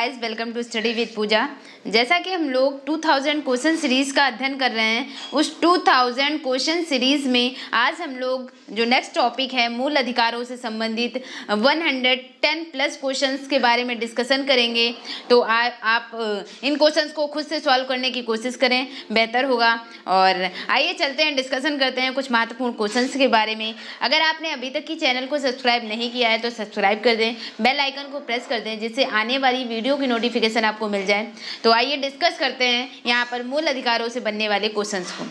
Guys welcome to study with Pooja जैसा कि हम लोग 2000 क्वेश्चन सीरीज़ का अध्ययन कर रहे हैं उस 2000 क्वेश्चन सीरीज़ में आज हम लोग जो नेक्स्ट टॉपिक है मूल अधिकारों से संबंधित 110 प्लस क्वेश्चंस के बारे में डिस्कशन करेंगे। तो आ, आप इन क्वेश्चंस को खुद से सॉल्व करने की कोशिश करें बेहतर होगा। और आइए चलते हैं डिस्कशन करते हैं कुछ महत्वपूर्ण क्वेश्चन के बारे में। अगर आपने अभी तक की चैनल को सब्सक्राइब नहीं किया है तो सब्सक्राइब कर दें बेल आइकन को प्रेस कर दें जिससे आने वाली वीडियो की नोटिफिकेशन आपको मिल जाए। तो आइए डिस्कस करते हैं यहाँ पर मूल अधिकारों से बनने वाले क्वेश्चंस को।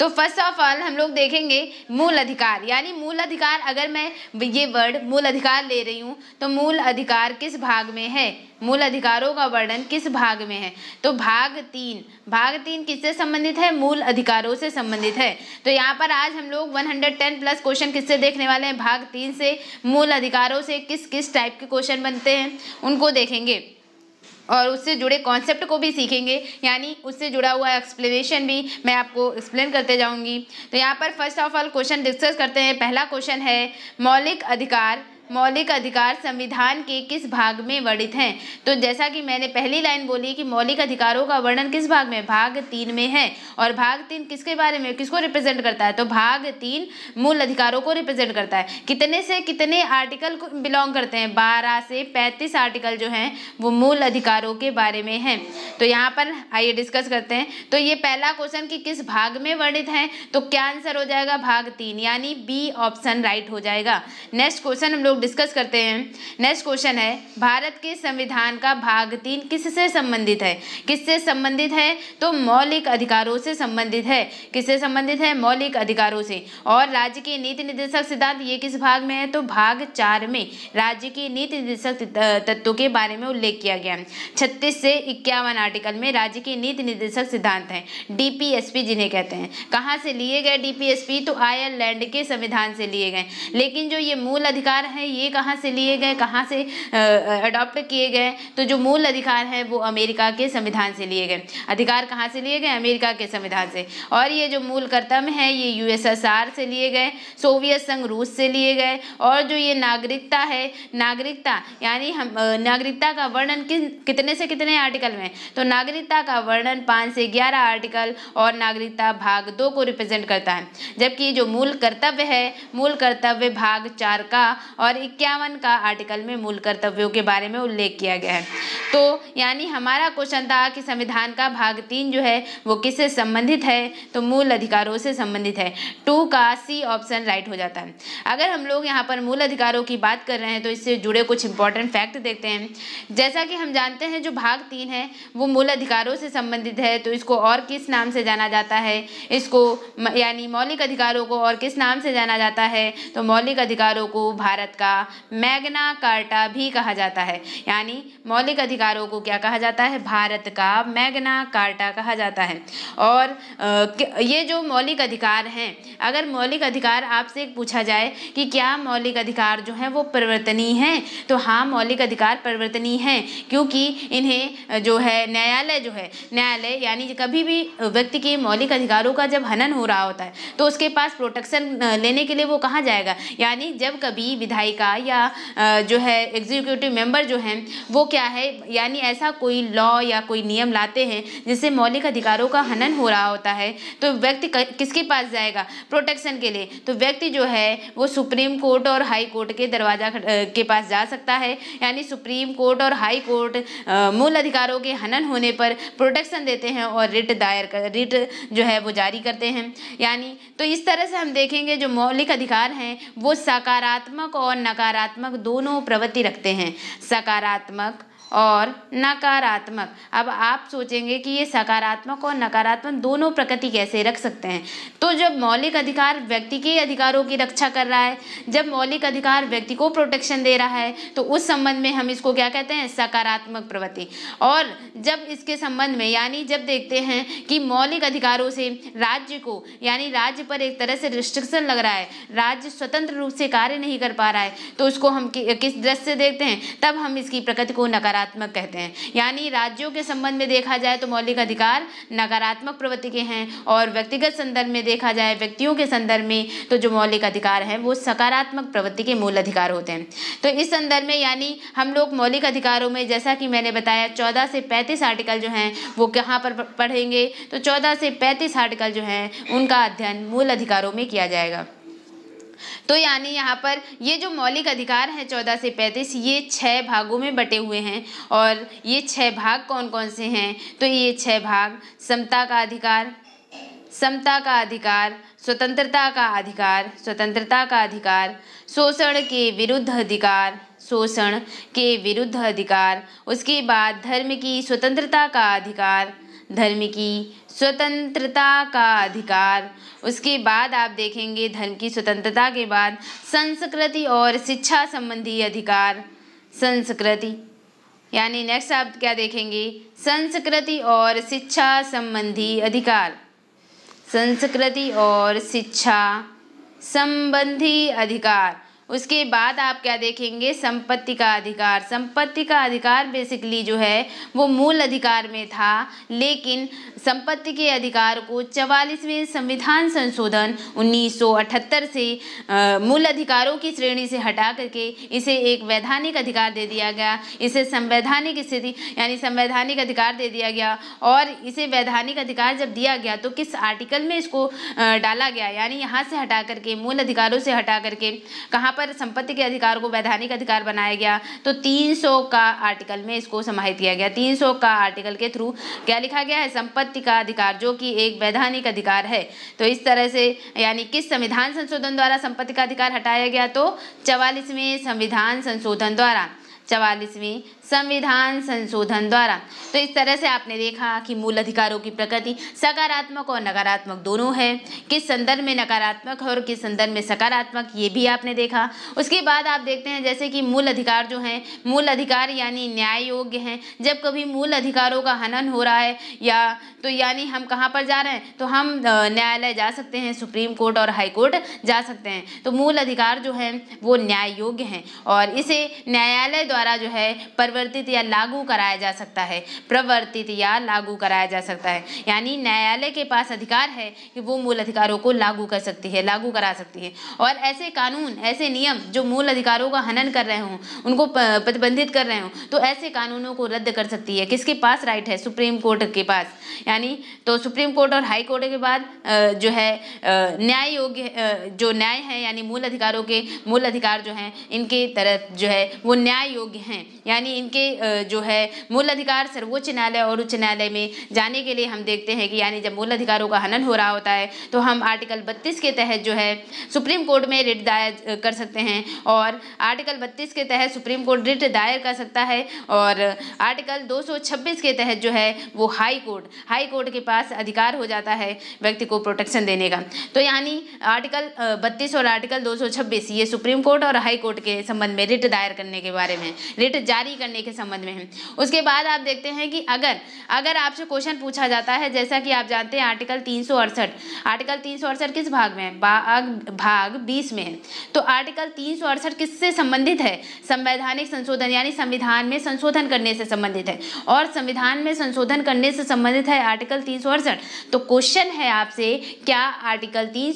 तो फ़र्स्ट ऑफ़ ऑल हम लोग देखेंगे मूल अधिकार। यानी मूल अधिकार, अगर मैं ये वर्ड मूल अधिकार ले रही हूँ तो मूल अधिकार किस भाग में है? मूल अधिकारों का वर्णन किस भाग में है? तो भाग तीन। भाग तीन किससे संबंधित है? मूल अधिकारों से संबंधित है। तो यहाँ पर आज हम लोग 110 प्लस क्वेश्चन किससे देखने वाले हैं? भाग तीन से मूल अधिकारों से किस किस टाइप के क्वेश्चन बनते हैं, उनको देखेंगे। और उससे जुड़े कॉन्सेप्ट को भी सीखेंगे। यानी उससे जुड़ा हुआ एक्सप्लेनेशन भी मैं आपको एक्सप्लेन करते जाऊँगी। तो यहाँ पर first of all question discuss करते हैं। पहला क्वेश्चन है, मौलिक अधिकार मौलिक अधिकार संविधान के किस भाग में वर्णित हैं? तो जैसा कि मैंने पहली लाइन बोली कि मौलिक अधिकारों का वर्णन किस भाग में? भाग तीन में है। और भाग तीन किसके बारे में? किसको रिप्रेजेंट करता है? तो भाग तीन मूल अधिकारों को रिप्रेजेंट करता है। कितने से कितने आर्टिकल को बिलोंग करते हैं? बारह से पैंतीस आर्टिकल जो हैं, वो मूल अधिकारों के बारे में हैं। तो यहाँ पर आइए डिस्कस करते हैं। तो ये पहला क्वेश्चन कि किस भाग में वर्णित है? तो क्या आंसर हो जाएगा? भाग तीन, यानी बी ऑप्शन राइट हो जाएगा। नेक्स्ट क्वेश्चन हम लोग डिस्कस करते हैं। नेक्स्ट क्वेश्चन है, भारत के संविधान का भाग तीन किससे संबंधित है? किससे संबंधित है? तो मौलिक अधिकारों से संबंधित है। किससे संबंधित है? मौलिक अधिकारों से। और राज्य के नीति निर्देशक सिद्धांत ये किस भाग में है? तो भाग चार में राज्य की नीति निर्देशक तत्वों के बारे में उल्लेख किया गया छत्तीस से इक्यावन आर्टिकल में राज्य के नीति निर्देशक सिद्धांत हैं। डीपीएसपी जिन्हें कहते हैं। कहाँ से लिए गए डीपीएसपी तो आयरलैंड के संविधान से लिए गए। लेकिन जो ये मूल अधिकार है ये कहाँ से लिए गए, कहाँ से अडॉप्ट किए गए तो जो मूल अधिकार है वो अमेरिका के संविधान से लिए गए। अधिकार कहाँ से लिए गए? अमेरिका के संविधान से। और ये जो मूल कर्तव्य है, ये यूएसएसआर से लिए गए सोवियत संघ रूस से लिए गए, और जो ये नागरिकता है, नागरिकता, यानी हम नागरिकता का वर्णन किन, कितने से कितने आर्टिकल में? तो नागरिकता का वर्णन पाँच से ग्यारह आर्टिकल और नागरिकता भाग दो को रिप्रेजेंट करता है। जबकि जो मूल कर्तव्य है, मूल कर्तव्य भाग चार का और इक्यावन का आर्टिकल में मूल कर्तव्यों के बारे में उल्लेख किया गया है। तो यानी हमारा क्वेश्चन था कि संविधान का भाग तीन जो है, वो किससे संबंधित है? तो मूल अधिकारों से संबंधित है। टू का सी ऑप्शन राइट हो जाता है। अगर हम लोग यहाँ पर मूल अधिकारों की बात कर रहे हैं तो इससे जुड़े कुछ इंपॉर्टेंट फैक्ट देखते हैं। जैसा कि हम जानते हैं, जो भाग तीन है, वो मूल अधिकारों से संबंधित है तो इसको और किस नाम से जाना जाता है? इसको यानी मौलिक अधिकारों को और किस नाम से जाना जाता है? तो मौलिक अधिकारों को भारत का मैग्ना कार्टा भी कहा जाता है। यानी मौलिक अधिकारों को क्या कहा जाता है? भारत का मैग्ना कार्टा कहा जाता है। और ये जो मौलिक अधिकार हैं, अगर मौलिक अधिकार आपसे पूछा जाए कि क्या मौलिक अधिकार जो हैं वो परिवर्तनीय हैं तो हाँ मौलिक अधिकार परिवर्तनीय हैं, क्योंकि इन्हें जो है न्यायालय जो है, न्यायालय यानी कभी भी व्यक्ति के मौलिक अधिकारों का जब हनन हो रहा होता है तो उसके पास प्रोटेक्शन लेने के लिए वो कहाँ जाएगा? यानी जब कभी विधायिका या जो है एग्जीक्यूटिव मेंबर जो हैं, वो क्या है? यानी ऐसा कोई लॉ या कोई नियम लाते हैं जिससे मौलिक अधिकारों का हनन हो रहा होता है? तो व्यक्ति किसके पास जाएगा? प्रोटेक्शन के लिए। तो व्यक्ति जो है, वो सुप्रीम कोर्ट और हाई कोर्ट के दरवाज़ा के पास जा सकता है। यानी सुप्रीम कोर्ट और हाई कोर्ट मूल अधिकारों के हनन होने पर प्रोटेक्शन देते हैं और रिट दायर कर रिट जो है वो जारी करते हैं। यानी तो इस तरह से हम देखेंगे जो मौलिक अधिकार हैं, वो सकारात्मक और नकारात्मक दोनों प्रवृत्ति रखते हैं। सकारात्मक और नकारात्मक। अब आप सोचेंगे कि ये सकारात्मक और नकारात्मक दोनों प्रकृति कैसे रख सकते हैं? तो जब मौलिक अधिकार व्यक्ति के अधिकारों की रक्षा कर रहा है, जब मौलिक अधिकार व्यक्ति को प्रोटेक्शन दे रहा है तो उस संबंध में हम इसको क्या कहते हैं? सकारात्मक प्रवृत्ति। और जब इसके संबंध में, यानी जब देखते हैं कि मौलिक अधिकारों से राज्य को, यानी राज्य पर एक तरह से रिस्ट्रिक्शन लग रहा है, राज्य स्वतंत्र रूप से कार्य नहीं कर पा रहा है तो उसको हम किस से देखते हैं? तब हम इसकी प्रकृति को नकारात्मक नकारात्मक कहते हैं। यानी राज्यों के संबंध में देखा जाए तो मौलिक अधिकार नकारात्मक प्रवृत्ति के हैं और व्यक्तिगत संदर्भ में देखा जाए, व्यक्तियों के संदर्भ में तो जो मौलिक अधिकार हैं वो सकारात्मक प्रवृत्ति के मूल अधिकार होते हैं। तो इस संदर्भ में यानी हम लोग मौलिक अधिकारों में जैसा कि मैंने बताया, चौदह से पैंतीस आर्टिकल जो हैं वो कहाँ पर पढ़ेंगे? तो चौदह से पैंतीस आर्टिकल जो हैं उनका अध्ययन मूल अधिकारों में किया जाएगा। तो यानी यहाँ पर ये जो मौलिक अधिकार हैं चौदह से पैंतीस, ये छः भागों में बटे हुए हैं। और ये छः भाग कौन कौन से हैं? तो ये छः भाग समता का अधिकार, समता का अधिकार, स्वतंत्रता का अधिकार, स्वतंत्रता का अधिकार, शोषण के विरुद्ध अधिकार, शोषण के विरुद्ध अधिकार, उसके बाद धर्म की स्वतंत्रता का अधिकार, धर्म की स्वतंत्रता का अधिकार। उसके बाद आप देखेंगे धर्म की स्वतंत्रता के बाद संस्कृति और शिक्षा संबंधी अधिकार। संस्कृति, यानी नेक्स्ट आप क्या देखेंगे? संस्कृति और शिक्षा संबंधी अधिकार। संस्कृति और शिक्षा संबंधी अधिकार। उसके बाद आप क्या देखेंगे? संपत्ति का अधिकार। संपत्ति का अधिकार बेसिकली जो है वो मूल अधिकार में था लेकिन संपत्ति के अधिकार को चवालीसवें संविधान संशोधन 1978 से आ, मूल अधिकारों की श्रेणी से हटा करके इसे एक वैधानिक अधिकार दे दिया गया। इसे संवैधानिक स्थिति यानी संवैधानिक अधिकार दे दिया गया। और इसे वैधानिक अधिकार जब दिया गया तो किस आर्टिकल में इसको डाला गया? यानी यहाँ से हटा करके मूल अधिकारों से हटा करके। कहाँ पर संपत्ति के अधिकार को वैधानिक अधिकार बनाया गया तो 300 का आर्टिकल में इसको समाहित किया गया। 300 का आर्टिकल के थ्रू क्या लिखा गया है? संपत्ति का अधिकार, जो कि एक वैधानिक अधिकार है। तो इस तरह से, यानी किस संविधान संशोधन द्वारा संपत्ति का अधिकार हटाया गया? तो चवालीसवें संविधान संशोधन द्वारा। चवालीसवीं संविधान संशोधन द्वारा। तो इस तरह से आपने देखा कि मूल अधिकारों की प्रकृति सकारात्मक और नकारात्मक दोनों है। किस संदर्भ में नकारात्मक और किस संदर्भ में सकारात्मक, ये भी आपने देखा। उसके बाद आप देखते हैं जैसे कि मूल अधिकार जो हैं, मूल अधिकार यानी न्याय योग्य हैं। जब कभी मूल अधिकारों का हनन हो रहा है या तो यानी हम कहाँ पर जा रहे हैं तो हम न्यायालय जा सकते हैं, सुप्रीम कोर्ट और हाई कोर्ट जा सकते हैं। तो मूल अधिकार जो है, वो न्याय योग्य हैं और इसे न्यायालय द्वारा जो है परवर प्रवर्तित या लागू कराया जा सकता है। प्रवर्तित या लागू कराया जा सकता है। यानी न्यायालय के पास अधिकार है कि वो मूल अधिकारों को लागू कर सकती है, लागू करा सकती है। और ऐसे कानून, ऐसे नियम जो मूल अधिकारों का हनन कर रहे हों, उनको प्रतिबंधित कर रहे हों तो ऐसे कानूनों को रद्द कर सकती है। किसके पास राइट है? सुप्रीम कोर्ट के पास। यानी तो सुप्रीम कोर्ट और हाई कोर्ट के बाद जो है न्याय योग्य जो न्याय है, यानी मूल अधिकारों के, मूल अधिकार जो हैं, इनके तरफ़ जो है, वो न्याय योग्य हैं। यानी इन इनके जो है, मूल अधिकार सर्वोच्च न्यायालय और उच्च न्यायालय में जाने के लिए हम देखते हैं कि यानी जब मूल अधिकारों का हनन हो रहा होता है तो हम आर्टिकल बत्तीस के तहत जो है, सुप्रीम कोर्ट में रिट दायर कर सकते हैं और आर्टिकल बत्तीस के तहत सुप्रीम कोर्ट रिट दायर कर सकता है और आर्टिकल दो सौ छब्बीस के तहत जो है, वो हाई कोर्ट हाई कोर्ट के पास अधिकार हो जाता है व्यक्ति को प्रोटेक्शन देने का। तो यानी आर्टिकल बत्तीस और आर्टिकल दो सौ छब्बीस, ये सुप्रीम कोर्ट और हाई कोर्ट के संबंध में रिट दायर करने के बारे में, रिट जारी करने करने के संबंध में है। उसके बाद आप देखते हैं कि अगर अगर आपसे क्वेश्चन पूछा जाता है, जैसा कि आप जानते हैं आर्टिकल तीन आर्टिकल तीन किस भाग में है? भाग भाग बीस में है। तो आर्टिकल तीन किससे संबंधित है? संवैधानिक संशोधन, यानी संविधान में संशोधन करने से संबंधित है। और संविधान में संशोधन करने से संबंधित है आर्टिकल तीन तो क्वेश्चन है आपसे, क्या आर्टिकल तीन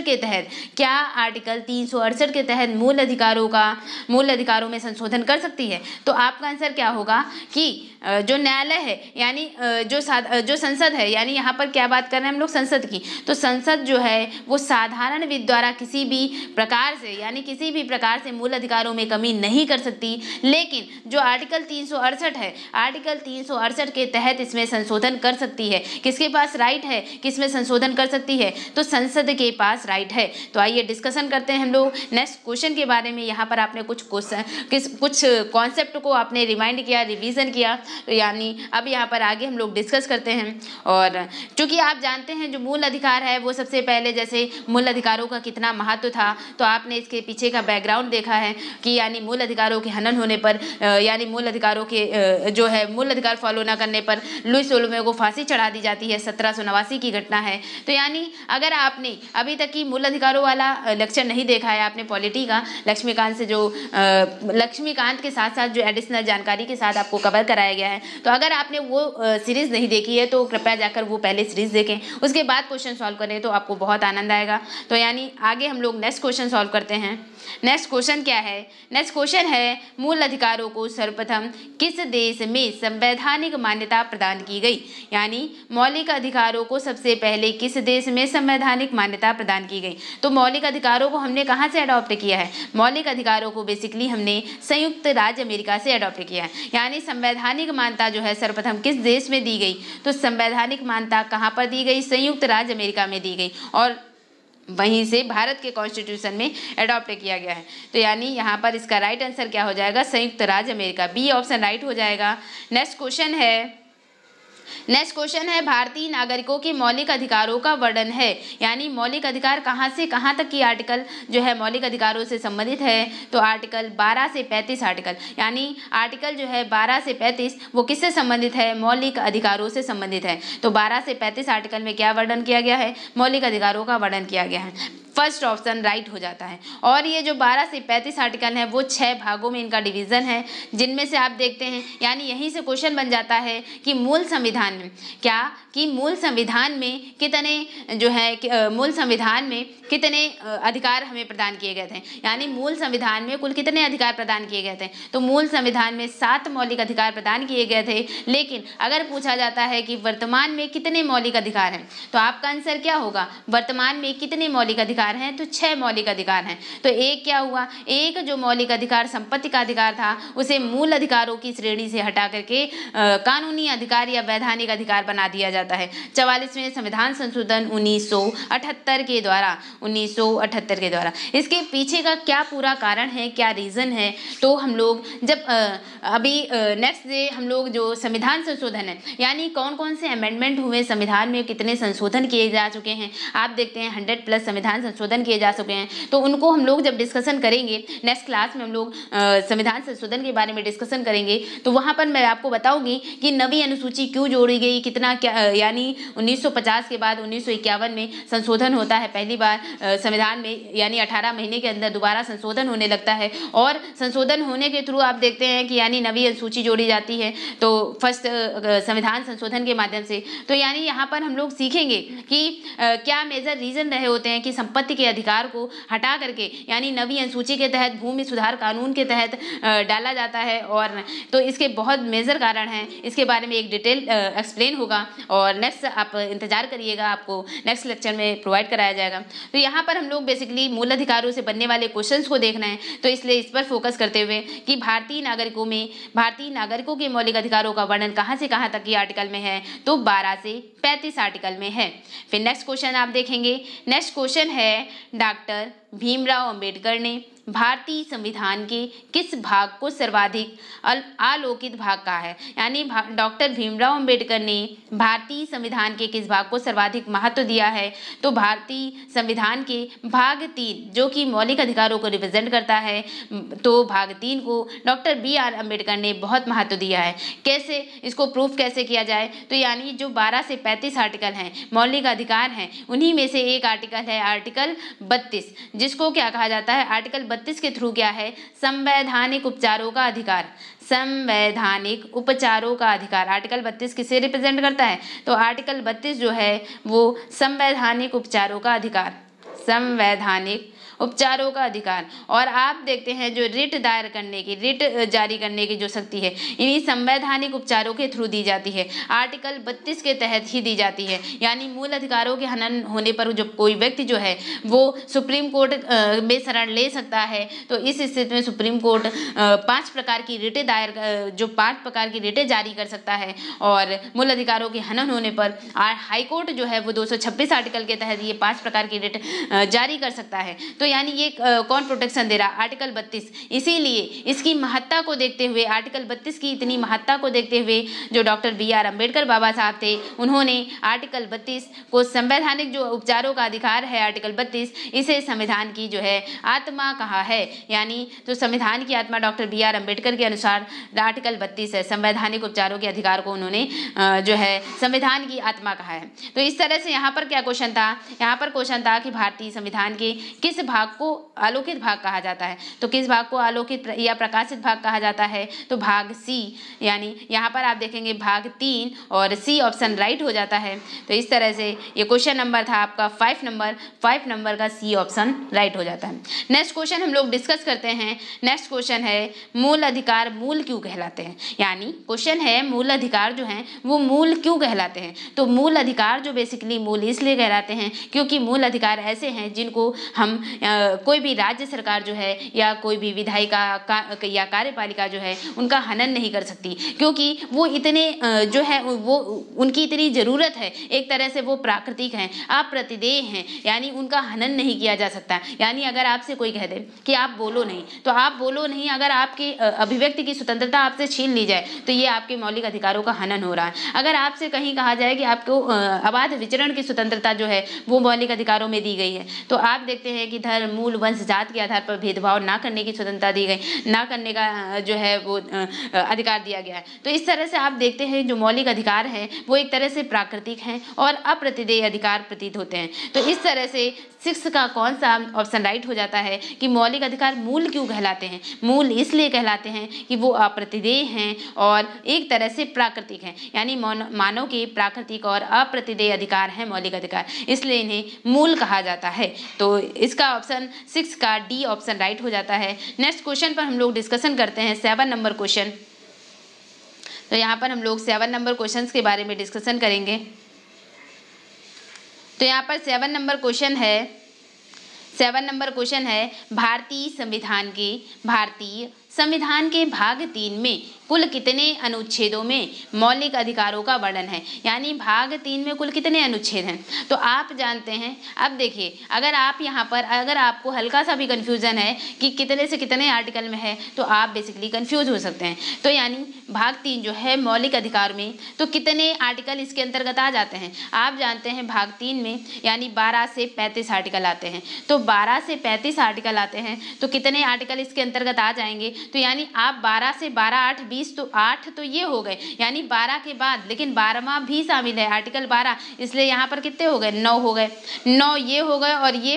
के तहत, क्या आर्टिकल तीन के तहत मूल अधिकारों का, मूल अधिकारों में संशोधन कर सकती है? तो आपका आंसर क्या होगा कि जो न्यायालय है, यानी जो जो संसद है, यानी यहाँ पर क्या बात कर रहे हैं हम लोग संसद की? तो संसद जो है, वो साधारण विद द्वारा किसी भी प्रकार से, यानी किसी भी प्रकार से मूल अधिकारों में कमी नहीं कर सकती। लेकिन जो आर्टिकल तीन सौ अड़सठ है, आर्टिकल तीन सौ अड़सठ के तहत इसमें संशोधन कर सकती है। किसके पास राइट है, किसमें संशोधन कर सकती है? तो संसद के पास राइट है। तो आइए डिस्कशन करते हैं हम लोग। नेक्स्ट क्वेश्चन के बारे में यहाँ पर आपने कुछ क्वेश्चन, किस, कुछ कॉन्सेप्ट को आपने रिमाइंड किया, रिवीजन किया। तो यानी अब यहाँ पर आगे हम लोग डिस्कस करते हैं। और चूँकि आप जानते हैं जो मूल अधिकार है, वो सबसे पहले जैसे मूल अधिकारों का कितना महत्व था तो आपने इसके पीछे का बैकग्राउंड देखा है कि यानी मूल अधिकारों के हनन होने पर यानी मूल अधिकारों के जो है, मूल अधिकार फॉलो न करने पर लुइस ओलमे को फांसी चढ़ा दी जाती है, सत्रह सौ नवासी की घटना है। तो यानी अगर आपने अभी तक की मूल अधिकारों वाला लेक्चर नहीं देखा है आपने पॉलिटी का, लक्ष्मीकांत से जो लक्ष्मीकांत के साथ साथ जो एडिशनल जानकारी के साथ आपको कवर कराया गया है। तो अगर आपने वो सीरीज़ नहीं देखी है तो कृपया जाकर वो पहले सीरीज़ देखें। उसके बाद क्वेश्चन सॉल्व करें तो आपको बहुत आनंद आएगा। तो यानी आगे हम लोग नेक्स्ट क्वेश्चन सॉल्व करते हैं। नेक्स्ट क्वेश्चन क्या है? नेक्स्ट क्वेश्चन है, मूल अधिकारों को सर्वप्रथम किस देश में संवैधानिक मान्यता प्रदान की गई? यानी मौलिक अधिकारों को सबसे पहले किस देश में संवैधानिक मान्यता प्रदान की गई? तो मौलिक अधिकारों को हमने कहाँ से अडॉप्ट किया है? मौलिक अधिकारों को बेसिकली हमने संयुक्त राज्य अमेरिका से अडॉप्ट किया है। यानी संवैधानिक मान्यता जो है सर्वप्रथम किस देश में दी गई? तो संवैधानिक मान्यता कहाँ पर दी गई? संयुक्त राज्य अमेरिका में दी गई। और वहीं से भारत के कॉन्स्टिट्यूशन में अडॉप्ट किया गया है। तो यानी यहाँ पर इसका राइट आंसर क्या हो जाएगा? संयुक्त राज्य अमेरिका। बी ऑप्शन राइट हो जाएगा। नेक्स्ट क्वेश्चन है नेक्स्ट क्वेश्चन है, भारतीय नागरिकों के मौलिक अधिकारों का वर्णन है। यानी मौलिक अधिकार कहाँ से, कहाँ तक की आर्टिकल जो है मौलिक अधिकारों से संबंधित है? तो आर्टिकल 12 से 35 आर्टिकल यानी आर्टिकल जो है 12 से 35 वो किससे संबंधित है? मौलिक अधिकारों से संबंधित है। तो 12 से 35 आर्टिकल में क्या वर्णन किया गया है? मौलिक अधिकारों का वर्णन किया गया है। फ़र्स्ट ऑप्शन राइट हो जाता है। और ये जो 12 से 35 आर्टिकल हैं, वो छः भागों में इनका डिवीज़न है, जिनमें से आप देखते हैं, यानी यहीं से क्वेश्चन बन जाता है कि मूल संविधान में, क्या? कि मूल संविधान में कितने जो है मूल संविधान में कितने अधिकार हमें प्रदान किए गए थे? यानी मूल संविधान में कुल कितने अधिकार प्रदान किए गए थे? तो मूल संविधान में सात मौलिक अधिकार प्रदान किए गए थे, लेकिन अगर पूछा जाता है कि वर्तमान में कितने मौलिक अधिकार हैं तो आपका आंसर क्या होगा? वर्तमान में कितने मौलिक अधिकार हैं तो छह मौलिक अधिकार हैं। तो एक क्या हुआ? एक जो मौलिक अधिकार, संपत्ति का अधिकार था, उसे मूल अधिकारों की श्रेणी से हटा करके कानूनी अधिकार या वैधानिक अधिकार बना दिया जाता है। चवालीसवें संविधान संशोधन उन्नीस के द्वारा 1978 के द्वारा। इसके पीछे का क्या पूरा कारण है, क्या रीज़न है? तो हम लोग जब अभी नेक्स्ट डे हम लोग जो संविधान संशोधन है, यानी कौन कौन से अमेंडमेंट हुए संविधान में, कितने संशोधन किए जा चुके हैं, आप देखते हैं हंड्रेड प्लस संविधान संशोधन किए जा चुके हैं। तो उनको हम लोग जब डिस्कशन करेंगे नेक्स्ट क्लास में हम लोग संविधान संशोधन के बारे में डिस्कशन करेंगे तो वहाँ पर मैं आपको बताऊँगी कि नवी अनुसूची क्यों जोड़ी गई, कितना क्या यानी 1950 के बाद उन्नीस सौ इक्यावन में संशोधन होता है, पहली बार संविधान में, यानी 18 महीने के अंदर दोबारा संशोधन होने लगता है। और संशोधन होने के थ्रू आप देखते हैं कि यानी नवी अनुसूची जोड़ी जाती है तो फ़र्स्ट संविधान संशोधन के माध्यम से। तो यानी यहाँ पर हम लोग सीखेंगे कि क्या मेजर रीज़न रहे होते हैं कि संपत्ति के अधिकार को हटा करके, यानी नवी अनुसूची के तहत, भूमि सुधार कानून के तहत डाला जाता है। और तो इसके बहुत मेजर कारण हैं। इसके बारे में एक डिटेल एक्सप्लेन होगा। और नेक्स्ट आप इंतज़ार करिएगा, आपको नेक्स्ट लेक्चर में प्रोवाइड कराया जाएगा। तो यहाँ पर हम लोग बेसिकली मूल अधिकारों से बनने वाले क्वेश्चंस को देखना है। तो इसलिए इस पर फोकस करते हुए कि भारतीय नागरिकों में, भारतीय नागरिकों के मौलिक अधिकारों का वर्णन कहाँ से कहाँ तक की आर्टिकल में है तो बारह से पैंतीस आर्टिकल में है। फिर नेक्स्ट क्वेश्चन आप देखेंगे। नेक्स्ट क्वेश्चन है डॉक्टर भीमराव अंबेडकर ने भारतीय संविधान के किस भाग को सर्वाधिक आलोकित भाग कहा है? यानी डॉक्टर भीमराव अंबेडकर ने भारतीय संविधान के किस भाग को सर्वाधिक महत्व दिया है? तो भारतीय संविधान के भाग तीन, जो कि मौलिक अधिकारों को रिप्रेजेंट करता है तो भाग तीन को डॉक्टर बी आर अंबेडकर ने बहुत महत्व दिया है। कैसे इसको प्रूफ कैसे किया जाए? तो यानी जो बारह से पैंतीस आर्टिकल हैं, मौलिक अधिकार हैं, उन्हीं में से एक आर्टिकल है आर्टिकल बत्तीस, जिसको क्या कहा जाता है? आर्टिकल बत्तीस के थ्रू क्या है। संवैधानिक उपचारों का अधिकार। संवैधानिक उपचारों का अधिकार। आर्टिकल बत्तीस किसे रिप्रेजेंट करता है? तो आर्टिकल बत्तीस जो है, वो संवैधानिक उपचारों का अधिकार। संवैधानिक उपचारों का अधिकार। और आप देखते हैं जो रिट दायर करने की, रिट जारी करने की जो शक्ति है, इन्हीं संवैधानिक उपचारों के थ्रू दी जाती है। आर्टिकल बत्तीस के तहत ही दी जाती है। यानी मूल अधिकारों के हनन होने पर जो कोई व्यक्ति जो है, वो सुप्रीम कोर्ट में शरण ले सकता है तो इस स्थिति में सुप्रीम कोर्ट पाँच प्रकार की रिटें दायर जो पाँच प्रकार की रिटें जारी कर सकता है। और मूल अधिकारों के हनन होने पर हाईकोर्ट जो है, वो दो सौ छब्बीस आर्टिकल के तहत ये पाँच प्रकार की रिट जारी कर सकता है। तो यानी ये कौन प्रोटेक्शन दे रहा? आर्टिकल बत्तीस। इसीलिए इसकी महत्ता को देखते हुए आर्टिकल बत्तीस की इतनी महत्ता को देखते हुए जो doctor B R Ambedkar Baba Saheb थे, उन्होंने आर्टिकल बत्तीस को संवैधानिक जो उपचारों का अधिकार है आर्टिकल बत्तीस, इसे संविधान की जो है, आत्मा कहा है। यानी तो संविधान की आत्मा डॉक्टर बी आर अंबेडकर के अनुसार आर्टिकल बत्तीस है। संवैधानिक उपचारों के अधिकार को उन्होंने जो है, संविधान की आत्मा कहा है। तो इस तरह से यहाँ पर क्या क्वेश्चन था? यहाँ पर क्वेश्चन था कि भारतीय संविधान के किस भाग को आलोकित भाग कहा जाता है। तो किस भाग को आलोकित या प्रकाशित भाग कहा जाता है? तो भाग सी, यानी यहाँ पर आप देखेंगे भाग तीन और सी ऑप्शन राइट हो जाता है। तो इस तरह से ये क्वेश्चन नंबर था आपका फाइव नंबर फाइव नंबर का सी ऑप्शन राइट हो जाता है। नेक्स्ट क्वेश्चन हम लोग डिस्कस करते हैं। नेक्स्ट क्वेश्चन है, मूल अधिकार मूल क्यों कहलाते हैं? यानी क्वेश्चन है, मूल अधिकार जो है, वो मूल क्यों कहलाते हैं? तो मूल अधिकार जो बेसिकली मूल इसलिए कहलाते हैं क्योंकि मूल अधिकार ऐसे हैं जिनको हम कोई भी राज्य सरकार जो है या कोई भी विधायिका का, या कार्यपालिका जो है उनका हनन नहीं कर सकती। क्योंकि वो इतने जो है वो उनकी इतनी ज़रूरत है। एक तरह से वो प्राकृतिक हैं अप्रतिदेय हैं यानी उनका हनन नहीं किया जा सकता। यानी अगर आपसे कोई कह दे कि आप बोलो नहीं तो आप बोलो नहीं अगर आपकी अभिव्यक्ति की स्वतंत्रता आपसे छीन ली जाए तो ये आपके मौलिक अधिकारों का हनन हो रहा है। अगर आपसे कहीं कहा जाए कि आपको अबाध विचरण की स्वतंत्रता जो है वो मौलिक अधिकारों में दी गई है तो आप देखते हैं कि धर्म मूल वंश जात के आधार पर भेदभाव ना करने की स्वतंत्रता दी गई, ना करने का जो है वो अधिकार दिया गया है। तो इस तरह से आप देखते हैं, जो मौलिक अधिकार हैं, वो एक तरह से प्राकृतिक हैं और अप्रतिदेय अधिकार प्रतीत होते हैं। तो इस तरह से सिक्स का कौन सा ऑप्शन राइट हो जाता है कि मौलिक अधिकार मूल क्यों कहलाते हैं? मूल इसलिए कहलाते हैं कि वो अप्रतिदेय हैं और एक तरह से प्राकृतिक हैं। यानी मानव के प्राकृतिक और अप्रतिदेय अधिकार हैं, मौलिक अधिकार। इसलिए इन्हें मूल कहा जाता है। तो इसका ऑप्शन सिक्स का डी ऑप्शन राइट हो जाता है। नेक्स्ट क्वेश्चन पर हम लोग डिस्कशन करते हैं। सेवन नंबर क्वेश्चन तो यहाँ पर हम लोग सेवन नंबर क्वेश्चन के बारे में डिस्कशन करेंगे। तो यहाँ पर सेवन नंबर क्वेश्चन है। सेवन नंबर क्वेश्चन है, भारतीय संविधान के, भारतीय संविधान के भाग तीन में कुल कितने अनुच्छेदों में मौलिक अधिकारों का वर्णन है? यानी भाग तीन में कुल कितने अनुच्छेद हैं? तो आप जानते हैं, अब देखिए, अगर आप यहाँ पर, अगर आपको हल्का सा भी कन्फ्यूज़न है कि कितने से कितने आर्टिकल में है तो आप बेसिकली कन्फ्यूज़ हो सकते हैं। तो यानी भाग तीन जो है मौलिक अधिकार में तो कितने आर्टिकल इसके अंतर्गत आ जाते हैं? आप जानते हैं भाग तीन में, यानी बारह से पैंतीस आर्टिकल आते हैं। तो बारह से पैंतीस आर्टिकल आते हैं तो कितने आर्टिकल इसके अंतर्गत आ जाएँगे? तो यानी आप बारह से बारह आठ, बीस तो आठ तो ये हो गए, यानी बारह के बाद, लेकिन बारहवा भी शामिल है आर्टिकल बारह, इसलिए यहाँ पर कितने हो गए? नौ हो गए। नौ ये हो गए और ये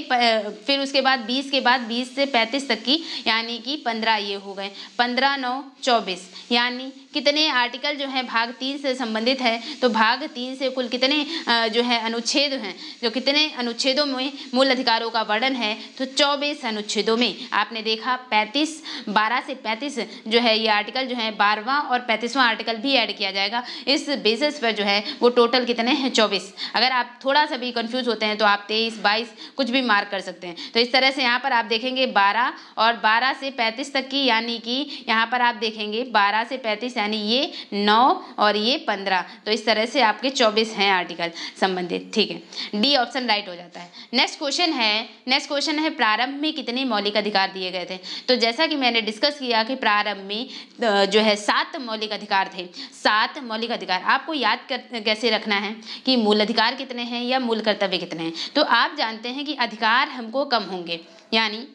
फिर उसके बाद बीस के बाद बीस से पैंतीस तक की, यानी कि पंद्रह ये हो गए। पंद्रह, नौ, चौबीस, यानी कितने आर्टिकल जो है भाग तीन से संबंधित है तो भाग तीन से कुल कितने जो है अनुच्छेद हैं, जो कितने अनुच्छेदों में मूल अधिकारों का वर्णन है तो चौबीस अनुच्छेदों में आपने देखा पैंतीस, बारह से पैंतीस जो है ये आर्टिकल जो है बारहवा और पैंतीसवां आर्टिकल भी ऐड किया जाएगा। इस बेसिस पर जो है वो टोटल कितने हैं? चौबीस। अगर आप थोड़ा सा भी कन्फ्यूज़ होते हैं तो आप तेईस, बाईस कुछ भी मार्क कर सकते हैं। तो इस तरह से यहाँ पर आप देखेंगे बारह और बारह से पैंतीस तक की, यानी कि यहाँ पर आप देखेंगे बारह से पैंतीस यानी ये नौ और ये पंद्रह। तो इस तरह से आपके चौबीस हैं आर्टिकल संबंधित, ठीक है? डी ऑप्शन राइट हो जाता है। नेक्स्ट क्वेश्चन है नेक्स्ट क्वेश्चन है, प्रारंभ में कितने मौलिक अधिकार दिए गए थे? तो जैसा कि मैंने डिस्कस किया कि प्रारंभ में जो है, सात मौलिक अधिकार थे। सात मौलिक अधिकार। आपको याद कर, कैसे रखना है कि मूल अधिकार कितने हैं या मूल कर्तव्य कितने हैं? तो आप जानते हैं कि अधिकार हमको कम होंगे। यानी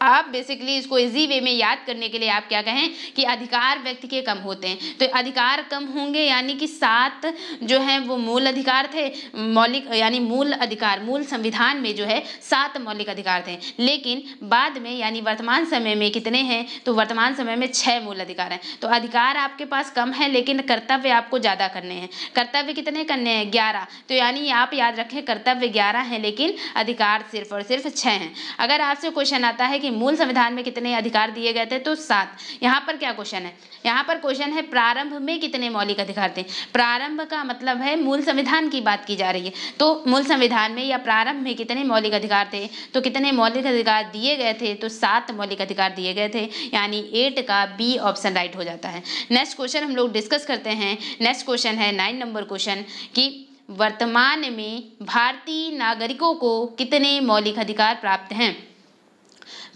आप बेसिकली इसको इजी वे में याद करने के लिए आप क्या कहें कि अधिकार व्यक्ति के कम होते हैं। तो अधिकार कम होंगे यानी कि सात जो है वो मूल अधिकार थे, मौलिक यानी मूल अधिकार, मूल संविधान में जो है सात मौलिक अधिकार थे। लेकिन बाद में यानी वर्तमान समय में कितने हैं? तो वर्तमान समय में छः मूल अधिकार हैं। तो अधिकार आपके पास कम है, लेकिन कर्तव्य आपको ज़्यादा करने हैं। कर्तव्य कितने करने हैं? ग्यारह। तो यानी आप याद रखें, कर्तव्य ग्यारह हैं, लेकिन अधिकार सिर्फ़ और सिर्फ़ छः हैं। अगर आपसे क्वेश्चन आता है कि कि मूल संविधान में कितने अधिकार दिए गए थे तो सात। यहाँ पर क्या क्वेश्चन है? यहाँ पर क्वेश्चन है, प्रारंभ में कितने मौलिक अधिकार थे? प्रारंभ का मतलब है, मूल संविधान की बात की जा रही है। तो मूल संविधान में या प्रारंभ में कितने मौलिक अधिकार थे? तो कितने मौलिक अधिकार दिए गए थे? तो सात मौलिक अधिकार दिए गए थे। यानी एट का बी ऑप्शन राइट हो जाता है। नेक्स्ट क्वेश्चन हम लोग डिस्कस करते हैं। नेक्स्ट क्वेश्चन है नाइन नंबर क्वेश्चन की वर्तमान में भारतीय नागरिकों को कितने मौलिक अधिकार प्राप्त हैं?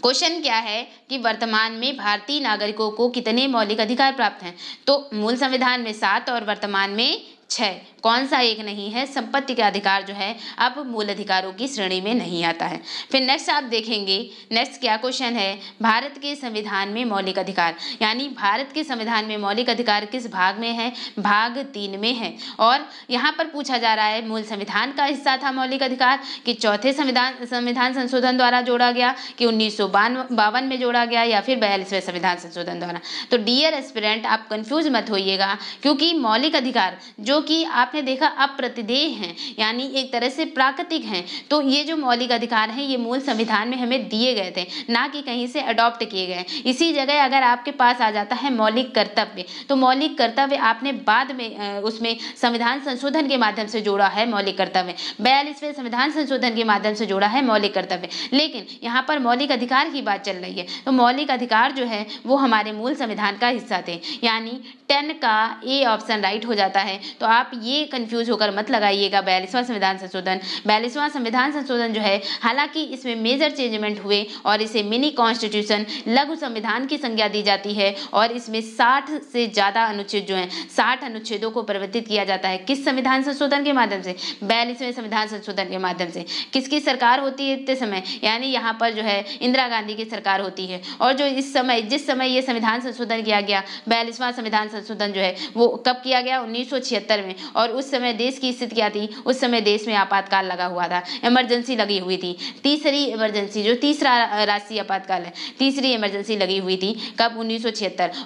क्वेश्चन क्या है कि वर्तमान में भारतीय नागरिकों को कितने मौलिक अधिकार प्राप्त हैं? तो मूल संविधान में सात और वर्तमान में छः कौन सा एक नहीं है? संपत्ति का अधिकार जो है, अब मूल अधिकारों की श्रेणी में नहीं आता है। फिर नेक्स्ट आप देखेंगे नेक्स्ट क्या क्वेश्चन है? भारत के संविधान में मौलिक अधिकार। यानी भारत के संविधान में मौलिक अधिकार किस भाग में है? भाग तीन में है। और यहाँ पर पूछा जा रहा है, मूल संविधान का हिस्सा था मौलिक अधिकार, कि चौथे संविधान संविधान संशोधन द्वारा जोड़ा गया, कि उन्नीस बावन में जोड़ा गया, या फिर बयालीसवें संविधान संशोधन द्वारा। तो डियर एस्पिरेंट आप कंफ्यूज मत होइएगा, क्योंकि मौलिक अधिकार, जो कि आपने देखा अप्रतिदेय हैं, यानी एक तरह से प्राकृतिक हैं। तो ये जो मौलिक अधिकार हैं, ये मूल संविधान में हमें दिए गए थे, ना कि कहीं से अडॉप्ट किए गए। इसी जगह अगर आपके पास आ जाता है मौलिक कर्तव्य तो मौलिक कर्तव्य आपने बाद में उसमें संविधान संशोधन के माध्यम से जोड़ा है मौलिक कर्तव्य। बयालीसवें संविधान संशोधन के माध्यम से जोड़ा है मौलिक कर्तव्य। लेकिन यहाँ पर मौलिक अधिकार की बात चल रही है तो मौलिक अधिकार जो है, वो हमारे मूल संविधान का हिस्सा थे। यानी टेन का ए ऑप्शन राइट हो जाता है तो आप ये कंफ्यूज होकर मत लगाइएगा बयालीसवां संविधान संशोधन। बयालीसवां संविधान संशोधन जो है, हालाँकि इसमें मेजर चेंजमेंट हुए और इसे मिनी कॉन्स्टिट्यूशन लघु संविधान की संज्ञा दी जाती है और इसमें साठ से ज़्यादा अनुच्छेद जो है, साठ अनुच्छेदों को परिवर्तित किया जाता है। किस संविधान संशोधन के माध्यम से? बयालीसवें संविधान संशोधन के माध्यम से। किसकी सरकार होती है इतने समय? यानी यहाँ पर जो है, इंदिरा गांधी की सरकार होती है। और जो इस समय, जिस समय ये संविधान संशोधन किया गया, बयालीसवां संविधान संशोधन जो है, वो कब किया गया? उन्नीस सौ छिहत्तर में। और उस समय देश की स्थिति क्या थी? उस समय देश में आपातकाल लगा हुआ था। इमरजेंसी लगी हुई थी। तीसरी इमरजेंसी जो तीसरा राष्ट्रीय आपातकाल है, तीसरी इमरजेंसी लगी हुई थी कब? उन्नीस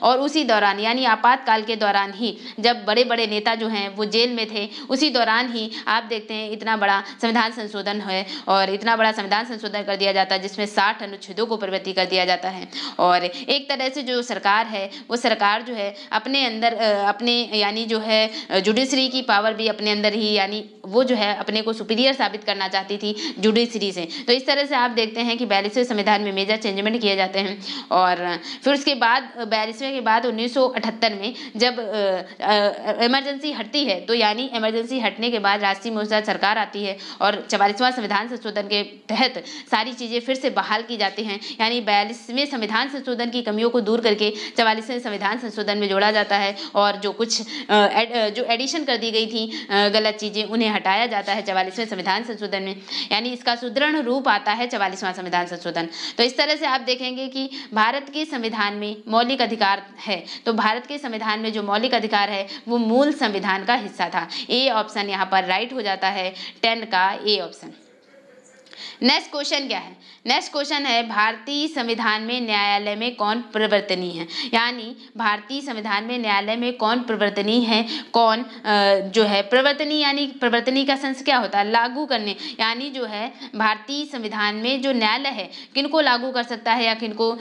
और उसी दौरान, यानी आपातकाल के दौरान ही, जब बड़े बड़े नेता जो हैं, वो जेल में थे, उसी दौरान ही आप देखते हैं, इतना बड़ा संविधान संशोधन है और इतना बड़ा संविधान संशोधन कर दिया जाता है, जिसमें साठ अनुच्छेदों को प्रवृत्ति कर दिया जाता है। और एक तरह से जो सरकार है, वो सरकार जो है, अपने अंदर अपने, यानी जो है जुडिशरी की पावर भी अपने अंदर ही, यानी वो जो है अपने को सुपीरियर साबित करना चाहती थी जुडिशरी से। तो इस तरह से आप देखते हैं कि बयालीसवें संविधान में मेजर चेंजमेंट किए जाते हैं। और फिर उसके बाद, बयालीसवें के बाद उन्नीस सौ अठहत्तर में जब इमरजेंसी हटती है तो यानी इमरजेंसी हटने के बाद राष्ट्रीय मोर्चा सरकार आती है और चवालीसवां संविधान संशोधन के तहत सारी चीज़ें फिर से बहाल की जाती हैं। यानी बयालीसवें संविधान संशोधन की कमियों को दूर करके चवालीसवें संविधान संशोधन में जोड़ा जाता है और जो कुछ जो एडिशन कर दी गई थी गलत चीज़ें उन्हें हटाया जाता है चवालीसवें संविधान संशोधन में। यानी इसका सुदृढ़ रूप आता है चवालीसवां संविधान संशोधन। तो इस तरह से आप देखेंगे कि भारत के संविधान में मौलिक अधिकार है। तो भारत के संविधान में जो मौलिक अधिकार है, वो मूल संविधान का हिस्सा था। ए ऑप्शन यहाँ पर राइट हो जाता है, टेन का ए ऑप्शन। नेक्स्ट क्वेश्चन क्या है? नेक्स्ट क्वेश्चन है, भारतीय संविधान में न्यायालय में कौन प्रवर्तनीय है? यानी, भारतीय संविधान में न्यायालय में कौन प्रवर्तनीय है? कौन जो है प्रवर्तनीय, यानी प्रवर्तनीय का सेंस क्या होता है? लागू करने। यानी जो है, भारतीय संविधान में जो न्यायालय है, किनको लागू कर सकता है या किनको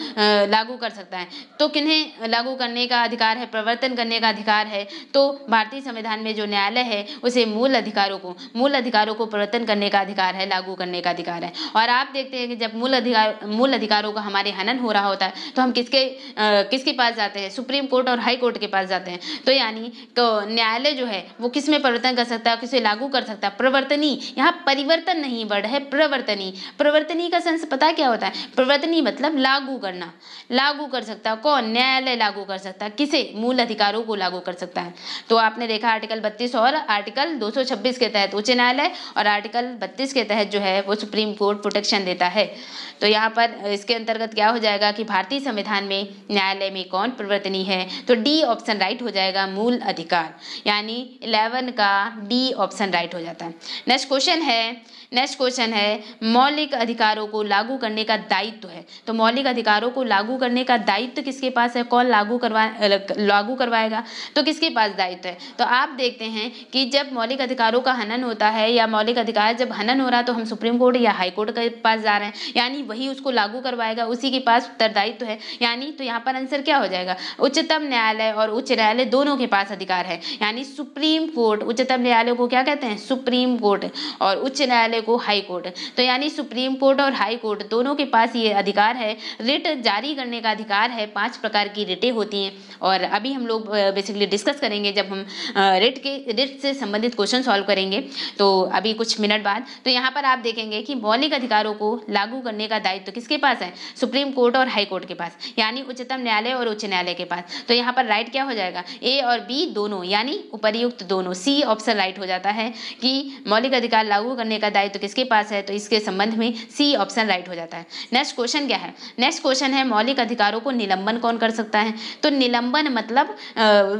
लागू कर सकता है? तो किन्हें लागू करने का अधिकार है, प्रवर्तन करने का अधिकार है तो भारतीय संविधान में जो न्यायालय है, उसे मूल अधिकारों को, मूल अधिकारों को प्रवर्तन करने का अधिकार है, लागू करने का अधिकार है। और आप देखते हैं कि जब मूल अधिकार मूल अधिकारों का हमारे हनन हो रहा होता है तो हम किसके आ, किसके पास जाते हैं? सुप्रीम कोर्ट और हाई कोर्ट के पास जाते हैं। तो यानी तो न्यायालय जो है वो किसमें परिवर्तन कर सकता है किसे लागू कर सकता है? प्रवर्तनी। यहाँ परिवर्तन नहीं वर्ड है प्रवर्तनी। प्रवर्तनी का सेंस पता क्या होता है? प्रवर्तनी मतलब लागू करना। लागू कर सकता है कौन? न्यायालय लागू कर सकता है। किसे? मूल अधिकारों को लागू कर सकता है। तो आपने देखा आर्टिकल बत्तीस और आर्टिकल दो सौ छब्बीस के तहत उच्च न्यायालय और आर्टिकल बत्तीस के तहत जो है वो सुप्रीम कोर्ट प्रोटेक्शन देता है। तो यहाँ पर इसके अंतर्गत क्या हो जाएगा कि भारतीय संविधान में न्यायालय में कौन प्रवर्तनी है? तो डी ऑप्शन राइट हो जाएगा मूल अधिकार। यानी इलेवन का डी ऑप्शन राइट हो जाता है। नेक्स्ट क्वेश्चन है नेक्स्ट क्वेश्चन है, मौलिक अधिकारों को लागू करने का दायित्व है। तो मौलिक अधिकारों को लागू करने का दायित्व किसके पास है? कौन लागू करवा लागू करवाएगा? तो किसके पास दायित्व है? तो आप देखते हैं कि जब मौलिक अधिकारों का हनन होता है या मौलिक अधिकार जब हनन हो रहा तो हम सुप्रीम कोर्ट या हाई कोर्ट के पास जा रहे हैं। यानी वही उसको लागू करवाएगा, उसी के पास उत्तरदायित्व है। यानी तो यहाँ पर आंसर क्या हो जाएगा? उच्चतम न्यायालय और उच्च न्यायालय दोनों के पास अधिकार है। यानी सुप्रीम कोर्ट, उच्चतम न्यायालय को क्या कहते हैं? सुप्रीम कोर्ट और उच्च न्यायालय को हाई कोर्ट। तो यानी सुप्रीम कोर्ट और हाई कोर्ट दोनों के पास ये अधिकार है। रिट जारी करने का अधिकार है, पाँच प्रकार की रिटें होती हैं। और अभी हम लोग बेसिकली डिस्कस करेंगे जब हम रिट के, रिट से संबंधित क्वेश्चन सॉल्व करेंगे। तो अभी कुछ मिनट बाद तो यहाँ पर आप देखेंगे कि मौलिक अधिकारों को लागू करने का दायित्व तो किसके पास है? सुप्रीम कोर्ट और हाई कोर्ट के पास, यानी उच्चतम न्यायालय और उच्च न्यायालय के पास। तो यहाँ पर राइट क्या हो जाएगा? ए और बी दोनों, यानी उपरयुक्त दोनों सी ऑप्शन राइट हो जाता है कि मौलिक अधिकार लागू करने का दायित्व तो किसके पास है? तो इसके संबंध में सी ऑप्शन राइट हो जाता है। नेक्स्ट क्वेश्चन क्या है? नेक्स्ट क्वेश्चन है, मौलिक अधिकारों को निलंबन कौन कर सकता है? तो निलंबन मतलब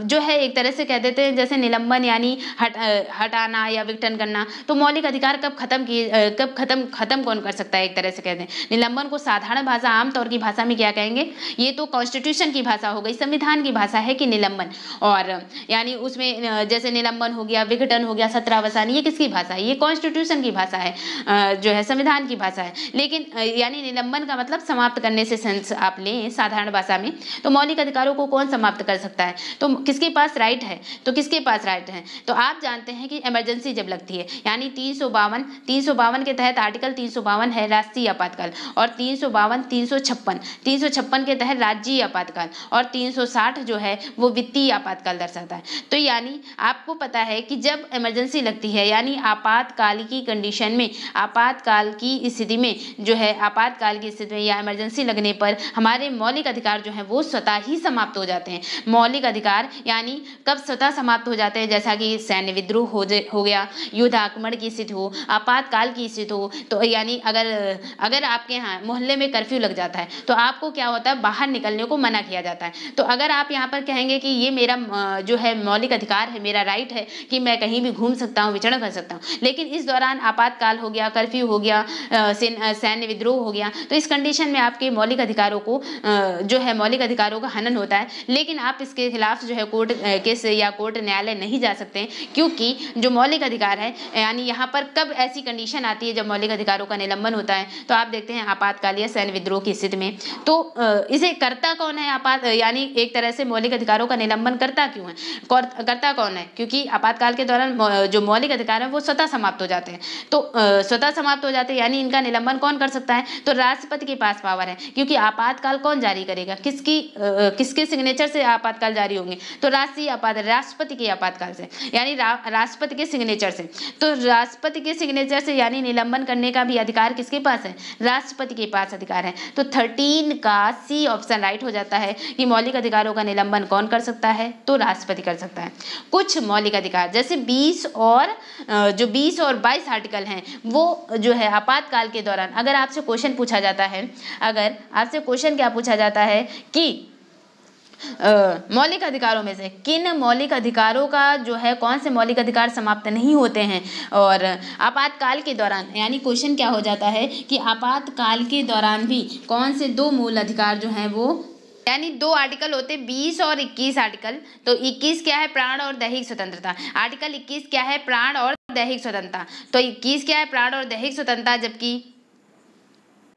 जो है एक तरह से कह देते हैं, जैसे निलंबन यानी हट हटाना या विघटन करना। तो मौलिक अधिकार कब खत्म किए कब खत्म खत्म कौन कर सकता है? एक तरह से कहते हैं निलंबन को साधारण भाषा आमतौर की भाषा में क्या कहेंगे? ये तो कॉन्स्टिट्यूशन की भाषा हो गई, संविधान की भाषा है कि निलंबन। और यानी उसमें जैसे निलंबन हो गया, विघटन हो गया, सत्रावसान, ये किसकी भाषा है? ये कॉन्स्टिट्यूशन की भाषा है जो है संविधान की भाषा है। लेकिन यानी निलंबन का मतलब समाप्त करने से सेंस आप लें साधारण भाषा में तो मौलिक अधिकारों को कौन समाप्त कर सकता है? तो किसके पास राइट है? तो किसके पास राइट है? तो आप जानते हैं कि इमरजेंसी जब लगती है, यानी तीन सौ बावन, तीन सौ बावन के तहत आर्टिकल तीन सौ बावन है राष्ट्रीय आपातकाल, और तीन सौ बावन, तीन सौ छप्पन, तीन सौ छप्पन के तहत राज्य आपातकाल, और तीन सौ साठ जो है वो वित्तीय आपातकाल दर्शाता है। तो यानी आपको पता है कि जब इमरजेंसी लगती है, यानी आपातकाल की कंडीशन में आपातकाल की स्थिति में जो है, आपातकाल की स्थिति में या इमरजेंसी लगने पर हमारे मौलिक अधिकार जो है, वो स्वतः ही समाप्त हो जाते हैं। मौलिक अधिकार यानी कब स्वतः समाप्त हो जाते हैं? जैसा कि सैन्य विद्रोह हो हो गया, युद्ध आक्रमण की स्थिति हो, आपातकाल की स्थिति हो तो यानी अगर अगर आपके यहाँ मोहल्ले में कर्फ्यू लग जाता है तो आपको क्या होता है? बाहर निकलने को मना किया जाता है। तो अगर आप यहाँ पर कहेंगे कि ये मेरा जो है मौलिक अधिकार है, मेरा राइट है कि मैं कहीं भी घूम सकता हूँ, विचरण कर सकता हूँ, लेकिन इस दौरान आपातकाल हो गया, कर्फ्यू हो गया सैन्य विद्रोह हो गया। तो इस कंडीशन में आपके मौलिक अधिकारों को जो है मौलिक अधिकारों का हनन होता है। लेकिन आप इसके खिलाफ जो है कोर्ट केस या कोर्ट न्यायालय नहीं जा सकते क्योंकि जो मौलिक अधिकार है यानी यहाँ पर कब ऐसी कंडीशन आती है जब मौलिक अधिकारों का निलंबन होता है तो आप देखते हैं आपातकाल या सैन्य विद्रोह की स्थिति में। तो इसे करता कौन है आपात यानी एक तरह से मौलिक अधिकारों का निलंबन करता क्यों है? करता कौन है? क्योंकि आपातकाल के दौरान जो मौलिक अधिकार है वो स्वतः समाप्त हो जाते हैं। तो स्वतः समाप्त हो जाते हैं, यानी इनका निलंबन कौन कर सकता है? तो राष्ट्रपति के पास पावर है। क्योंकि आपातकाल कौन जारी करेगा? किसकी किसके सिग्नेचर से आपातकाल जारी होंगे? तो राष्ट्रीय आपात, राष्ट्रपति के आपातकाल से, यानी राष्ट्रपति के सिग्नेचर से। तो राष्ट्रपति के सिग्नेचर से, यानी निलंबन करने का भी अधिकार किसके पास है? राष्ट्रपति के पास अधिकार है। तो थर्टीन का सी ऑप्शन राइट हो जाता है कि मौलिक अधिकारों का निलंबन कौन कर सकता है? तो राष्ट्रपति कर सकता है। कुछ मौलिक अधिकार, जैसे बीस और जो बीस और बाईस आर्टिकल हैं वो जो है आपातकाल के दौरान अगर आपसे क्वेश्चन पूछा जाता है, अगर आपसे क्वेश्चन क्या पूछा जाता है कि मौलिक अधिकारों में से किन मौलिक अधिकारों का जो है, कौन से मौलिक अधिकार समाप्त नहीं होते हैं? और आपातकाल के दौरान, यानी क्वेश्चन क्या हो जाता है कि आपातकाल के दौरान भी कौन से दो मूल अधिकार जो हैं वो यानी दो आर्टिकल होते बीस और इक्कीस आर्टिकल। तो इक्कीस क्या है? प्राण और दैहिक स्वतंत्रता। आर्टिकल इक्कीस क्या है? प्राण और दैहिक स्वतंत्रता। तो इक्कीस क्या है? प्राण और दैहिक स्वतंत्रता, जबकि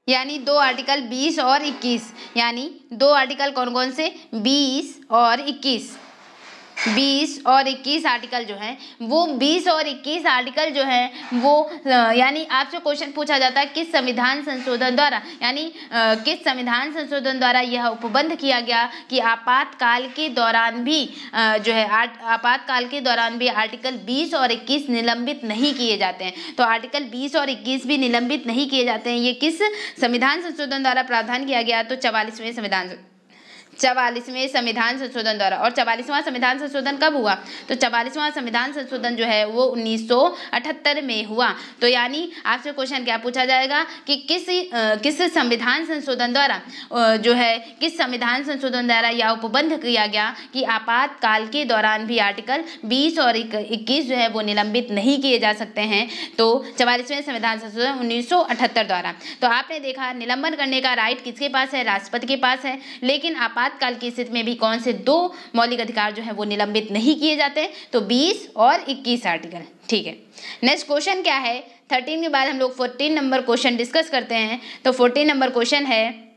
यानी दो आर्टिकल 20 और 21 यानी दो आर्टिकल कौन कौन से? 20 और 21 बीस और इक्कीस आर्टिकल जो है, वो बीस और इक्कीस आर्टिकल जो है, वो यानी आपसे क्वेश्चन पूछा जाता है, किस संविधान संशोधन द्वारा, यानी किस संविधान संशोधन द्वारा यह उपबंध किया गया कि आपातकाल के दौरान भी जो है आपातकाल के दौरान भी आर्टिकल बीस और इक्कीस निलंबित नहीं किए जाते हैं। तो आर्टिकल बीस और इक्कीस भी निलंबित नहीं किए जाते हैं, ये किस संविधान संशोधन द्वारा प्रावधान किया गया? तो चवालीसवें संविधान चवालीसवें संविधान संशोधन द्वारा। और चवालीसवां संविधान संशोधन कब हुआ? तो चवालीसवां संविधान संशोधन जो है, वो 1978 में हुआ। तो यानी आपसे क्वेश्चन क्या पूछा जाएगा कि किस किस संविधान संशोधन द्वारा जो है, किस संविधान संशोधन द्वारा यह उपबंध किया गया कि आपातकाल के दौरान भी आर्टिकल 20 और 21 जो है, वो निलंबित नहीं किए जा सकते हैं। तो चवालीसवें संविधान संशोधन उन्नीस सौ अठहत्तर द्वारा। तो आपने देखा, निलंबन करने का राइट किसके पास है? राष्ट्रपति के पास है। लेकिन आपात आपातकाल की स्थिति में भी कौन से दो मौलिक अधिकार जो है वो निलंबित नहीं किए जाते? तो 20 और 21 आर्टिकल। ठीक है। नेक्स्ट क्वेश्चन क्या है? थर्टीन के बाद हम लोग फोर्टीन नंबर क्वेश्चन डिस्कस करते हैं। तो फोर्टीन नंबर क्वेश्चन है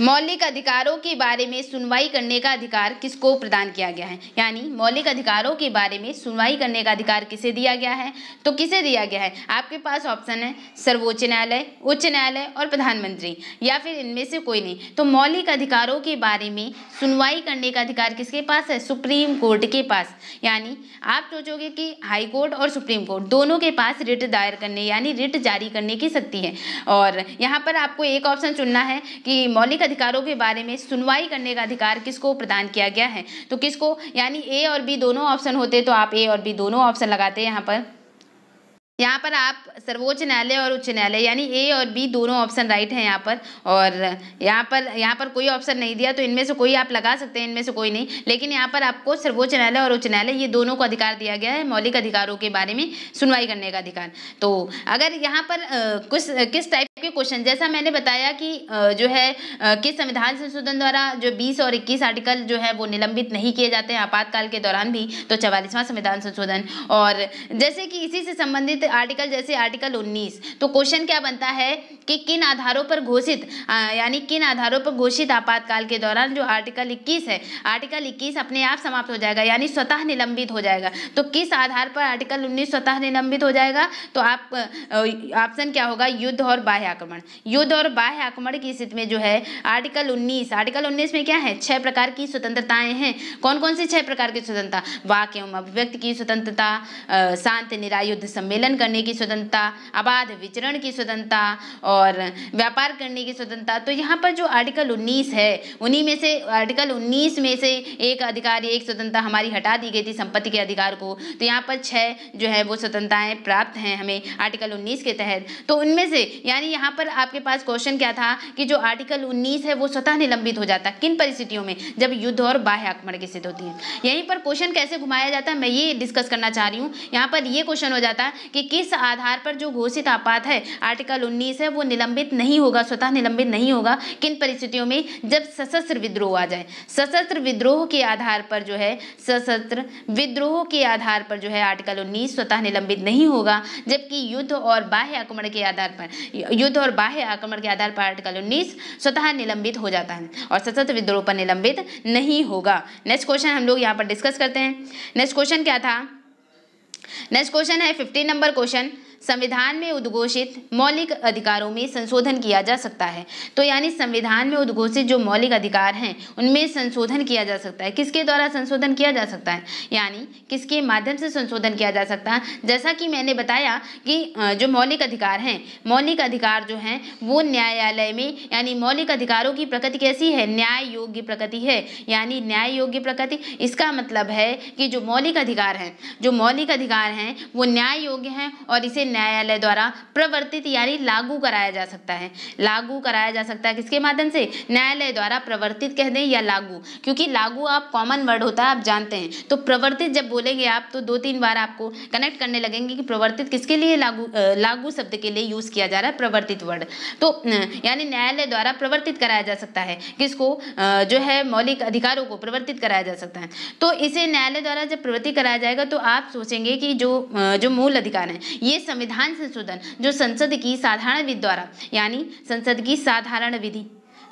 मौलिक अधिकारों के बारे में सुनवाई करने का अधिकार किसको प्रदान किया गया है? यानी मौलिक अधिकारों के बारे में सुनवाई करने का अधिकार किसे दिया गया है? तो किसे दिया गया है? आपके पास ऑप्शन है सर्वोच्च न्यायालय, उच्च न्यायालय और प्रधानमंत्री, या फिर इनमें से कोई नहीं। तो मौलिक अधिकारों के बारे में सुनवाई करने का अधिकार किसके पास है? सुप्रीम कोर्ट के पास। यानी आप सोचोगे कि हाई कोर्ट और सुप्रीम कोर्ट दोनों के पास रिट दायर करने, यानी रिट जारी करने की शक्ति है। और यहाँ पर आपको एक ऑप्शन चुनना है कि मौलिक अधिकारों के बारे में सुनवाई करने का अधिकार किसको प्रदान किया गया है? तो किसको, यानी ए और बी दोनों ऑप्शन होते तो आप ए और बी दोनों ऑप्शन लगाते यहाँ पर। यहाँ पर आप सर्वोच्च न्यायालय और उच्च न्यायालय यानी ए और बी दोनों ऑप्शन राइट हैं यहाँ पर। और यहाँ पर यहाँ पर कोई ऑप्शन नहीं दिया तो इनमें से कोई आप लगा सकते हैं, इनमें से कोई नहीं। लेकिन यहाँ पर आपको सर्वोच्च न्यायालय और उच्च न्यायालय, ये दोनों को अधिकार दिया गया है, मौलिक अधिकारों के बारे में सुनवाई करने का अधिकार। तो अगर यहाँ पर कुछ, किस टाइप के क्वेश्चन जैसा मैंने बताया कि जो है किस संविधान संशोधन द्वारा जो बीस और इक्कीस आर्टिकल जो है वो निलंबित नहीं किए जाते हैं आपातकाल के दौरान भी तो चवालीसवां संविधान संशोधन। और जैसे कि इसी से संबंधित आर्टिकल जैसे आर्टिकल 19 तो क्वेश्चन क्या बनता है कि किन आधारों पर घोषित यानी किन आधारों पर घोषित आपातकाल के दौरान जो आर्टिकल 21 है आर्टिकल 21 अपने आप समाप्त हो जाएगा, यानी स्वतः निलंबित हो जाएगा। तो किस आधार पर आर्टिकल 19 स्वतः निलंबित हो जाएगा? तो आप ऑप्शन क्या होगा? युद्ध और बाह्य आक्रमण। युद्ध और बाह्य आक्रमण की स्थिति में जो है आर्टिकल उन्नीस आर्टिकल उन्नीस में क्या है? छह प्रकार की स्वतंत्रताएँ हैं। कौन कौन सी छह प्रकार की स्वतंत्रता? वाक्य एवं अभिव्यक्ति की स्वतंत्रता शांत, निरायुद्ध, सम्मेलन करने की स्वतंत्रता अबाध विचरण की स्वतंत्रता और व्यापार करने की स्वतंत्रता। तो यहाँ पर जो आर्टिकल 19 है, उन्हीं में से आर्टिकल 19 में से एक अधिकार, एक स्वतंत्रता हमारी हटा दी गई थी संपत्ति के अधिकार को। तो यहाँ पर छः जो है वो स्वतंत्रताएँ प्राप्त हैं हमें आर्टिकल 19 के तहत। तो उनमें से, यानी यहाँ पर आपके पास क्वेश्चन क्या था कि जो आर्टिकल 19 है वो स्वतः निलंबित हो जाता, किन परिस्थितियों में? जब युद्ध और बाह्य आक्रमण की स्थिति होती है। यहीं पर क्वेश्चन कैसे घुमाया जाता है, मैं ये डिस्कस करना चाह रही हूँ। यहाँ पर ये क्वेश्चन हो जाता है कि किस आधार पर जो घोषित आपात है, आर्टिकल 19 है, वो निलंबित नहीं होगा, स्वतः निलंबित नहीं होगा। किन परिस्थितियों में? जब सशस्त्र विद्रोह आ जाए। सशस्त्र विद्रोह के आधार पर जो है, सशस्त्र विद्रोह के आधार पर जो है, आर्टिकल 19 स्वतः निलंबित नहीं होगा। जबकि युद्ध और बाह्य आक्रमण के आधार पर, युद्ध और बाह्य आक्रमण के आधार पर आर्टिकल उन्नीस स्वतः निलंबित हो जाता है और सशस्त्र विद्रोह पर निलंबित नहीं होगा। नेक्स्ट क्वेश्चन हम लोग यहाँ पर डिस्कस करते हैं। नेक्स्ट क्वेश्चन क्या था? नेक्स्ट क्वेश्चन है फिफ्टीन नंबर क्वेश्चन संविधान में उद्घोषित मौलिक अधिकारों में संशोधन किया जा सकता है। तो यानी संविधान में उद्घोषित जो मौलिक अधिकार हैं, उनमें संशोधन किया जा सकता है। किसके द्वारा संशोधन किया जा सकता है? यानी किसके माध्यम से संशोधन किया जा सकता है? जैसा कि मैंने बताया कि जो मौलिक अधिकार हैं, मौलिक अधिकार जो हैं, वो न्यायालय में, यानी मौलिक अधिकारों की प्रकृति कैसी है? न्याय योग्य प्रकृति है। यानी न्याय योग्य प्रकृति। इसका मतलब है कि जो मौलिक अधिकार हैं, जो मौलिक अधिकार हैं, वो न्याय योग्य हैं और इसे न्यायालय द्वारा प्रवर्तित यानी लागू कराया जा सकता है। लागू कराया जा सकता है किसके माध्यम से? न्यायालय द्वारा प्रवर्तित कह दें या लागू? क्योंकि लागू आप कॉमन वर्ड होता है, आप जानते हैं। तो प्रवर्तित जब बोलेंगे आप तो दो तीन बार आपको कनेक्ट करने लगेंगे कि प्रवर्तित किसके लिए लागू लागू शब्द के लिए यूज़ किया जा रहा है, प्रवर्तित वर्ड तो यानी न्यायालय द्वारा प्रवर्तित कराया जा सकता है। किसको? जो है मौलिक अधिकारों को प्रवर्तित कराया जा सकता है। तो इसे न्यायालय द्वारा जब प्रवर्तित कराया जाएगा तो आप सोचेंगे कि जो जो मूल अधिकार है, ये संविधान संशोधन जो संसद की साधारण विधि द्वारा यानी संसद की साधारण विधि।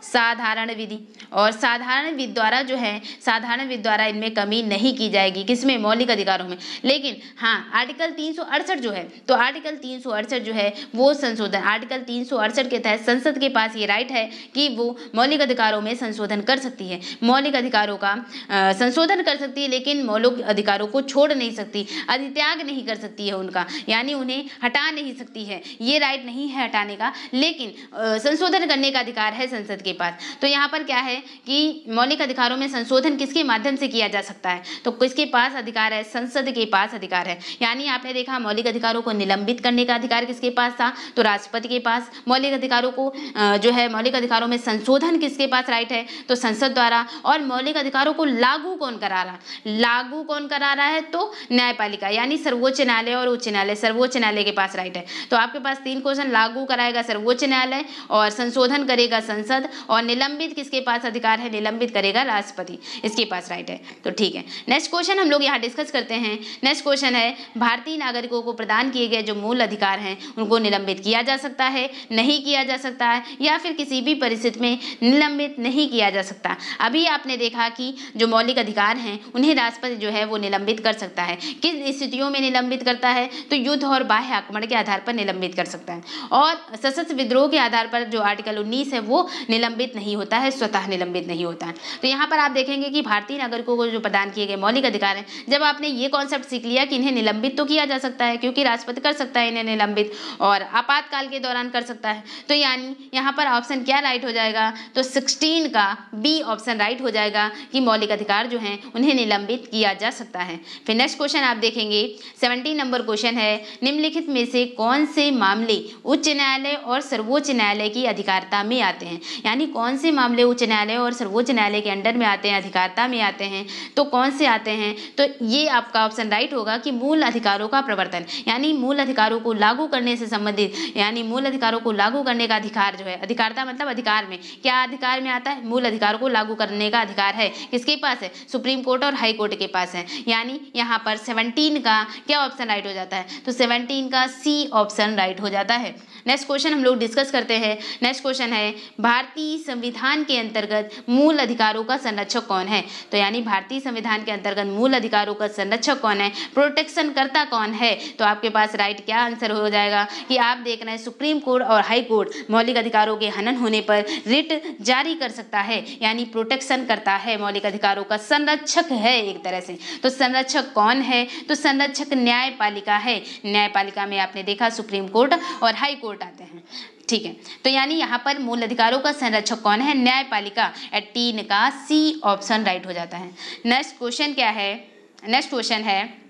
साधारण विधि। और साधारण विधि द्वारा जो है, साधारण विधि द्वारा इनमें कमी नहीं की जाएगी किसमें? मौलिक अधिकारों में। लेकिन हाँ आर्टिकल तीन सौ अड़सठ जो है तो आर्टिकल तीन सौ अड़सठ जो है, वो संशोधन, आर्टिकल तीन सौ अड़सठ के तहत संसद के पास ये राइट है कि वो मौलिक अधिकारों में संशोधन कर सकती है। मौलिक अधिकारों का संशोधन कर सकती है, लेकिन मौलिक अधिकारों को छोड़ नहीं सकती, अधित्याग नहीं कर सकती है उनका, यानी उन्हें हटा नहीं सकती है। ये राइट नहीं है हटाने का, लेकिन संशोधन करने का अधिकार है संसद के पास तो यहाँ पर क्या है कि मौलिक अधिकारों में संशोधन किसके माध्यम से किया जा सकता है? तो किसके पास अधिकार है? संसद के पास अधिकार है। यानी आपने देखा मौलिक अधिकारों को निलंबित करने का अधिकार किसके पास था? तो राष्ट्रपति के पास। मौलिक अधिकारों को जो है मौलिक अधिकारों में संशोधन किसके पास राइट है? तो संसद द्वारा। और मौलिक अधिकारों को लागू कौन करा रहा? लागू कौन करा रहा है? तो न्यायपालिका, यानी सर्वोच्च न्यायालय और उच्च न्यायालय। सर्वोच्च न्यायालय के पास राइट है। तो आपके पास तीन क्वेश्चन, लागू कराएगा सर्वोच्च न्यायालय और संशोधन करेगा संसद। और निलंबित किसके पास अधिकार है? निलंबित करेगा राष्ट्रपति। इसके पास राइट है। तो ठीक है। नेक्स्ट क्वेश्चन हम लोग यहाँ डिस्कस करते हैं। नेक्स्ट क्वेश्चन है, भारतीय नागरिकों को प्रदान किए गए जो मूल अधिकार हैं, उनको निलंबित किया जा सकता है? नहीं किया जा सकता है? या फिर किसी भी परिस्थिति में निलंबित नहीं किया जा सकता? अभी आपने देखा कि जो मौलिक अधिकार हैं, उन्हें राष्ट्रपति जो है वो निलंबित कर सकता है। किस स्थितियों में निलंबित करता है? तो युद्ध और बाह्य आक्रमण के आधार पर निलंबित कर सकता है। और सशस्त्र विद्रोह के आधार पर जो आर्टिकल उन्नीस है, वो निलंबित नहीं होता है, स्वतः निलंबित नहीं होता है। तो यहाँ पर आप देखेंगे कि भारतीय नागरिकों को जो प्रदान किए गए मौलिक अधिकार हैं, जब आपने ये कॉन्सेप्ट सीख लिया कि इन्हें निलंबित तो किया जा सकता है, क्योंकि राष्ट्रपति कर सकता है इन्हें निलंबित और आपातकाल के दौरान कर सकता है। तो यानी यहाँ पर ऑप्शन क्या राइट हो जाएगा? तो सिक्सटीन का बी ऑप्शन राइट हो जाएगा कि मौलिक अधिकार जो हैं, उन्हें निलंबित किया जा सकता है। फिर नेक्स्ट क्वेश्चन आप देखेंगे सेवनटीन नंबर क्वेश्चन है, निम्नलिखित में से कौन से मामले उच्च न्यायालय और सर्वोच्च न्यायालय की अधिकारता में आते हैं? यानी कौन से मामले उच्च न्यायालय और सर्वोच्च न्यायालय के अंडर में आते हैं, अधिकारता में आते हैं तो कौन से आते हैं? तो ये आपका ऑप्शन राइट होगा कि मूल अधिकारों का प्रवर्तन, यानी मूल अधिकारों को लागू करने से संबंधित, यानी मूल अधिकारों को लागू करने का अधिकार जो है, अधिकारता मतलब अधिकार में, क्या अधिकार में आता है? मूल अधिकारों को लागू करने का अधिकार है, किसके पास है? सुप्रीम कोर्ट और हाई कोर्ट के पास है, यानी यहाँ पर सेवनटीन का क्या ऑप्शन राइट हो जाता है? तो सेवनटीन का सी ऑप्शन राइट हो जाता है। नेक्स्ट क्वेश्चन हम लोग डिस्कस करते हैं। नेक्स्ट क्वेश्चन है, भारतीय संविधान के अंतर्गत मूल अधिकारों का संरक्षक कौन है? तो यानी भारतीय संविधान के अंतर्गत मूल अधिकारों का संरक्षक कौन है? प्रोटेक्शन करता कौन है? तो आपके पास राइट क्या आंसर हो जाएगा? कि आप देख रहे हैं सुप्रीम कोर्ट और हाई कोर्ट मौलिक अधिकारों के हनन होने पर रिट जारी कर सकता है। यानी प्रोटेक्शन करता है, मौलिक अधिकारों का संरक्षक है एक तरह से। तो संरक्षक कौन है? तो संरक्षक न्यायपालिका है। न्यायपालिका में आपने देखा सुप्रीम कोर्ट और हाई कोर्ट आते हैं। ठीक है। तो यानी यहाँ पर मूल अधिकारों का संरक्षक कौन है? न्यायपालिका एटीन का सी ऑप्शन राइट हो जाता है। नेक्स्ट क्वेश्चन क्या है? नेक्स्ट क्वेश्चन है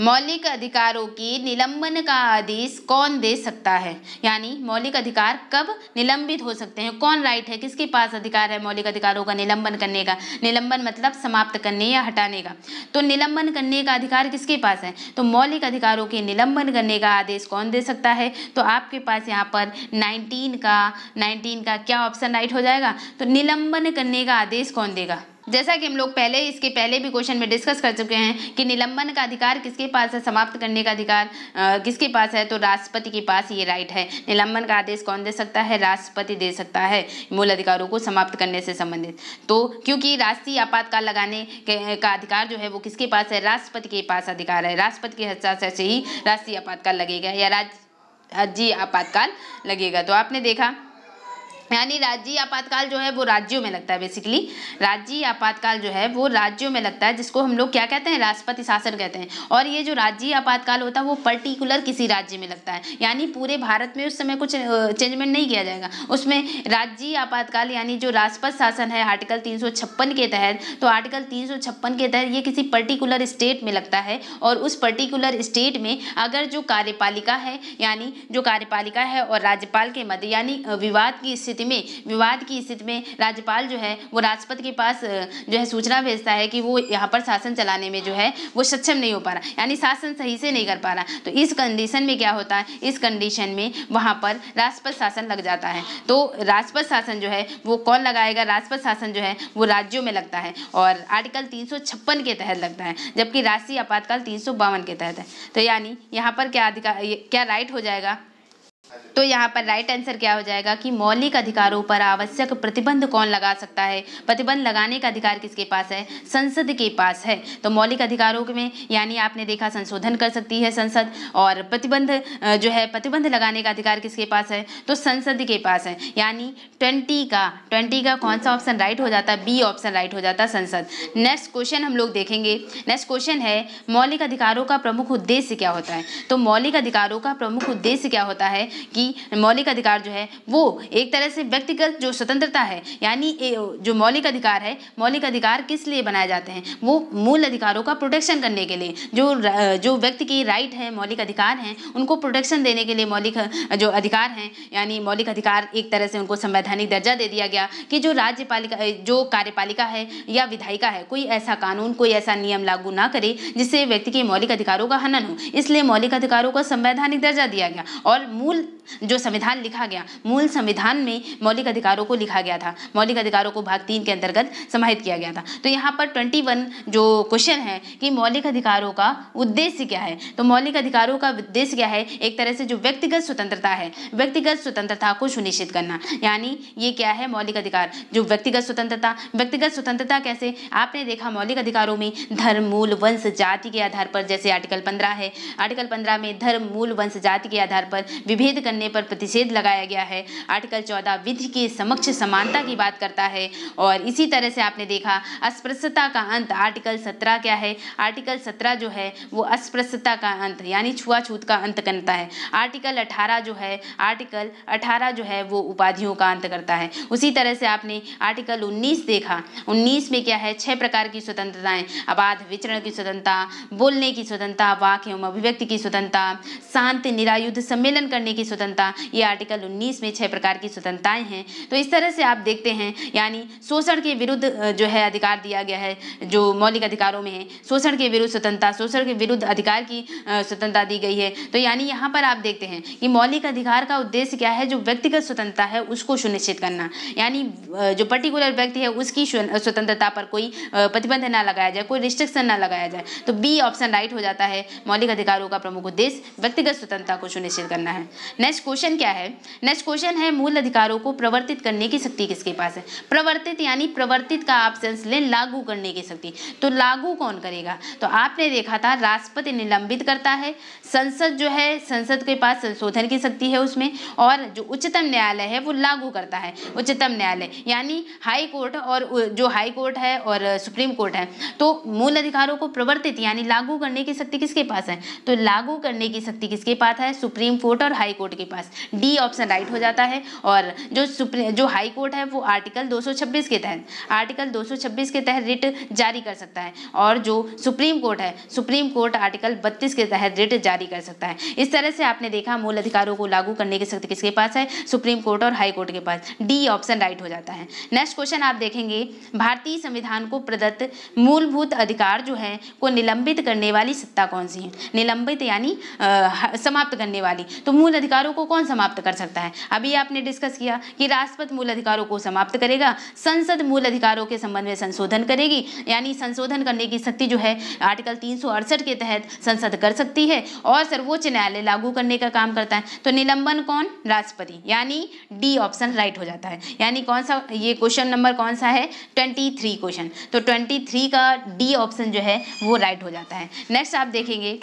मौलिक अधिकारों की निलंबन का आदेश कौन दे सकता है? यानी मौलिक अधिकार कब निलंबित हो सकते हैं? कौन राइट है? किसके पास अधिकार है मौलिक अधिकारों का निलंबन करने का? निलंबन मतलब समाप्त करने या हटाने का। तो निलंबन करने का अधिकार किसके पास है? तो मौलिक अधिकारों के निलंबन करने का आदेश कौन दे सकता है? तो आपके पास यहाँ पर नाइनटीन का नाइनटीन का क्या ऑप्शन राइट हो जाएगा? तो निलंबन करने का आदेश कौन देगा? जैसा कि हम लोग पहले इसके पहले भी क्वेश्चन में डिस्कस कर चुके हैं कि निलंबन का अधिकार किसके पास है, समाप्त करने का अधिकार किसके पास है तो राष्ट्रपति के पास ये राइट है। निलंबन का आदेश कौन दे सकता है? राष्ट्रपति दे सकता है मूल अधिकारों को समाप्त करने से संबंधित। तो क्योंकि राष्ट्रीय आपातकाल लगाने का अधिकार जो है वो किसके पास है? राष्ट्रपति के पास अधिकार है। राष्ट्रपति के हस्ताक्षर से ही राष्ट्रीय आपातकाल लगेगा या राज्य आपातकाल लगेगा। तो आपने देखा यानी राज्य आपातकाल जो है वो राज्यों में लगता है बेसिकली राज्य आपातकाल जो है वो राज्यों में लगता है, जिसको हम लोग क्या कहते हैं? राष्ट्रपति शासन कहते हैं। और ये जो राज्य आपातकाल होता है, वो पर्टिकुलर किसी राज्य में लगता है। यानी पूरे भारत में उस समय कुछ चेंजमेंट नहीं किया जाएगा। उसमें राज्य आपातकाल यानी जो राष्ट्रपति शासन है आर्टिकल तीन सौ छप्पन के तहत तो आर्टिकल तीन सौ छप्पन के तहत ये किसी पर्टिकुलर स्टेट में लगता है। और उस पर्टिकुलर स्टेट में अगर जो कार्यपालिका है, यानी जो कार्यपालिका है और राज्यपाल के मध्य, यानी विवाद की स्थिति स्थिति में, विवाद की स्थिति में राज्यपाल जो है, वो राष्ट्रपति के पास जो है सूचना भेजता है कि वो यहाँ पर शासन चलाने में जो है, वो सक्षम नहीं हो पा रहा। यानी शासन सही से नहीं कर पा रहा। तो इस कंडीशन में क्या होता है? इस कंडीशन में वहाँ पर राष्ट्रपति शासन लग जाता है। तो राष्ट्रपति शासन जो है, वो कौन लगाएगा? राष्ट्रपति शासन जो है, वो राज्यों में लगता है। और आर्टिकल तीन सौ छप्पन के तहत लगता है, जबकि राष्ट्रीय आपातकाल तीन सौ बावन के तहत है। तो यानी यहाँ पर क्या अधिकार क्या राइट हो जाएगा? तो यहाँ पर राइट आंसर क्या हो जाएगा कि मौलिक अधिकारों पर आवश्यक प्रतिबंध कौन लगा सकता है? प्रतिबंध लगाने का अधिकार किसके पास है? संसद के पास है। तो मौलिक अधिकारों में यानी आपने देखा संशोधन कर सकती है संसद और प्रतिबंध जो है प्रतिबंध लगाने का अधिकार किसके पास है? तो संसद के पास है। यानी ट्वेंटी का ट्वेंटी का कौन सा ऑप्शन राइट हो जाता? है बी ऑप्शन राइट हो जाता है संसद। नेक्स्ट क्वेश्चन हम लोग देखेंगे। नेक्स्ट क्वेश्चन है, मौलिक अधिकारों का प्रमुख उद्देश्य क्या होता है? तो मौलिक अधिकारों का प्रमुख उद्देश्य क्या होता है? कि मौलिक अधिकार जो है, वो एक तरह से व्यक्तिगत जो स्वतंत्रता है, यानी जो मौलिक अधिकार है, मौलिक अधिकार किस लिए बनाए जाते हैं? वो मूल अधिकारों का प्रोटेक्शन करने के लिए। जो जो व्यक्ति की राइट है, मौलिक अधिकार हैं, उनको प्रोटेक्शन देने के लिए मौलिक, जो अधिकार हैं, यानी मौलिक अधिकार एक तरह से उनको संवैधानिक दर्जा दे दिया गया कि जो राज्यपालिका जो कार्यपालिका है या विधायिका है, कोई ऐसा कानून, कोई ऐसा नियम लागू ना करे जिससे व्यक्ति के मौलिक अधिकारों का हनन हो। इसलिए मौलिक अधिकारों को संवैधानिक दर्जा दिया गया और मूल जो संविधान लिखा गया, मूल संविधान में मौलिक अधिकारों को लिखा गया था। मौलिक अधिकारों को भाग तीन के अंतर्गत समाहित किया गया था। तो यहाँ पर ट्वेंटी वन जो क्वेश्चन है कि मौलिक अधिकारों का उद्देश्य क्या है? तो मौलिक अधिकारों का उद्देश्य क्या है? एक तरह से जो व्यक्तिगत स्वतंत्रता है, व्यक्तिगत स्वतंत्रता को सुनिश्चित करना। यानी ये क्या है? मौलिक अधिकार। जो व्यक्तिगत स्वतंत्रता व्यक्तिगत स्वतंत्रता कैसे? आपने देखा मौलिक अधिकारों में धर्म, मूल, वंश, जाति के आधार पर, जैसे आर्टिकल पंद्रह है। आर्टिकल पंद्रह में धर्म, मूल, वंश, जाति के आधार पर विभेद करने पर प्रतिषेध लगाया गया है। आर्टिकल चौदह, विधि के समक्ष समानता की बात करता है और इसी तरह से आपने देखा, अस्पृश्यता का अंत आर्टिकल सत्रह क्या है? आर्टिकल सत्रह जो है, वो अस्पृश्यता का अंत, यानी छुआछूत का अंत करता है। आर्टिकल अठारह जो है, आर्टिकल अठारह जो है, वो उपाधियों का अंत करता है। उसी तरह से आपने आर्टिकल उन्नीस देखा। उन्नीस में क्या है? छह प्रकार की स्वतंत्रताएँ। अबाध, विचरण की स्वतंत्रता, बोलने की स्वतंत्रता वाक एवं अभिव्यक्ति की स्वतंत्रता, शांति, निरायुद्ध, सम्मेलन करने की स्वतंत्रता, ये आर्टिकल उन्नीस में छह प्रकार की स्वतंत्रताएँ हैं। तो इस तरह से आप देखते हैं, यानी शोषण के विरुद्ध जो है अधिकार दिया गया है, जो मौलिक अधिकारों में है, शोषण के विरुद्ध स्वतंत्रता, शोषण के विरुद्ध अधिकार की स्वतंत्रता दी गई है। तो यानी यहाँ पर आप देखते हैं कि मौलिक अधिकार का उद्देश्य क्या है, जो व्यक्तिगत स्वतंत्रता है, उसको सुनिश्चित करना। यानी जो पर्टिकुलर व्यक्ति है, उसकी स्वतंत्रता पर कोई प्रतिबंध ना लगाया जाए, कोई रिस्ट्रिक्शन ना लगाया जाए तो बी ऑप्शन राइट हो जाता है। मौलिक अधिकारों का प्रमुख उद्देश्य व्यक्तिगत स्वतंत्रता को सुनिश्चित करना है। नेक्स्ट क्वेश्चन क्या है? नेक्स्ट क्वेश्चन है मूल अधिकारों को प्रवर्तित करने की शक्ति किसके पास है? प्रवर्तित यानी प्रवर्तित का आप सेंस लें, लागू करने की शक्ति। तो लागू कौन करेगा? तो आपने देखा था राष्ट्रपति निलंबित करता है, संसद जो है, संसद के पास संशोधन की शक्ति है उसमें, और जो उच्चतम न्यायालय है वो लागू करता है। उच्चतम न्यायालय, यानी हाई कोर्ट और जो हाई कोर्ट है और सुप्रीम कोर्ट है तो मूल अधिकारों को प्रवर्तित यानी लागू करने की शक्ति किसके पास है? तो लागू करने की शक्ति किसके पास है? सुप्रीम कोर्ट और हाई कोर्ट के पास डी ऑप्शन राइट हो जाता है और जो सुप्रीम, जो हाई कोर्ट है वो आर्टिकल 226 के तहत, आर्टिकल 226 के तहत रिट जारी कर सकता है और जो सुप्रीम कोर्ट है, सुप्रीम कोर्ट आर्टिकल 32 के तहत रिट जारी कर सकता है। इस तरह से आपने देखा मूल अधिकारों को लागू करने की शक्ति किसके पास है? सुप्रीम कोर्ट और हाई कोर्ट के पास डी ऑप्शन राइट हो जाता है। नेक्स्ट क्वेश्चन आप देखेंगे, भारतीय संविधान को प्रदत्त मूलभूत अधिकार जो है, को निलंबित करने वाली सत्ता कौन सी है? निलंबित यानी समाप्त करने वाली। तो मूल अधिकारों को कौन समाप्त कर सकता है? अभी आपने डिस्कस किया कि राष्ट्रपति मूल अधिकारों को समाप्त करेगा, संसद मूल अधिकारों के संबंध में संशोधन करेगी, यानी संशोधन करने की शक्ति जो है आर्टिकल तीन सौ अड़सठ के तहत संसद कर सकती है और सर्वोच्च न्यायालय लागू करने का काम करता है। तो निलंबन कौन? राष्ट्रपति यानी डी ऑप्शन राइट हो जाता है। यानी कौन सा, ये क्वेश्चन नंबर कौन सा है? ट्वेंटी थ्री क्वेश्चन तो ट्वेंटी थ्री का डी ऑप्शन जो है, वो राइट हो जाता है। नेक्स्ट आप देखेंगे,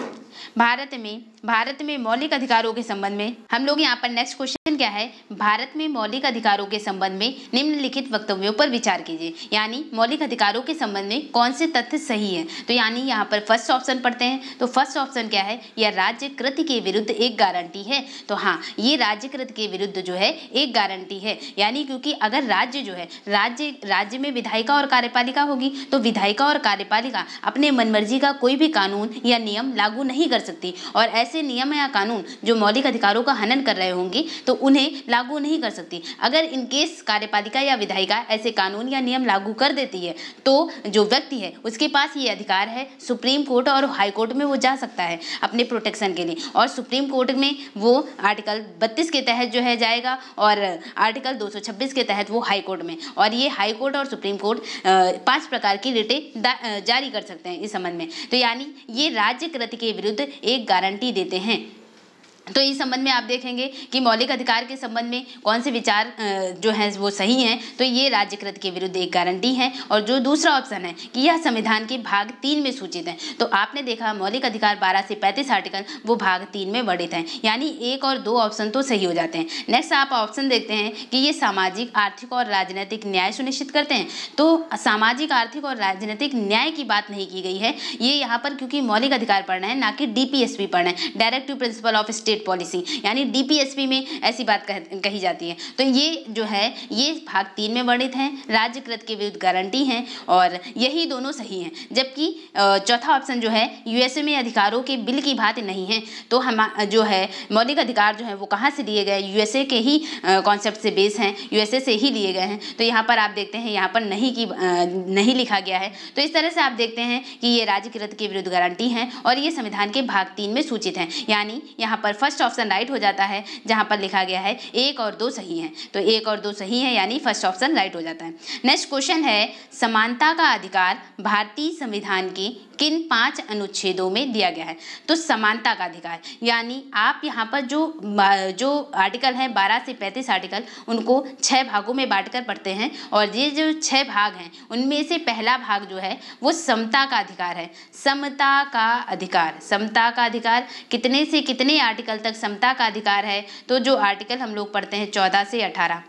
भारत में भारत में मौलिक अधिकारों के संबंध में? हम लोग यहाँ पर नेक्स्ट क्वेश्चन क्या है? भारत में मौलिक अधिकारों के संबंध में निम्नलिखित वक्तव्यों पर विचार कीजिए। यानी मौलिक अधिकारों के संबंध में कौन से तथ्य सही है? तो यानी यहाँ पर फ़र्स्ट ऑप्शन पढ़ते हैं। तो फ़र्स्ट ऑप्शन क्या है? यह राज्य कृत के विरुद्ध एक गारंटी है। तो हाँ ये राज्य कृत के विरुद्ध जो है, एक गारंटी है। यानी क्योंकि अगर राज्य जो है, राज्य राज्य में विधायिका और कार्यपालिका होगी तो विधायिका और कार्यपालिका अपने मनमर्जी का कोई भी कानून या नियम लागू नहीं कर सकती। और ऐसे नियम या कानून जो मौलिक अधिकारों का हनन कर रहे होंगे तो उन्हें लागू नहीं कर सकती। अगर इनकेस कार्यपालिका या विधायिका ऐसे कानून या नियम लागू कर देती है तो जो व्यक्ति है, उसके पास ये अधिकार है, सुप्रीम कोर्ट और हाई कोर्ट में वो जा सकता है अपने प्रोटेक्शन के लिए। और सुप्रीम कोर्ट में वो आर्टिकल बत्तीस के तहत जो है जाएगा और आर्टिकल दो सौ छब्बीस के तहत वो हाई कोर्ट में। और ये हाई कोर्ट और सुप्रीम कोर्ट पाँच प्रकार की रिटें जारी कर सकते हैं इस संबंध में। तो यानी ये राज्य कृति के विरुद्ध एक गारंटी देते हैं। तो इस संबंध में आप देखेंगे कि मौलिक अधिकार के संबंध में कौन से विचार जो हैं, वो सही हैं। तो ये राज्यकृत के विरुद्ध एक गारंटी है और जो दूसरा ऑप्शन है कि यह संविधान के भाग तीन में सूचित है। तो आपने देखा मौलिक अधिकार बारह से पैंतीस आर्टिकल, वो भाग तीन में वर्णित हैं। यानी एक और दो ऑप्शन तो सही हो जाते हैं। नेक्स्ट आप ऑप्शन देखते हैं कि ये सामाजिक, आर्थिक और राजनीतिक न्याय सुनिश्चित करते हैं। तो सामाजिक, आर्थिक और राजनीतिक न्याय की बात नहीं की गई है। ये यहाँ पर क्योंकि मौलिक अधिकार पढ़ना है, ना कि डीपीएसपी पढ़ना है। Directive principle of state state policy यानी डीपीएसपी में ऐसी बात कह, कही जाती है। तो ये जो है ये भाग तीन में वर्णित हैं। राज्यकृत के विरुद्ध गारंटी हैं और यही दोनों सही हैं। जबकि चौथा ऑप्शन जो है यूएसए में अधिकारों के बिल की बात नहीं है। तो हम जो है मौलिक अधिकार जो है वो कहाँ से लिए गए? यूएसए के ही कॉन्सेप्ट से बेस हैं। यूएसए से ही लिए गए हैं। तो यहाँ पर आप देखते हैं यहाँ पर नहीं की नहीं लिखा गया है। तो इस तरह से आप देखते हैं कि ये राज्यकृत के विरुद्ध गारंटी हैं और ये संविधान के भाग तीन में सूचित हैं। यानी यहाँ पर फ़र्स्ट ऑप्शन राइट हो जाता है, जहाँ पर लिखा गया है एक और दो सही हैं। तो एक और दो सही है, यानी फ़र्स्ट ऑप्शन राइट हो जाता है। नेक्स्ट क्वेश्चन है, समानता का अधिकार भारतीय संविधान के किन पाँच अनुच्छेदों में दिया गया है। तो समानता का अधिकार, यानी आप यहाँ पर जो जो आर्टिकल हैं, बारह से पैंतीस आर्टिकल, उनको छः भागों में बांटकर पढ़ते हैं और ये जो छः भाग हैं, उनमें से पहला भाग जो है, वो समता का अधिकार है। समता का अधिकार, समता का अधिकार, कितने से कितने आर्टिकल तक समता का अधिकार है तो जो आर्टिकल हम लोग पढ़ते हैं, चौदह से अठारह।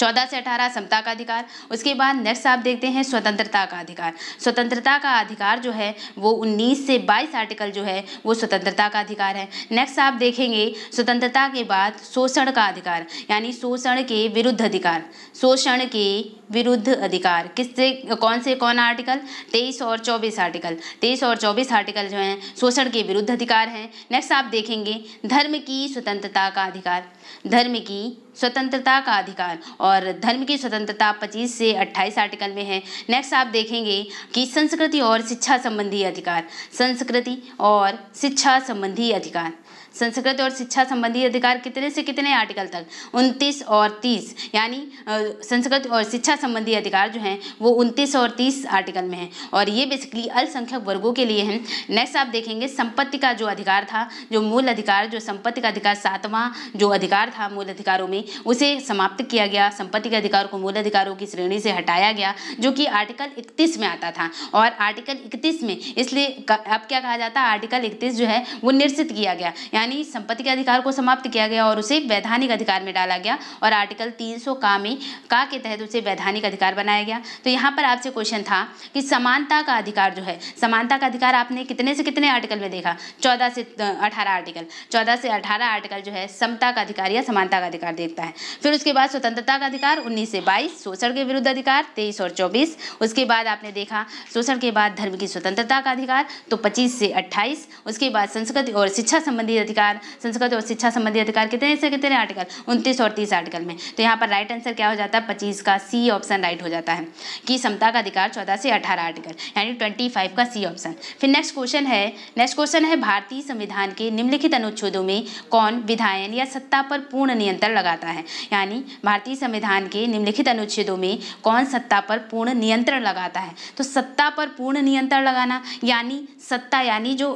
चौदह से अठारह समता का अधिकार, उसके बाद नेक्स्ट आप देखते हैं स्वतंत्रता का अधिकार। स्वतंत्रता का अधिकार जो है, वो उन्नीस से बाईस आर्टिकल जो है, वो स्वतंत्रता का अधिकार है। नेक्स्ट आप देखेंगे स्वतंत्रता के बाद शोषण का अधिकार, यानी शोषण के विरुद्ध अधिकार। शोषण के विरुद्ध अधिकार, किससे, कौन से, कौन आर्टिकल? तेईस और चौबीस आर्टिकल। तेईस और चौबीस आर्टिकल जो हैं, शोषण के विरुद्ध अधिकार हैं। नेक्स्ट आप देखेंगे धर्म की स्वतंत्रता का अधिकार। धर्म की स्वतंत्रता का अधिकार। और धर्म की स्वतंत्रता 25 से 28 आर्टिकल में है। नेक्स्ट आप देखेंगे कि संस्कृति और शिक्षा संबंधी अधिकार। संस्कृति और शिक्षा संबंधी अधिकार। संस्कृत और शिक्षा संबंधी अधिकार कितने से कितने आर्टिकल तक? उनतीस और तीस। यानी संस्कृत और शिक्षा संबंधी अधिकार जो हैं, वो उनतीस और तीस आर्टिकल में हैं। और ये बेसिकली अल्पसंख्यक वर्गों के लिए हैं। नेक्स्ट आप देखेंगे, संपत्ति का जो अधिकार था, जो मूल अधिकार, जो संपत्ति का अधिकार सातवां जो अधिकार था मूल अधिकारों में, उसे समाप्त किया गया। संपत्ति के अधिकार को मूल अधिकारों की श्रेणी से हटाया गया, जो कि आर्टिकल इकतीस में आता था। और आर्टिकल इकतीस में, इसलिए अब क्या कहा जाता है? आर्टिकल इकतीस जो है, वो निश्चित किया गया। यानी संपत्ति के अधिकार को समाप्त किया गया और उसे वैधानिक अधिकार में डाला गया और आर्टिकल 300 का में, का के तहत उसे वैधानिक अधिकार बनाया गया। तो यहाँ पर आपसे क्वेश्चन था कि समानता का अधिकार जो है, समानता का अधिकार आपने कितने से कितने आर्टिकल में देखा? चौदह से अठारह आर्टिकल। चौदह से अठारह आर्टिकल जो है, समता का अधिकार या समानता का अधिकार देखता है। फिर उसके बाद स्वतंत्रता का अधिकार, उन्नीस से बाईस, शोषण के विरुद्ध अधिकार, तेईस और चौबीस। उसके बाद आपने देखा, शोषण के बाद धर्म की स्वतंत्रता का अधिकार तो पच्चीस से अट्ठाईस। उसके बाद संस्कृति और शिक्षा संबंधी अधिकार, संस्कृत और शिक्षा संबंधी अधिकार कितने से कितने आर्टिकल उनतीस और तीस आर्टिकल में। तो यहाँ पर राइट आंसर क्या हो जाता है? पच्चीस का सी ऑप्शन राइट हो जाता है। कि समता का अधिकार चौदह से अठारह आर्टिकल यानी ट्वेंटी का सी ऑप्शन फिर नेक्स्ट क्वेश्चन है। नेक्स्ट क्वेश्चन है, भारतीय संविधान के निम्नलिखित अनुच्छेदों में कौन विधायन या सत्ता पर पूर्ण नियंत्रण लगाता है? यानी भारतीय संविधान के निम्नलिखित अनुच्छेदों में कौन सत्ता पर पूर्ण नियंत्रण लगाता है? तो सत्ता पर पूर्ण नियंत्रण लगाना, यानी सत्ता, यानी जो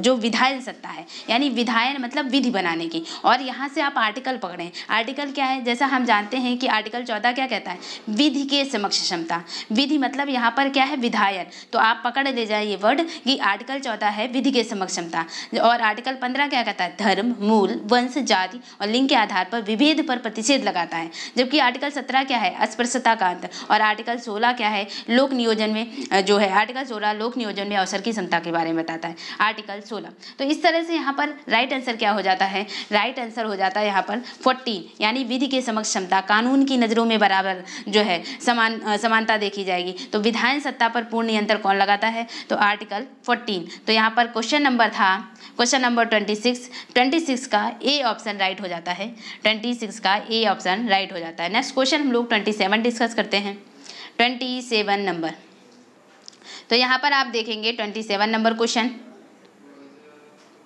जो विधायन सत्ता है, यानी विधायन मतलब विधि बनाने की। और यहाँ से आप आर्टिकल पकड़ें। आर्टिकल क्या है? जैसा हम जानते हैं कि आर्टिकल चौदह क्या कहता है? विधि के समक्ष क्षमता। विधि मतलब यहाँ पर क्या है? विधायन। तो आप पकड़ ले जाए ये वर्ड कि आर्टिकल चौदह है, विधि के समक्ष क्षमता। और आर्टिकल पंद्रह क्या कहता है? धर्म, मूल, वंश, जाति और लिंग के आधार पर विभेद पर प्रतिषेध लगाता है। जबकि आर्टिकल सत्रह क्या है? अस्पृश्यता का अंत। और आर्टिकल सोलह क्या है? लोक नियोजन में जो है आर्टिकल सोलह लोक नियोजन में अवसर की क्षमता के बारे में बताता है। आर्टिकल सोलह। तो इस तरह से यहाँ पर राइट आंसर क्या हो जाता है? राइट आंसर हो जाता है यहाँ पर फोर्टीन, यानी विधि के समक्ष क्षमता, कानून की नज़रों में बराबर जो है, समान समानता देखी जाएगी। तो विधायन सत्ता पर पूर्ण नियंत्रण कौन लगाता है? तो आर्टिकल फोर्टीन। तो यहाँ पर क्वेश्चन नंबर था, question number twenty six. Twenty six का ए ऑप्शन राइट हो जाता है। ट्वेंटी सिक्स का ए ऑप्शन राइट हो जाता है। नेक्स्ट क्वेश्चन हम लोग ट्वेंटी सेवन डिस्कस करते हैं। Twenty seven number. तो यहाँ पर आप देखेंगे ट्वेंटी सेवन नंबर क्वेश्चन।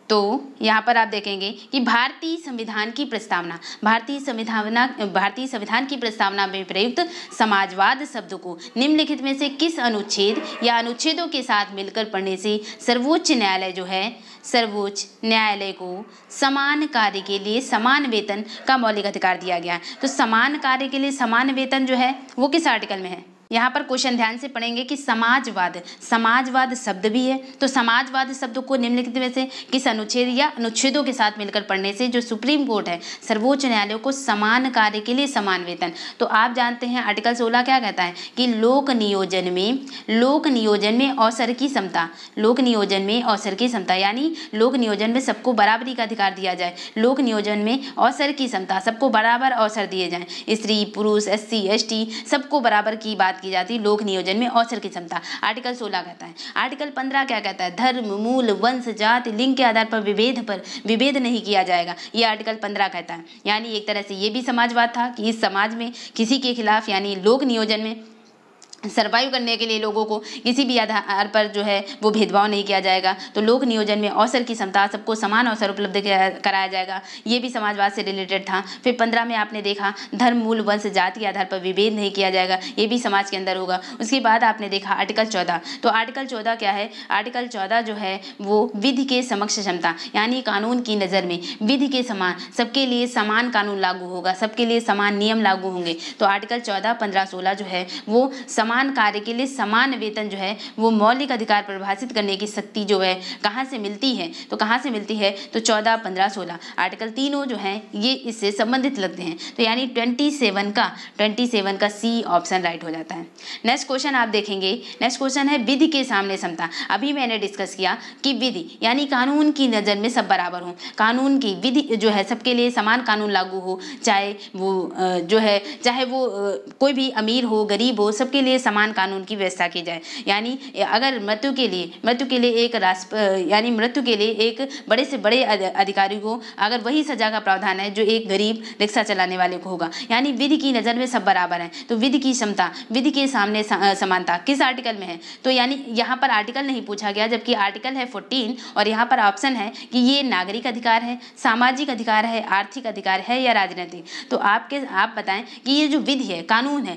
तो यहाँ पर आप देखेंगे कि भारतीय संविधान की प्रस्तावना, भारतीय संविधान भारतीय संविधान की प्रस्तावना में प्रयुक्त समाजवाद शब्द को निम्नलिखित में से किस अनुच्छेद या अनुच्छेदों के साथ मिलकर पढ़ने से सर्वोच्च न्यायालय जो है, सर्वोच्च न्यायालय को समान कार्य के लिए समान वेतन का मौलिक अधिकार दिया गया। है तो समान कार्य के लिए समान वेतन जो है, वो किस आर्टिकल में है? यहाँ पर क्वेश्चन ध्यान से पढ़ेंगे कि समाजवाद समाजवाद शब्द भी है। तो समाजवाद शब्द को निम्नलिखित में से किस अनुच्छेद या अनुच्छेदों के साथ मिलकर पढ़ने से जो सुप्रीम कोर्ट है, सर्वोच्च न्यायालय को समान कार्य के लिए समान वेतन। तो आप जानते हैं आर्टिकल सोलह क्या कहता है कि लोक नियोजन में, लोक नियोजन में अवसर की क्षमता लोक नियोजन में अवसर की क्षमता यानी लोक नियोजन में सबको बराबरी का अधिकार दिया जाए। लोक नियोजन में अवसर की क्षमता सबको बराबर अवसर दिए जाए। स्त्री, पुरुष एस सी सबको बराबर की बात की जाती है लोक नियोजन में अवसर की क्षमता। आर्टिकल सोलह कहता है। आर्टिकल पंद्रह क्या कहता है? धर्म, मूल, वंश, जाति, लिंग के आधार पर विभेद पर विभेद नहीं किया जाएगा। ये आर्टिकल पंद्रह कहता है। यानी एक तरह से ये भी समाजवाद था कि इस समाज में किसी के खिलाफ, यानी लोक नियोजन में सर्वाइव करने के लिए लोगों को किसी भी आधार पर जो है वो भेदभाव नहीं किया जाएगा। तो लोक नियोजन में अवसर की क्षमता सबको समान अवसर उपलब्ध कराया जाएगा। ये भी समाजवाद से रिलेटेड था। फिर पंद्रह में आपने देखा, धर्म, मूल, वंश, जाति के आधार पर विभेद नहीं किया जाएगा। ये भी समाज के अंदर होगा। उसके बाद आपने देखा आर्टिकल चौदह। तो आर्टिकल चौदह क्या है? आर्टिकल चौदह जो है वो विधि के समक्ष क्षमता, यानी कानून की नज़र में विधि के समान, सबके लिए समान कानून लागू होगा, सबके लिए समान नियम लागू होंगे। तो आर्टिकल चौदह, पंद्रह, सोलह जो है वो समान समान कार्य के लिए समान वेतन जो है, वो मौलिक अधिकार परिभाषित करने की शक्ति जो है, कहाँ से मिलती है? तो कहाँ से मिलती है? तो चौदह, पंद्रह, सोलह। आर्टिकल तीनों जो है, ये इससे संबंधित लगते हैं। तो यानी ट्वेंटी सेवन का, ट्वेंटी सेवन का सी ऑप्शन राइट हो जाता है। नेक्स्ट क्वेश्चन आप देखेंगे। नेक्स्ट क्वेश्चन है विधि के सामने क्षमता अभी मैंने डिस्कस किया कि विधि, यानी कानून की नज़र में सब बराबर हो। कानून की विधि जो है, सबके लिए समान कानून लागू हो, चाहे वो जो है, चाहे वो कोई भी अमीर हो, गरीब हो, सबके लिए समान कानून की व्यवस्था की जाए। यानी, अगर मृत्यु के लिए, मृत्यु के लिए एक राष्ट्र यानी मृत्यु के लिए एक बड़े से बड़े अधिकारी को अगर वही सजा का प्रावधान है, जो एक गरीब रिक्शा चलाने वाले को होगा। यानी विधि की नज़र में सब बराबर हैं। तो विधि की क्षमता, विधि के सामने समानता किस आर्टिकल में है? तो यानी यहाँ पर आर्टिकल नहीं पूछा गया, जबकि आर्टिकल है फोर्टीन और यहाँ पर ऑप्शन है कि ये नागरिक अधिकार है, सामाजिक अधिकार है, आर्थिक अधिकार है या राजनीतिक। तो आपके, आप बताएँ कि ये जो विधि है, कानून है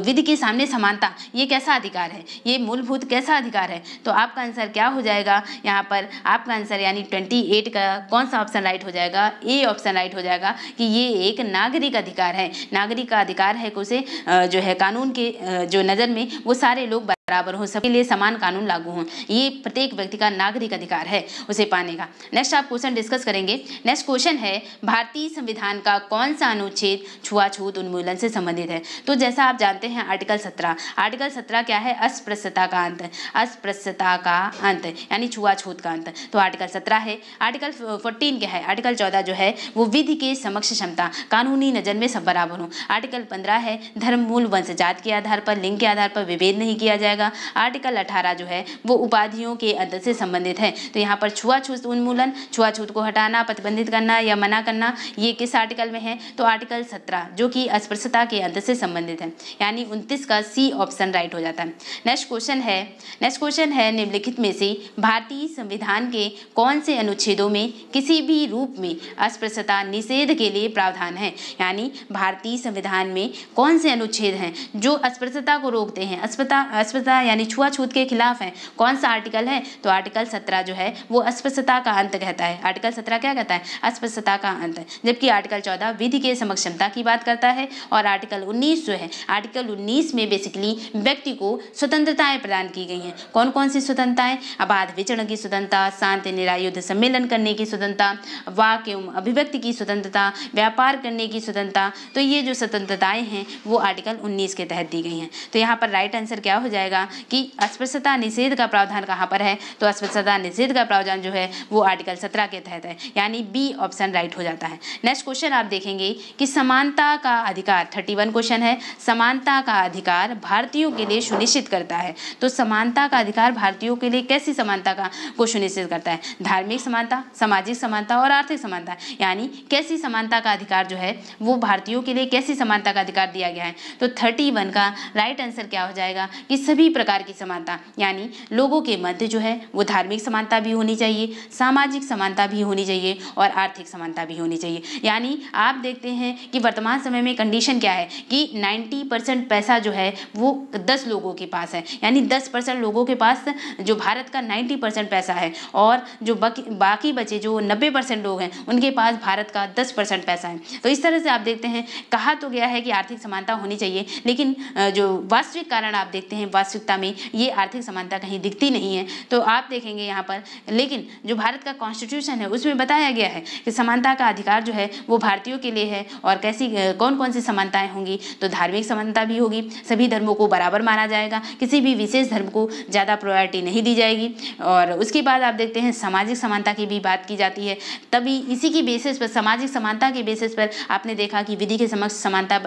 विधि के सामने समान समानता ये कैसा अधिकार है? ये मूलभूत कैसा अधिकार है? तो आपका आंसर क्या हो जाएगा? यहाँ पर आपका आंसर यानी ट्वेंटी एट का कौन सा ऑप्शन राइट हो जाएगा? ए ऑप्शन राइट हो जाएगा कि ये एक नागरिक अधिकार है। नागरिक का अधिकार है उसे जो है कानून के जो नज़र में वो सारे लोग बराबर हो। सबके लिए समान कानून लागू हों। ये प्रत्येक व्यक्ति का नागरिक अधिकार है उसे पाने का। नेक्स्ट आप क्वेश्चन डिस्कस करेंगे। नेक्स्ट क्वेश्चन है, भारतीय संविधान का कौन सा अनुच्छेद छुआछूत उन्मूलन से संबंधित है? तो जैसा आप जानते हैं आर्टिकल सत्रह। आर्टिकल सत्रह क्या है? अस्पृश्यता का अंत। अस्पृश्यता का अंत, यानी छुआछूत का अंत। तो आर्टिकल सत्रह है। आर्टिकल फोर्टीन क्या है? आर्टिकल चौदह जो है, वो विधि के समक्ष क्षमता, कानूनी नज़र में सब बराबर हो। आर्टिकल पंद्रह है, धर्म मूल वंश जात के आधार पर, लिंग के आधार पर विभेद नहीं किया जाएगा। जाएगा। आर्टिकल अठारह जो है, वो उपाधियों के अंत से संबंधित है। तो यहाँ पर छुआछूत उन्मूलन, छुआछूत को हटाना, प्रतिबंधित करना या मना करना, ये किस आर्टिकल में है? तो आर्टिकल सत्रह, जो कि अस्पृश्यता के अंत से संबंधित है। यानी उनतीस का सी ऑप्शन राइट हो जाता है। नेक्स्ट क्वेश्चन है, नेक्स्ट क्वेश्चन है निम्नलिखित में से, भारतीय संविधान के कौन से अनुच्छेदों में किसी भी रूप में अस्पृश्यता निषेध के लिए प्रावधान है? यानी भारतीय संविधान में कौन से अनुच्छेद हैं जो अस्पृश्यता को रोकते हैं? अस्पृता अस्पृश्यता यानी छुआछूत के खिलाफ है। कौन सा आर्टिकल है? तो आर्टिकल सत्रह जो है, वो अस्पृश्यता का अंत कहता है। आर्टिकल सत्रह क्या कहता है? अस्पृश्यता का अंत। जबकि आर्टिकल चौदह, विधि के समक्षमता की बात करता है, और आर्टिकल उन्नीस जो है आर्टिकल उन्नीस में बेसिकली व्यक्ति को स्वतंत्रताएँ प्रदान की गई हैं। कौन कौन सी स्वतंत्रताएँ? अबाध विचरण की स्वतंत्रता, शांति निरायुद्ध सम्मेलन करने की स्वतंत्रता वाक एवं अभिव्यक्ति की स्वतंत्रता, व्यापार करने की स्वतंत्रता। तो ये जो स्वतंत्रताएँ हैं, वो आर्टिकल 19 के तहत दी गई हैं। तो यहाँ पर राइट आंसर क्या हो जाएगा? कि अस्पृश्यता निषेध का प्रावधान कहाँ पर है? तो अस्पृश्यता निषेध का प्रावधान जो है, वो आर्टिकल सत्रह के तहत है। यानी बी ऑप्शन राइट हो जाता है। नेक्स्ट क्वेश्चन आप देखेंगे कि समानता का अधिकार, थर्टी वन क्वेश्चन है, समानता का अधिकार भारतीयों के लिए सुनिश्चित करता है। तो समानता का अधिकार भारतीयों के लिए कैसी समानता का, को सुनिश्चित करता है? धार्मिक समानता, सामाजिक समानता और आर्थिक समानता। यानी कैसी समानता का अधिकार जो है, वो भारतीयों के लिए कैसी समानता का अधिकार दिया गया है? तो थर्टी वन का राइट आंसर क्या हो जाएगा कि सभी प्रकार की समानता, यानी लोगों के मध्य जो है, वो धार्मिक समानता भी होनी चाहिए, सामाजिक समानता भी होनी चाहिए और आर्थिक समानता भी होनी चाहिए। यानी आप देखते हैं कि वर्तमान समय में कंडीशन क्या है कि 90 परसेंट पैसा जो है, वो 10 लोगों के पास है। यानी 10 परसेंट लोगों के पास जो भारत का 90 परसेंट पैसा है और जो बाकी बचे जो 90 परसेंट लोग हैं, उनके पास भारत का 10 परसेंट पैसा है। तो इस तरह से आप देखते हैं, कहा तो गया है कि आर्थिक समानता होनी चाहिए, लेकिन जो वास्तविक कारण आप देखते हैं, वास्तविक आवश्यकता में ये आर्थिक समानता कहीं दिखती नहीं है। तो आप देखेंगे यहाँ पर, लेकिन जो भारत का कॉन्स्टिट्यूशन है, उसमें बताया गया है कि समानता का अधिकार जो है, वो भारतीयों के लिए है और कैसी कौन कौन सी समानताएँ होंगी तो धार्मिक समानता भी होगी। सभी धर्मों को बराबर माना जाएगा, किसी भी विशेष धर्म को ज़्यादा प्रायोरिटी नहीं दी जाएगी। और उसके बाद आप देखते हैं, सामाजिक समानता की भी बात की जाती है। तभी इसी की बेसिस पर, सामाजिक समानता के बेसिस पर आपने देखा कि विधि के समक्ष समानता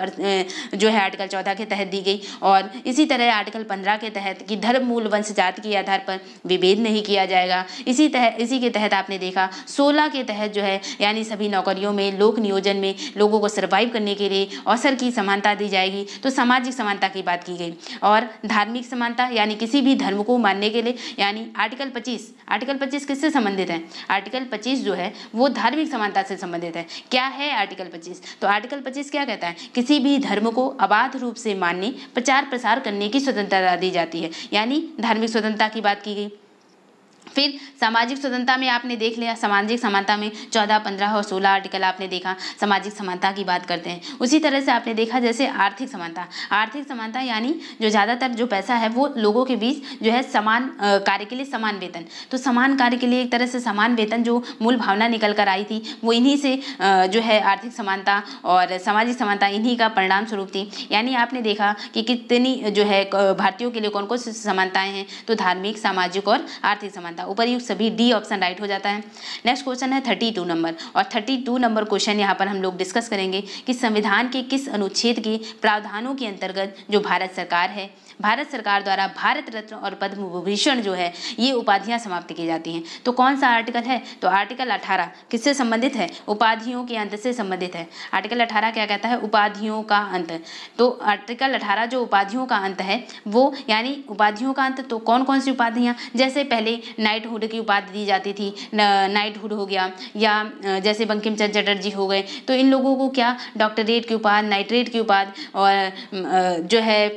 जो है आर्टिकल चौदह के तहत दी गई। और इसी तरह आर्टिकल पंद्रह के तहत कि धर्म मूल वंश जाति के आधार पर विभेद नहीं किया जाएगा। इसी तहत इसी के तहत आपने देखा, सोलह के तहत जो है, यानी सभी नौकरियों में, लोक नियोजन में लोगों को सर्वाइव करने के लिए अवसर की समानता दी जाएगी। तो सामाजिक समानता की बात की गई। और धार्मिक समानता, यानी किसी भी धर्म को मानने के लिए, यानी आर्टिकल पच्चीस आर्टिकल पच्चीस किससे संबंधित है? आर्टिकल पच्चीस जो है, वो धार्मिक समानता से संबंधित है। क्या है आर्टिकल पच्चीस? तो आर्टिकल पच्चीस क्या कहता है? किसी भी धर्म को अबाध रूप से मानने, प्रचार प्रसार करने की स्वतंत्रता दी जाती है। यानी धार्मिक स्वतंत्रता की बात की गई। फिर सामाजिक स्वतंत्रता में आपने देख लिया, सामाजिक समानता में चौदह, पंद्रह और सोलह आर्टिकल आपने देखा, सामाजिक समानता की बात करते हैं। उसी तरह से आपने देखा जैसे आर्थिक समानता आर्थिक समानता यानी जो ज़्यादातर जो पैसा है वो लोगों के बीच जो है समान कार्य के लिए समान वेतन। तो समान कार्य के लिए एक तरह से समान वेतन जो मूल भावना निकल कर आई थी, वो इन्हीं से जो है आर्थिक समानता और सामाजिक समानता इन्हीं का परिणाम स्वरूप थी। यानी आपने देखा कि कितनी जो है भारतीयों के लिए कौन कौन सी समानताएँ हैं तो धार्मिक, सामाजिक और आर्थिक समानता। उपरयुक्त सभी डी ऑप्शन राइट हो जाता है। नेक्स्ट क्वेश्चन है थर्टी टू नंबर और थर्टी टू नंबर क्वेश्चन यहाँ पर हम लोग डिस्कस करेंगे कि संविधान के किस अनुच्छेद के प्रावधानों के अंतर्गत जो भारत सरकार है भारत सरकार द्वारा भारत रत्न और पद्म विभूषण जो है, ये उपाधियाँ समाप्त की जाती हैं। तो कौन सा आर्टिकल है? तो आर्टिकल 18 किससे संबंधित है? उपाधियों के अंत से संबंधित है। आर्टिकल 18 क्या कहता है? उपाधियों का अंत। तो आर्टिकल 18 जो उपाधियों का अंत है, वो यानी उपाधियों का अंत तो कौन कौन सी उपाधियाँ? जैसे पहले नाइटहुड की उपाधि दी जाती थी नाइटहुड हो गया, या जैसे बंकिम चंद चटर्जी हो गए तो इन लोगों को क्या? डॉक्टरेट की उपाधि नाइट्रेट की उपाधि, और जो है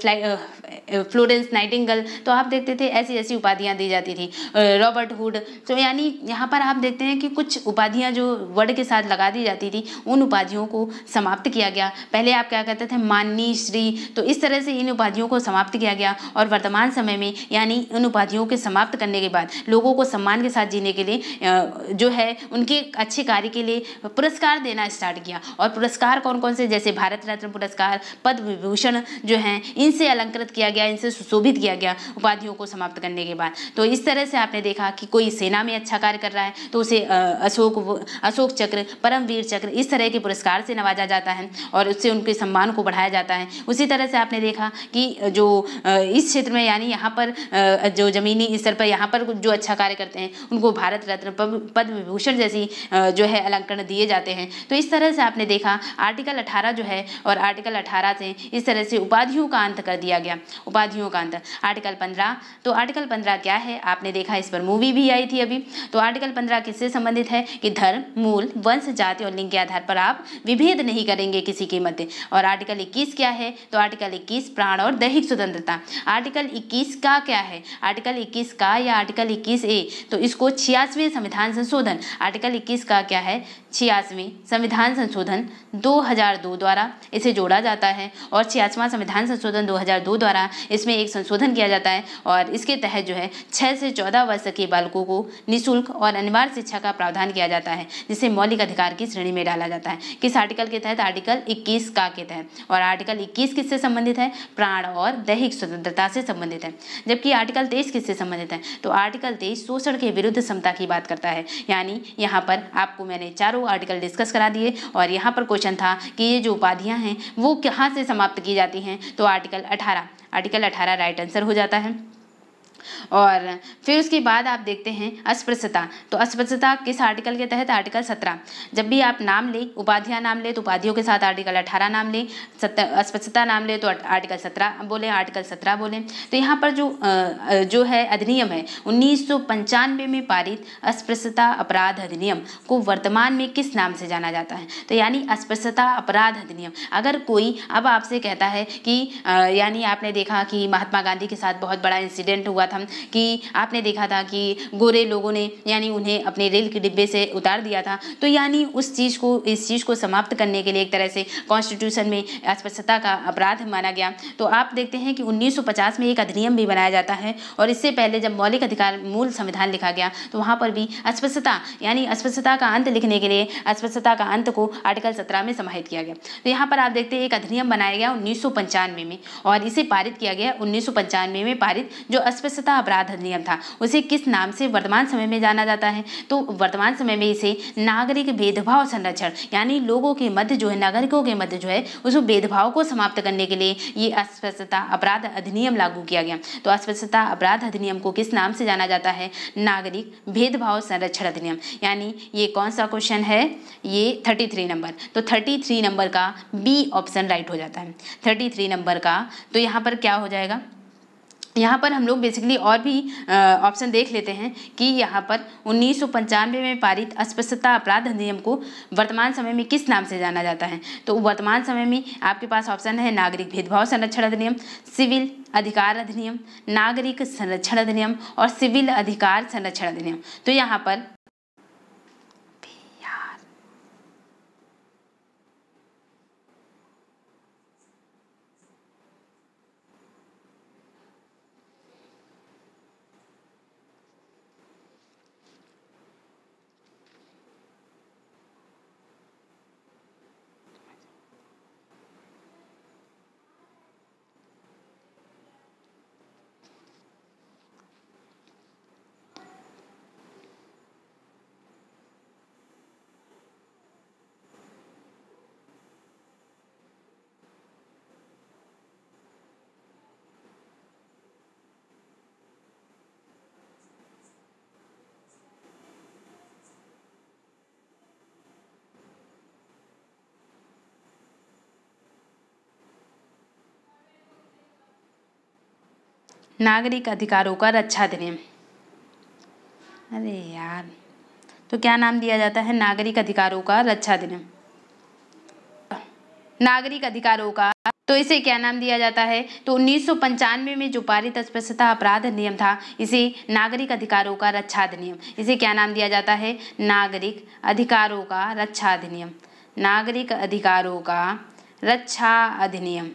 फ्लोरेंस नाइटिंगल तो आप देखते थे ऐसी ऐसी उपाधियाँ दी जाती थी। रॉबर्ट हुड तो यानी यहाँ पर आप देखते हैं कि कुछ उपाधियाँ जो वर्ड के साथ लगा दी जाती थी, उन उपाधियों को समाप्त किया गया। पहले आप क्या कहते थे माननी श्री तो इस तरह से इन उपाधियों को समाप्त किया गया और वर्तमान समय में यानी उन उपाधियों के समाप्त करने के बाद लोगों को सम्मान के साथ जीने के लिए जो है उनके अच्छे कार्य के लिए पुरस्कार देना स्टार्ट किया। और पुरस्कार कौन कौन से, जैसे भारत रत्न पुरस्कार, पद्म विभूषण जो हैं, इनसे अलंकृत किया गया। इनसे सुशोभित किया गया उपाधियों को समाप्त करने के बाद। तो इस तरह से आपने देखा कि कोई सेना में अच्छा कार्य कर रहा है तो उसे अशोक अशोक चक्र परमवीर चक्र, इस तरह के पुरस्कार से नवाजा जाता है और उससे उनके सम्मान को बढ़ाया जाता है। उसी तरह से आपने देखा कि जो इस क्षेत्र में यानी यहाँ पर जो जमीनी स्तर पर यहाँ पर जो अच्छा कार्य करते हैं, उनको भारत रत्न, पद्म विभूषण जैसी जो है अलंकरण दिए जाते हैं। तो इस तरह से आपने देखा, आर्टिकल अठारह जो है और आर्टिकल अठारह से इस तरह से उपाधियों का अंत कर दिया गया। उपाधियों का अंतर। आर्टिकल पंद्रह। तो आर्टिकल पंद्रह क्या है? आपने देखा, इस पर मूवी भी आई थी अभी। तो आर्टिकल पंद्रह किससे संबंधित है? कि धर्म, मूल, वंश, जाति और लिंग के आधार पर आप विभेद नहीं करेंगे किसी के मध्य। और आर्टिकल इक्कीस क्या है? तो आर्टिकल इक्कीस, प्राण और दैहिक स्वतंत्रता। आर्टिकल इक्कीस का क्या है? आर्टिकल इक्कीस का या आर्टिकल इक्कीस ए? तो इसको छियासवें संविधान संशोधन। आर्टिकल इक्कीस का क्या है? छियासवीं संविधान संशोधन 2002 द्वारा इसे जोड़ा जाता है। और छियासवां संविधान संशोधन 2002 द्वारा इसमें एक संशोधन किया जाता है और इसके तहत जो है छः से चौदह वर्ष के बालकों को निःशुल्क और अनिवार्य शिक्षा का प्रावधान किया जाता है, जिसे मौलिक अधिकार की श्रेणी में डाला जाता है। किस आर्टिकल के तहत? आर्टिकल इक्कीस का के तहत। और आर्टिकल इक्कीस किससे संबंधित है? प्राण और दैहिक स्वतंत्रता से संबंधित है। जबकि आर्टिकल तेईस किससे संबंधित है? तो आर्टिकल तेईस शोषण के विरुद्ध समता की बात करता है। यानी यहाँ पर आपको मैंने चारों आर्टिकल डिस्कस करा दिए और यहाँ पर क्वेश्चन था कि ये जो उपाधियाँ हैं, वो कहाँ से समाप्त की जाती हैं? तो आर्टिकल अठारह। आर्टिकल अठारह राइट आंसर हो जाता है। और फिर उसके बाद आप देखते हैं अस्पृश्यता। तो अस्पृश्यता किस आर्टिकल के तहत? आर्टिकल सत्रह। जब भी आप नाम लें, उपाधियाँ नाम लें तो उपाधियों के साथ आर्टिकल अठारह नाम लें अस्पृश्यता नाम लें तो आर्टिकल सत्रह बोले आर्टिकल सत्रह बोले। तो यहाँ पर जो जो है अधिनियम है, उन्नीस सौ पंचानवे में पारित अस्पृश्यता अपराध अधिनियम को वर्तमान में किस नाम से जाना जाता है? तो यानी अस्पृश्यता अपराध अधिनियम। अगर कोई अब आपसे कहता है कि यानी आपने देखा कि महात्मा गांधी के साथ बहुत बड़ा इंसिडेंट हुआ था कि आपने देखा था कि गोरे लोगों ने, यानी उन्हें अपने रेल के डिब्बे से उतार दिया था। तो यानी उस चीज़ को, इस चीज़ को समाप्त करने के लिए एक तरह से कॉन्स्टिट्यूशन में अस्पृश्यता का अपराध माना गया। तो आप देखते हैं कि 1950 में एक अधिनियम भी बनाया जाता है और इससे पहले जब मौलिक अधिकार मूल संविधान लिखा गया तो वहाँ पर भी अस्पृश्यता यानी अस्पृश्यता का अंत लिखने के लिए अस्पृश्यता का अंत को आर्टिकल सत्रह में समाहित किया गया। तो यहाँ पर आप देखते हैं एक अधिनियम बनाया गया उन्नीस सौ पंचानवे में और इसे पारित किया गया उन्नीस सौ पंचानवे में पारित, जो अस्पृश्य अस्पृश्यता अपराध अधिनियम था। उसे किस नाम से वर्तमान समय में जाना जाता है? तो वर्तमान समय में इसे नागरिक भेदभाव संरक्षण, यानी लोगों के मध्य जो है, नागरिकों के मध्य जो है, उस भेदभाव को समाप्त करने के लिए ये अस्पृश्यता अपराध अधिनियम लागू किया गया। तो अस्पृश्यता अपराध अधिनियम को किस नाम से जाना जाता है? नागरिक भेदभाव संरक्षण अधिनियम। यानी ये कौन सा क्वेश्चन है? ये थर्टी थ्री नंबर तो थर्टी थ्री नंबर का बी ऑप्शन राइट हो जाता है। थर्टी थ्री नंबर का तो यहाँ पर क्या हो जाएगा? यहाँ पर हम लोग बेसिकली और भी ऑप्शन देख लेते हैं कि यहाँ पर उन्नीस में पारित अस्पृश्यता अपराध अधिनियम को वर्तमान समय में किस नाम से जाना जाता है? तो वर्तमान समय में आपके पास ऑप्शन है नागरिक भेदभाव संरक्षण अधिनियम, सिविल अधिकार अधिनियम, नागरिक संरक्षण अधिनियम और सिविल अधिकार संरक्षण अधिनियम। तो यहाँ पर नागरिक अधिकारों का रक्षा अधिनियम अरे यार तो क्या नाम दिया जाता है? नागरिक अधिकारों का रक्षा अधिनियम नागरिक अधिकारों का तो इसे क्या नाम दिया जाता है? तो उन्नीस सौ पंचानवे में जो पारित अस्पृश्यता अपराध नियम था, इसे नागरिक अधिकारों का रक्षा अधिनियम इसे क्या नाम दिया जाता है? नागरिक अधिकारों का रक्षा अधिनियम नागरिक अधिकारों का रक्षा अधिनियम।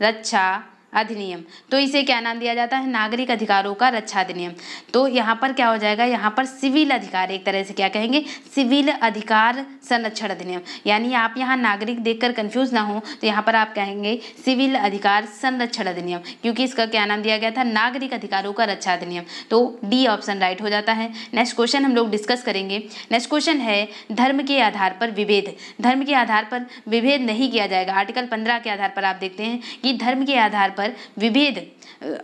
रक्षा अधिनियम। तो इसे क्या नाम दिया जाता है? नागरिक अधिकारों का रक्षा अधिनियम। तो यहाँ पर क्या हो जाएगा? यहाँ पर सिविल अधिकार, एक तरह से क्या कहेंगे? सिविल अधिकार संरक्षण अधिनियम। यानी आप यहाँ नागरिक देखकर कंफ्यूज ना हो तो यहाँ पर आप कहेंगे सिविल अधिकार संरक्षण अधिनियम, क्योंकि इसका क्या नाम दिया गया था? नागरिक अधिकारों का रक्षा अधिनियम। तो डी ऑप्शन राइट हो जाता है। नेक्स्ट क्वेश्चन हम लोग डिस्कस करेंगे। नेक्स्ट क्वेश्चन है, धर्म के आधार पर विभेद। धर्म के आधार पर विभेद नहीं किया जाएगा। आर्टिकल पंद्रह के आधार पर आप देखते हैं कि धर्म के आधार पर विभेद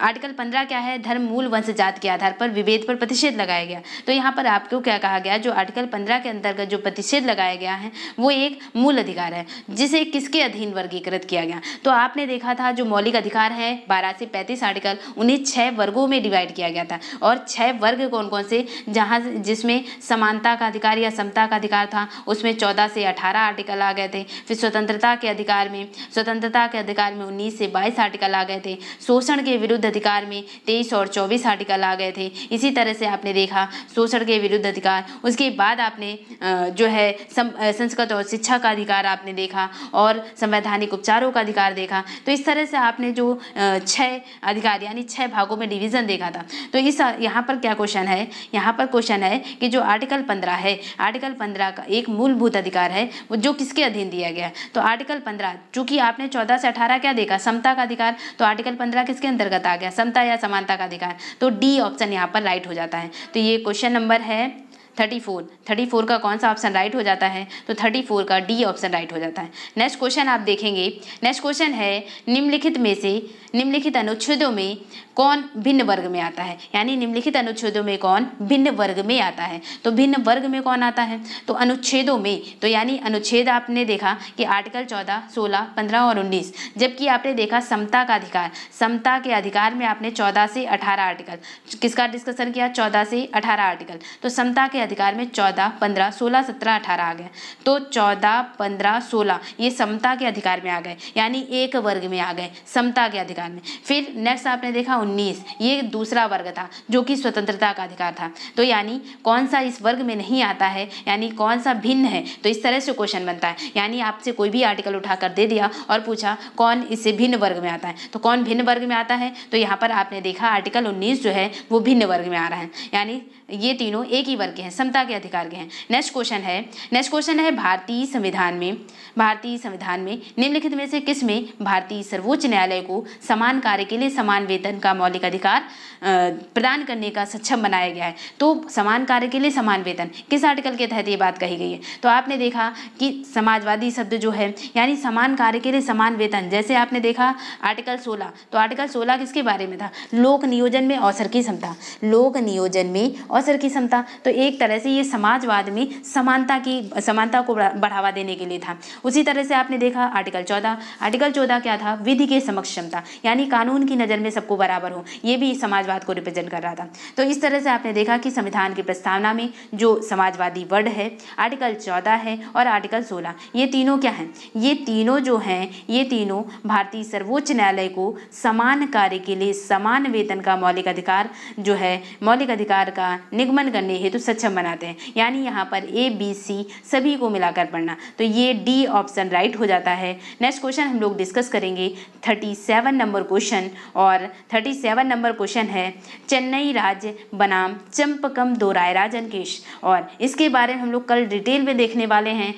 आर्टिकल पंद्रह क्या है? धर्म मूल वंश जात के आधार पर विभेद पर प्रतिषेध लगाया गया। तो यहाँ पर आपको क्या कहा गया? जो आर्टिकल पंद्रह के अंतर्गत जो प्रतिषेध लगाया गया है, वो एक मूल अधिकार है, जिसे किसके अधीन वर्गीकृत किया गया? तो आपने देखा था जो मौलिक अधिकार है, बारह से पैंतीस आर्टिकल, उन्हें छः वर्गों में डिवाइड किया गया था। और छः वर्ग कौन कौन से? जहाँ जिसमें समानता का अधिकार या समता का अधिकार था, उसमें चौदह से अठारह आर्टिकल आ गए थे। फिर स्वतंत्रता के अधिकार में, स्वतंत्रता के अधिकार में उन्नीस से बाईस आर्टिकल आ गए थे। शोषण के विरुद्ध अधिकार में तेईस और चौबीस आर्टिकल आ गए थे। इसी तरह से आपने देखा शोषण के विरुद्ध अधिकार, उसके बाद आपने जो है संस्कृत और शिक्षा का अधिकार आपने देखा और संवैधानिक उपचारों का अधिकार देखा। तो इस तरह से आपने जो छः अधिकार, यानी छः भागों में डिवीज़न देखा था। तो इस यहाँ पर क्या क्वेश्चन है? यहाँ पर क्वेश्चन है कि जो आर्टिकल पंद्रह है, आर्टिकल पंद्रह का एक मूलभूत अधिकार है, वो जो किसके अधीन दिया गया? तो आर्टिकल पंद्रह, चूँकि आपने चौदह से अठारह क्या देखा? समता का अधिकार। तो आर्टिकल पंद्रह किसके अंतर्गत आ गया, समता या समानता का अधिकार। तो डी ऑप्शन यहाँ पर राइट हो जाता है। तो ये क्वेश्चन नंबर है थर्टी फोर। थर्टी फोर का कौन सा ऑप्शन राइट हो जाता है? तो थर्टी फोर का डी ऑप्शन राइट हो जाता है। नेक्स्ट क्वेश्चन आप देखेंगे। नेक्स्ट क्वेश्चन है, निम्नलिखित में से, निम्नलिखित अनुच्छेदों में कौन भिन्न वर्ग में आता है? यानी निम्नलिखित अनुच्छेदों में कौन भिन्न वर्ग में आता है? तो भिन्न वर्ग में कौन आता है? तो अनुच्छेदों में। तो यानी अनुच्छेद आपने देखा कि आर्टिकल चौदह, सोलह, पंद्रह और उन्नीस। जबकि आपने देखा समता का अधिकार। समता के अधिकार में आपने चौदह से अठारह आर्टिकल। किसका डिस्कशन किया? चौदह से अठारह आर्टिकल। तो समता के अधिकार में चौदह, पंद्रह, सोलह, सत्रह, अठारह आ गए। तो चौदह, पंद्रह, सोलह, ये समता के अधिकार में आ गए, यानी एक वर्ग में आ गए, समता के अधिकार में। फिर नेक्स्ट आपने देखा उन्नीस, ये दूसरा वर्ग था, जो कि स्वतंत्रता का अधिकार था। तो यानी कौन सा इस वर्ग में नहीं आता है, यानी कौन सा भिन्न है तो इस तरह से क्वेश्चन बनता है। यानी आपसे कोई भी आर्टिकल उठाकर दे दिया और पूछा, कौन इससे भिन्न वर्ग में आता है? तो कौन भिन्न वर्ग में आता है? तो यहाँ पर आपने देखा आर्टिकल उन्नीस जो है, वो भिन्न वर्ग में आ रहा है। यानी ये तीनों एक ही वर्ग के हैं, समता के अधिकार के हैं। नेक्स्ट क्वेश्चन है नेक्स्ट क्वेश्चन है भारतीय संविधान में। भारतीय संविधान में निम्नलिखित में से किसमें भारतीय सर्वोच्च न्यायालय को समान कार्य के लिए समान वेतन का मौलिक अधिकार प्रदान करने का सक्षम बनाया गया है? तो समान कार्य के लिए समान वेतन, किस आर्टिकल के तहत ये बात कही गई है? तो आपने देखा कि समाजवादी शब्द जो है, यानी समान कार्य के लिए समान वेतन, जैसे आपने देखा आर्टिकल सोलह तो आर्टिकल सोलह किसके बारे में था? लोक नियोजन में अवसर की क्षमता। लोक नियोजन में अवसर की क्षमता तो एक तरह से ये समाजवाद में समानता की, समानता को बढ़ावा देने के लिए था। उसी तरह से आपने देखा आर्टिकल चौदह। आर्टिकल चौदह क्या था? विधि के समक्ष क्षमता, यानी कानून की नज़र में सबको बराबर हो। ये भी समाजवाद को रिप्रेजेंट कर रहा था। तो इस तरह से आपने देखा कि संविधान की प्रस्तावना में जो समाजवादी वर्ड है, आर्टिकल चौदह है और आर्टिकल सोलह। ये तीनों क्या हैं? ये तीनों जो हैं, ये तीनों भारतीय सर्वोच्च न्यायालय को समान कार्य के लिए, समान वेतन का मौलिक अधिकार जो है, मौलिक अधिकार का निगमन करने हेतु सक्षम बनाते हैं। यानी यहाँ पर ए बी सी सभी को मिलाकर पढ़ना। तो ये डी ऑप्शन राइट हो जाता है। नेक्स्ट क्वेश्चन हम लोग डिस्कस करेंगे। थर्टी सेवन नंबर क्वेश्चन और थर्टी सेवन नंबर क्वेश्चन है चेन्नई राज्य बनाम चंपकम दोराय राजन केश और इसके बारे में हम लोग कल डिटेल में देखने वाले हैं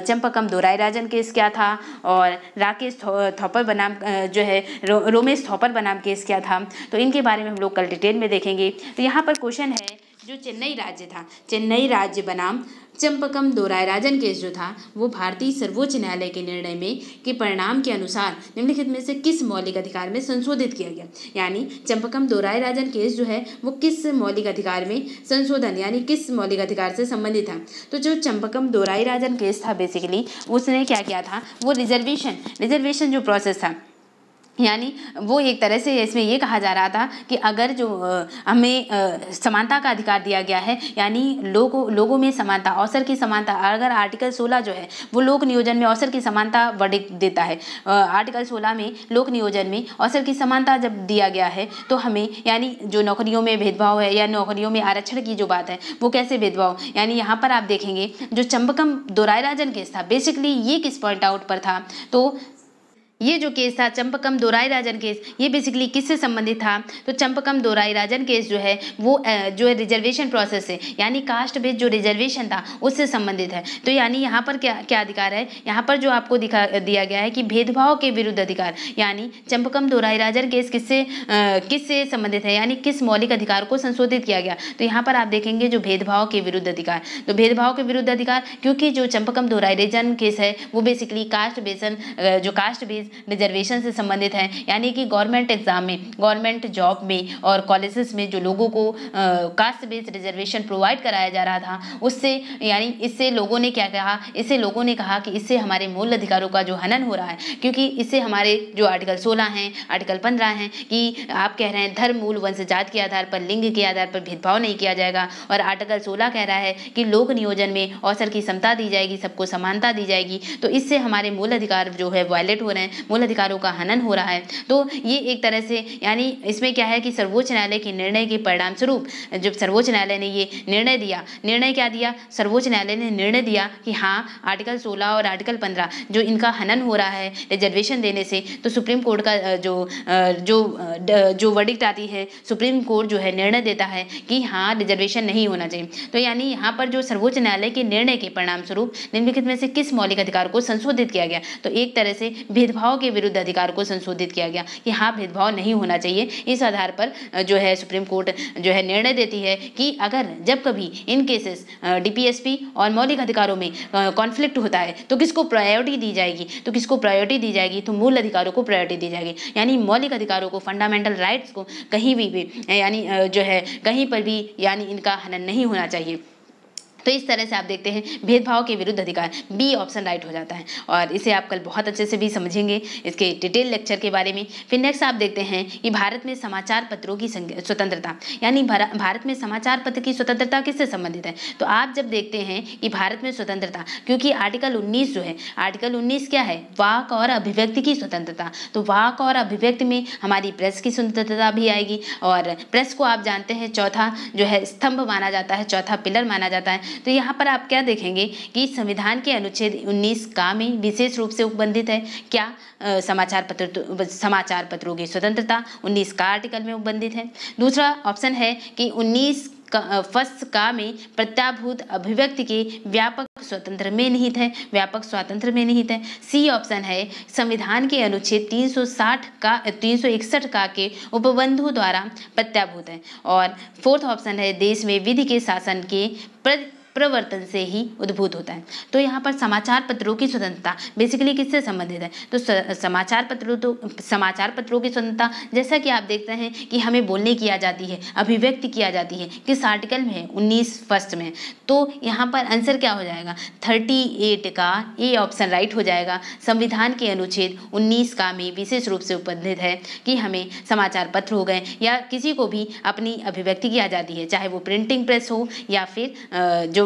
चंपकम दोराय राजन केस क्या था और राकेश थोपर बनाम जो है रो, रोमेश थोपर बनाम केस क्या था। तो इनके बारे में हम लोग कल डिटेल में देखेंगे। तो यहाँ पर क्वेश्चन है जो चेन्नई राज्य था। चेन्नई राज्य बनाम चंपकम दोराय राजन केस जो था, वो भारतीय सर्वोच्च न्यायालय के निर्णय में के परिणाम के अनुसार निम्नलिखित में से किस मौलिक अधिकार में संशोधित किया गया? यानी चंपकम दोराय राजन केस जो है, वो किस मौलिक अधिकार में संशोधन, यानी किस मौलिक अधिकार से संबंधित था? तो जो चंपकम दोराई राजन केस था बेसिकली उसने क्या किया था? वो रिजर्वेशन रिजर्वेशन जो प्रोसेस था यानी वो एक तरह से इसमें ये कहा जा रहा था कि अगर जो हमें समानता का अधिकार दिया गया है, यानी लोगों लोगों में समानता अवसर की समानता, अगर आर्टिकल 16 जो है, वो लोक नियोजन में अवसर की समानता वर्डिक देता है। आर्टिकल 16 में लोक नियोजन में अवसर की समानता जब दिया गया है तो हमें, यानी जो नौकरियों में भेदभाव है या नौकरियों में आरक्षण की जो बात है, वो कैसे भेदभाव? यानी यहाँ पर आप देखेंगे, जो चंबकम दोराय राजन केस था बेसिकली ये किस पॉइंट आउट पर था? तो ये जो केस था, चंपकम दोराई राजन केस, ये बेसिकली किससे संबंधित था? तो चंपकम दोराई राजन केस जो है, वो जो है रिजर्वेशन प्रोसेस से यानी कास्ट बेस्ड जो रिजर्वेशन था, उससे संबंधित है। तो यानी यहाँ पर क्या क्या अधिकार है? यहाँ पर जो आपको दिखा, दिया गया है कि भेदभाव के विरुद्ध अधिकार, यानी चंपकम दोराई राजन केस किससे किससे संबंधित है? यानी किस मौलिक अधिकार को संशोधित किया गया? तो यहाँ पर आप देखेंगे जो भेदभाव के विरुद्ध अधिकार। तो भेदभाव के विरुद्ध अधिकार, क्योंकि जो चंपकम दोराई राजन केस है, वो बेसिकली कास्ट बेसन जो कास्ट बेस रिजर्वेशन से संबंधित हैं। यानी कि गवर्नमेंट एग्ज़ाम में गवर्नमेंट जॉब में और कॉलेजेस में जो लोगों को कास्ट बेस्ड रिजर्वेशन प्रोवाइड कराया जा रहा था, उससे, यानी इससे लोगों ने क्या कहा? इससे लोगों ने कहा कि इससे हमारे मूल अधिकारों का जो हनन हो रहा है, क्योंकि इससे हमारे जो आर्टिकल सोलह हैं आर्टिकल पंद्रह हैं कि आप कह रहे हैं धर्म मूल, वंश, जात के आधार पर, लिंग के आधार पर भेदभाव नहीं किया जाएगा और आर्टिकल सोलह कह रहा है कि लोक नियोजन में अवसर की क्षमता दी जाएगी, सबको समानता दी जाएगी। तो इससे हमारे मूल अधिकार जो है वायलेट हो रहे हैं। मूल अधिकारों का हनन हो रहा है। तो ये एक तरह से, यानी इसमें क्या है कि सर्वोच्च न्यायालय के निर्णय के परिणाम स्वरूप जब सर्वोच्च न्यायालय ने ये निर्णय दिया, निर्णय क्या दिया? सर्वोच्च न्यायालय ने निर्णय दिया कि हाँ आर्टिकल सोलह और आर्टिकल पंद्रह जो इनका हनन हो रहा है, रिजर्वेशन देने से तो सुप्रीम कोर्ट का जो जो जो वर्डिक्ट आती है, सुप्रीम कोर्ट जो है निर्णय देता है कि हाँ रिजर्वेशन नहीं होना चाहिए। तो यानी यहाँ पर जो सर्वोच्च न्यायालय के निर्णय के परिणाम स्वरूप निम्नलिखित में से किस मौलिक अधिकार को संशोधित किया गया? तो एक तरह से भेदभाव के विरुद्ध अधिकार को संशोधित किया गया कि हाँ भेदभाव नहीं होना चाहिए। इस आधार पर जो है सुप्रीम कोर्ट जो है निर्णय देती है कि अगर जब कभी इन केसेस डीपीएसपी और मौलिक अधिकारों में कॉन्फ्लिक्ट होता है तो किसको प्रायोरिटी दी जाएगी? तो किसको प्रायोरिटी दी जाएगी? तो मूल अधिकारों को प्रायोरिटी दी जाएगी। यानी मौलिक अधिकारों को फंडामेंटल राइट्स को कहीं भी, भी यानी जो है कहीं पर भी यानी इनका हनन नहीं होना चाहिए। तो इस तरह से आप देखते हैं भेदभाव के विरुद्ध अधिकार बी ऑप्शन राइट हो जाता है। और इसे आप कल बहुत अच्छे से भी समझेंगे इसके डिटेल लेक्चर के बारे में। फिर नेक्स्ट आप देखते हैं कि भारत में समाचार पत्रों की स्वतंत्रता, यानी भारत में समाचार पत्र की स्वतंत्रता किससे संबंधित है? तो आप जब देखते हैं कि भारत में स्वतंत्रता, क्योंकि आर्टिकल उन्नीस जो है आर्टिकल उन्नीस क्या है? वाक और अभिव्यक्ति की स्वतंत्रता। तो वाक और अभिव्यक्ति में हमारी प्रेस की स्वतंत्रता भी आएगी। और प्रेस को आप जानते हैं, चौथा जो है स्तंभ माना जाता है, चौथा पिलर माना जाता है। तो यहाँ पर आप क्या देखेंगे कि संविधान के अनुच्छेद 19 का में विशेष रूप से उपबंधित है। क्या आ, समाचार पत्र समाचार पत्रों की स्वतंत्रता 19 का आर्टिकल में उपबंधित है। दूसरा ऑप्शन है कि 19 फ़र्स्ट का में प्रत्याभूत अभिव्यक्ति के व्यापक स्वतंत्र में निहित है व्यापक स्वातंत्र में निहित है। सी ऑप्शन है संविधान के अनुच्छेद 360 का 361 का के उपबंधों द्वारा प्रत्याभूत है। और फोर्थ ऑप्शन है देश में विधि के शासन के प्रवर्तन से ही उद्भूत होता है। तो यहाँ पर समाचार पत्रों की स्वतंत्रता बेसिकली किससे संबंधित है? तो समाचार पत्रों तो समाचार पत्रों की स्वतंत्रता, जैसा कि आप देखते हैं कि हमें बोलने की आज़ादी है, अभिव्यक्ति की आज़ादी है। किस आर्टिकल में है? उन्नीस फ़र्स्ट में। तो यहाँ पर आंसर क्या हो जाएगा? थर्टी एट का ए ऑप्शन राइट हो जाएगा। संविधान के अनुच्छेद उन्नीस का में विशेष रूप से उपबंधित है कि हमें समाचार पत्र हो गए या किसी को भी अपनी अभिव्यक्ति की आज़ादी है, चाहे वो प्रिंटिंग प्रेस हो या फिर जो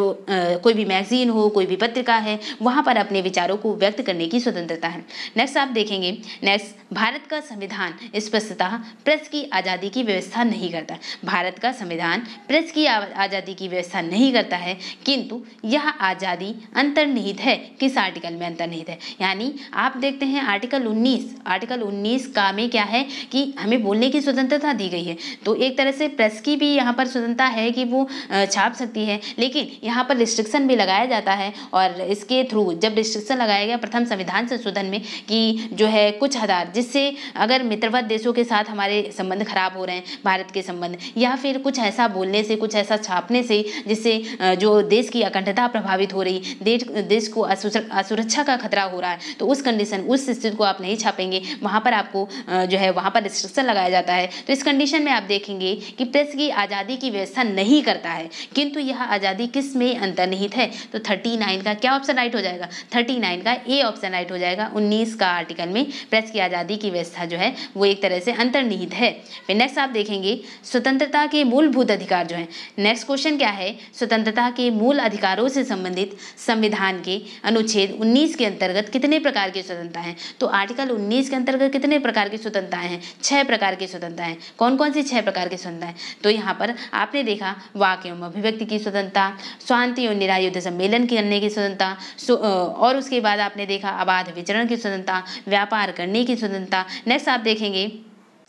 कोई भी मैगजीन हो, कोई भी पत्रिका है, वहाँ पर अपने विचारों को व्यक्त करने की स्वतंत्रता है। नेक्स्ट आप देखेंगे नेक्स्ट भारत का संविधान स्पष्टतः प्रेस की आज़ादी की व्यवस्था नहीं करता। भारत का संविधान प्रेस की आज़ादी की व्यवस्था नहीं करता है, किंतु यह आज़ादी अंतर्निहित है, किस आर्टिकल में अंतर्निहित है? यानी आप देखते हैं आर्टिकल 19 आर्टिकल 19 का में क्या है कि हमें बोलने की स्वतंत्रता दी गई है। तो एक तरह से प्रेस की भी यहाँ पर स्वतंत्रता है कि वो छाप सकती है, लेकिन यहाँ पर रिस्ट्रिक्शन भी लगाया जाता है और इसके थ्रू जब रिस्ट्रिक्शन लगाया गया प्रथम संविधान संशोधन में कि जो है कुछ हज़ार जिससे अगर मित्रवत देशों के साथ हमारे संबंध खराब हो रहे हैं, भारत के संबंध, या फिर कुछ ऐसा बोलने से, कुछ ऐसा छापने से जिससे जो देश की अखंडता प्रभावित हो रही, देश देश को असुरक्षा का खतरा हो रहा है तो उस कंडीशन उस स्थिति को आप नहीं छापेंगे। वहाँ पर आपको जो है वहाँ पर रिस्ट्रिक्शन लगाया जाता है। तो इस कंडीशन में आप देखेंगे कि प्रेस की आज़ादी की व्यवस्था नहीं करता है, किंतु यह आज़ादी किस में अंतर्निहित है तो थर्टी नाइन का क्या ऑप्शन राइट हो जाएगा? थर्टी नाइन का ए ऑप्शन राइट हो जाएगा। उन्नीस का आर्टिकल में प्रेस की आज़ादी की व्यवस्था जो है, वो एक तरह से अंतर्निहित है। फिर नेक्स्ट आप देखेंगे, स्वतंत्रता के मूलभूत अधिकार जो है। नेक्स्ट क्वेश्चन क्या है? स्वतंत्रता के मूल अधिकारों से संबंधित संविधान के अनुच्छेद 19 के अंतर्गत कितने प्रकार की स्वतंत्रता है? तो आर्टिकल 19 के अंतर्गत कितने प्रकार की स्वतंत्रताएँ हैं? छह प्रकार की स्वतंत्रताएँ कौन कौन सी छह प्रकार की स्वतंत्रताएँ तो यहाँ पर आपने देखा वाक्य एवं अभिव्यक्ति की स्वतंत्रता शांति और निरा युद्ध सम्मेलन करने की स्वतंत्रता और उसके बाद आपने देखा अबाध विचरण की स्वतंत्रता, व्यापार करने की स्वतंत्रता। नेक्स्ट आप देखेंगे,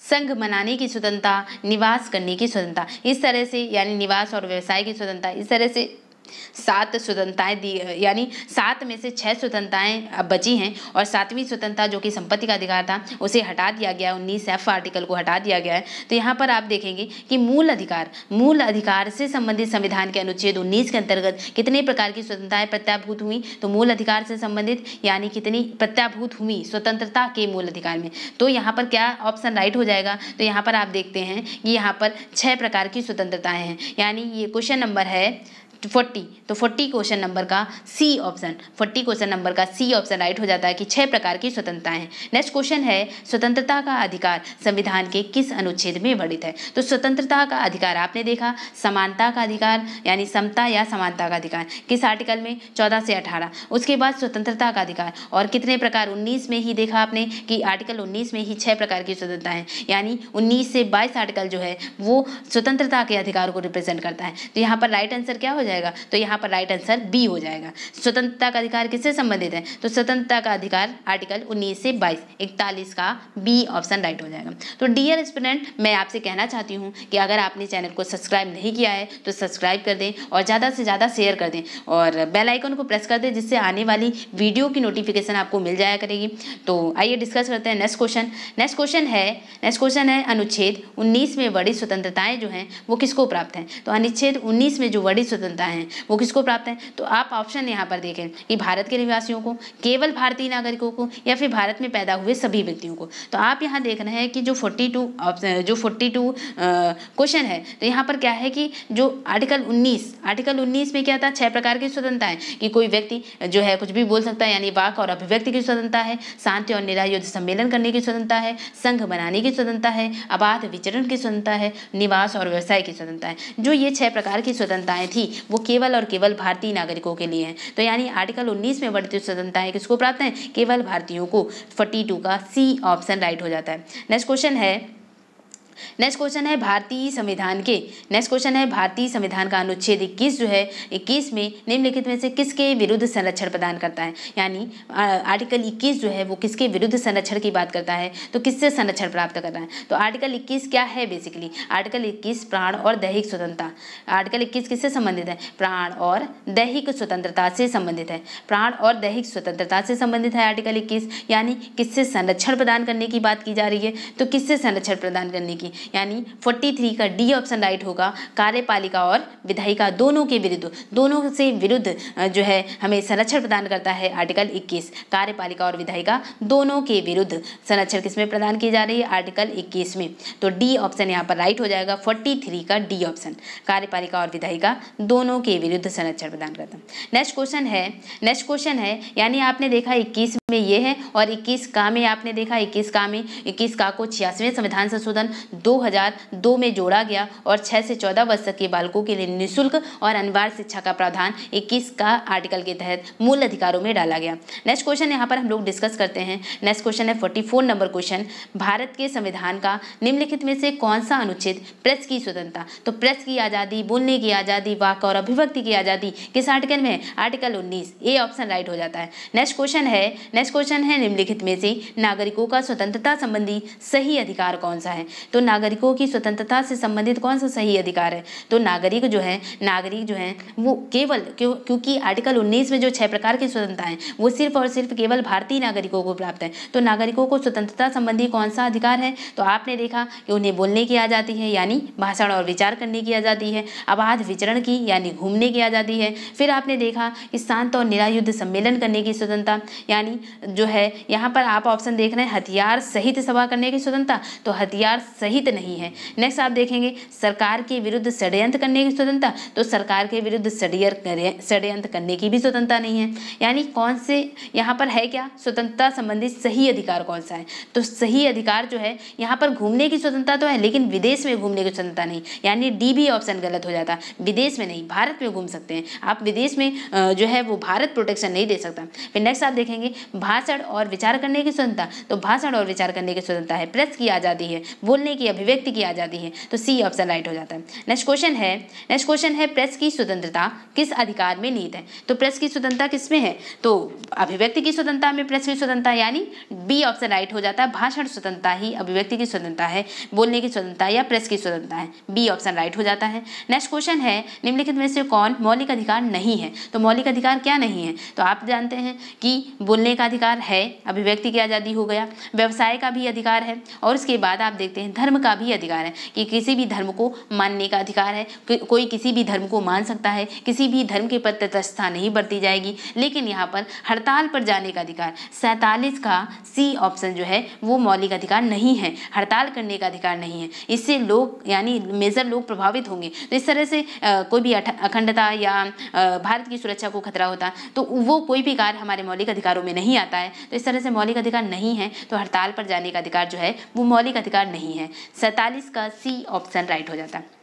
संघ मनाने की स्वतंत्रता, निवास करने की स्वतंत्रता। इस तरह से, यानी निवास और व्यवसाय की स्वतंत्रता। इस तरह से सात स्वतंत्रताएँ दी यानी सात में से छह स्वतंत्रताएँ अब बची हैं और सातवीं स्वतंत्रता जो कि संपत्ति का अधिकार था, उसे हटा दिया गया, उन्नीस एफ़ आर्टिकल को हटा दिया गया है। तो यहाँ पर आप देखेंगे कि मूल अधिकार मूल अधिकार से संबंधित संविधान के अनुच्छेद उन्नीस के अंतर्गत कितने प्रकार की स्वतंत्रताएँ प्रत्याभूत हुई? तो मूल अधिकार से संबंधित, यानी कितनी प्रत्याभूत हुई? स्वतंत्रता के मूल अधिकार में। तो यहाँ पर क्या ऑप्शन राइट हो जाएगा? तो यहाँ पर आप देखते हैं कि यहाँ पर छह प्रकार की स्वतंत्रताएँ हैं। यानी ये क्वेश्चन नंबर है फोर्टी तो फोर्टी क्वेश्चन नंबर का C option forty question number का सी ऑप्शन राइट हो जाता है कि छह प्रकार की स्वतंत्रता है। नेक्स्ट क्वेश्चन है, स्वतंत्रता का अधिकार संविधान के किस अनुच्छेद में वर्णित है? तो स्वतंत्रता का अधिकार आपने देखा, समानता का अधिकार, यानी समता या समानता का अधिकार, किस आर्टिकल में? चौदह से अठारह। उसके बाद स्वतंत्रता का अधिकार, और कितने प्रकार? उन्नीस में ही देखा आपने कि आर्टिकल उन्नीस में ही छह प्रकार की स्वतंत्रता है। यानी उन्नीस से बाईस आर्टिकल जो है, वो स्वतंत्रता के अधिकार को रिप्रेजेंट करता है। तो यहाँ पर राइट आंसर क्या हो जाए जाएगा तो यहाँ पर राइट आंसर बी हो जाएगा। स्वतंत्रता का अधिकार किससे संबंधित है? तो स्वतंत्रता का अधिकार आर्टिकल 19 से 22 इकतालीस का बी ऑप्शन राइट हो जाएगा। तो डियर स्टूडेंट मैं आपसे कहना चाहती हूँ कि अगर आपने चैनल को सब्सक्राइब नहीं किया है तो सब्सक्राइब कर दें और ज़्यादा से ज़्यादा शेयर कर दें और बेल आइकन को प्रेस कर दें, जिससे आने वाली वीडियो की नोटिफिकेशन आपको मिल जाया करेगी। तो आइए डिस्कस करते हैं नेक्स्ट क्वेश्चन नेक्स्ट क्वेश्चन है नेक्स्ट क्वेश्चन है अनुच्छेद 19 में बड़ी स्वतंत्रताएँ जो हैं, वो किसको प्राप्त हैं? तो अनुच्छेद 19 में जो बड़ी स्वतंत्रता स्वतंत्रता हैं, वो किसको प्राप्त है? तो आप ऑप्शन यहाँ पर देखें कि भारत के निवासियों को, केवल भारतीय नागरिकों को या फिर भारत में पैदा हुए सभी व्यक्तियों को। तो आप यहाँ देख रहे हैं कि जो फोर्टी टू जो फोर्टी टू क्वेश्चन है तो यहाँ पर क्या है कि जो आर्टिकल उन्नीस आर्टिकल उन्नीस में क्या था? छह प्रकार की स्वतंत्रता है कि कोई व्यक्ति जो है कुछ भी बोल सकता है, यानी वाक और अभिव्यक्ति की स्वतंत्रता है, शांति और निरायुद्ध सम्मेलन करने की स्वतंत्रता है, संघ बनाने की स्वतंत्रता है अबाध विचरण की स्वतंत्रता है, निवास और व्यवसाय की स्वतंत्रता है। जो ये छह प्रकार की स्वतंत्रताएँ थी वो केवल और केवल भारतीय नागरिकों के लिए है। तो यानी आर्टिकल 19 में वर्धित स्वतंत्रता है, किसको प्राप्त है? केवल भारतीयों को। 42 का सी ऑप्शन राइट हो जाता है। नेक्स्ट क्वेश्चन है नेक्स्ट क्वेश्चन है भारतीय संविधान के। नेक्स्ट क्वेश्चन है भारतीय संविधान का अनुच्छेद 21 जो है 21 में निम्नलिखित में से किसके विरुद्ध संरक्षण प्रदान करता है? यानी आर्टिकल 21 जो है वो किसके विरुद्ध संरक्षण की बात करता है? तो किससे संरक्षण प्राप्त कर रहा है? तो आर्टिकल 21 क्या है बेसिकली आर्टिकल 21 प्राण और दैहिक स्वतंत्रता। आर्टिकल 21 किससे संबंधित है? प्राण और दैहिक स्वतंत्रता से संबंधित है। प्राण और दैहिक स्वतंत्रता से संबंधित है आर्टिकल इक्कीस। यानी, किससे संरक्षण प्रदान करने की बात की जा रही है? तो किससे संरक्षण प्रदान करने की? यानी 43 का डी ऑप्शन राइट होगा, कार्यपालिका और विधायिका दोनों के विरुद्ध। दोनों से विरुद्ध जो है, हमें संरक्षण प्रदान करता है आर्टिकल 21 कार्यपालिका और विधायिका दोनों के विरुद्ध संरक्षण किसमें प्रदान की जा रही है? आर्टिकल 21 में। तो डी ऑप्शन यहाँ पर राइट हो जाएगा 43 का डी ऑप्शन कार्यपालिका और विधायिका दोनों के विरुद्ध संरक्षण प्रदान करता है। नेक्स्ट क्वेश्चन है। नेक्स्ट क्वेश्चन है, यानी आपने देखा इक्कीस में ये है और इक्कीस का में आपने देखा, इक्कीस का में, इक्कीस का को छियासवें संविधान संशोधन 2002 में जोड़ा गया और 6 से 14 वर्ष तक के बालकों के लिए निःशुल्क और अनिवार्य शिक्षा का प्रावधान 21 का आर्टिकल के तहत मूल अधिकारों में डाला गया। नेक्स्ट क्वेश्चन यहाँ पर हम लोग डिस्कस करते हैं। नेक्स्ट क्वेश्चन है फोर्टी नंबर क्वेश्चन। भारत के संविधान का निम्नलिखित में से कौन सा अनुच्छेद प्रेस की स्वतंत्रता? तो प्रेस की आज़ादी, बोलने की आज़ादी, वाक और अभिव्यक्ति की आज़ादी किस आर्टिकल में? आर्टिकल उन्नीस। ए ऑप्शन राइट हो जाता है। नेक्स्ट क्वेश्चन है, नेक्स्ट क्वेश्चन है निम्नलिखित में से नागरिकों का स्वतंत्रता संबंधी सही अधिकार कौन सा है? तो नागरिकों की स्वतंत्रता से संबंधित कौन सा सही अधिकार है? तो नागरिक जो है, नागरिक जो है, वो केवल, क्यों, क्योंकि आर्टिकल 19 में जो छह प्रकार की स्वतंत्रता है, वो सिर्फ़ और सिर्फ़ केवल भारतीय नागरिकों को प्राप्त है। तो नागरिकों को स्वतंत्रता संबंधी कौन सा अधिकार है? तो आपने देखा कि उन्हें बोलने की आज़ादी है, यानी भाषण और विचार करने की आज़ादी है अबाध विचरण की, यानी घूमने की आज़ादी है। फिर आपने देखा कि शांत और निरायुद्ध सम्मेलन करने की स्वतंत्रता, यानी जो है, यहाँ पर आप ऑप्शन देख रहे हैं, हथियार सहित सभा करने की स्वतंत्रता। तो हथियार सहित नहीं है। नेक्स्ट आप देखेंगे, सरकार के विरुद्ध षड्यंत्र करने की स्वतंत्रता तो सरकार के विरुद्ध षड्यंत्र करने की भी स्वतंत्रता नहीं है। यानी कौन से, यहाँ पर है क्या? स्वतंत्रता संबंधित सही अधिकार कौन सा है? तो सही अधिकार जो है, यहाँ पर घूमने की स्वतंत्रता तो है, लेकिन विदेश में घूमने की स्वतंत्रता नहीं। यानी डी बी ऑप्शन गलत हो जाता। विदेश में नहीं, भारत में घूम सकते हैं। आप विदेश में जो है, वो भारत प्रोटेक्शन नहीं दे सकता। फिर नेक्स्ट आप देखेंगे, भाषण और विचार करने की स्वतंत्रता। तो भाषण और विचार करने की स्वतंत्रता है प्रेस की आज़ादी है। बोलने की अभिव्यक्ति की आज़ादी है तो सी ऑप्शन राइट हो जाता है। नेक्स्ट क्वेश्चन है। नेक्स्ट क्वेश्चन है प्रेस की स्वतंत्रता किस अधिकार में नीत है? तो प्रेस की स्वतंत्रता किसमें है? तो अभिव्यक्ति की स्वतंत्रता में प्रेस की स्वतंत्रता यानी बी ऑप्शन राइट हो जाता है, भाषण स्वतंत्रता ही अभिव्यक्ति की स्वतंत्रता है, बोलने की स्वतंत्रता या प्रेस की स्वतंत्रता है बी ऑप्शन राइट हो जाता है। नेक्स्ट क्वेश्चन है, निम्नलिखित में से कौन मौलिक अधिकार नहीं है? तो मौलिक अधिकार क्या नहीं है? तो आप जानते हैं कि बोलने का अधिकार है, अभिव्यक्ति की आज़ादी हो गया, व्यवसाय का भी अधिकार है, और उसके बाद आप देखते हैं धर्म का भी अधिकार है कि किसी भी धर्म को मानने का अधिकार है कि कोई किसी भी धर्म को मान सकता है किसी भी धर्म के प्रति तटस्थता नहीं बरती जाएगी। लेकिन यहाँ पर हड़ताल पर जाने का अधिकार सैंतालीस का सी ऑप्शन जो है वो मौलिक अधिकार नहीं है। हड़ताल करने का अधिकार नहीं है। इससे लोग यानी मेजर लोग प्रभावित होंगे। तो इस तरह से आ, कोई भी अखंडता या आ, भारत की सुरक्षा को खतरा होता तो वो कोई भी कार्य हमारे मौलिक अधिकारों में नहीं आता है। तो इस तरह से मौलिक अधिकार नहीं है तो हड़ताल पर जाने का अधिकार जो है वो मौलिक अधिकार नहीं है। सैतालीस का सी ऑप्शन राइट हो जाता है।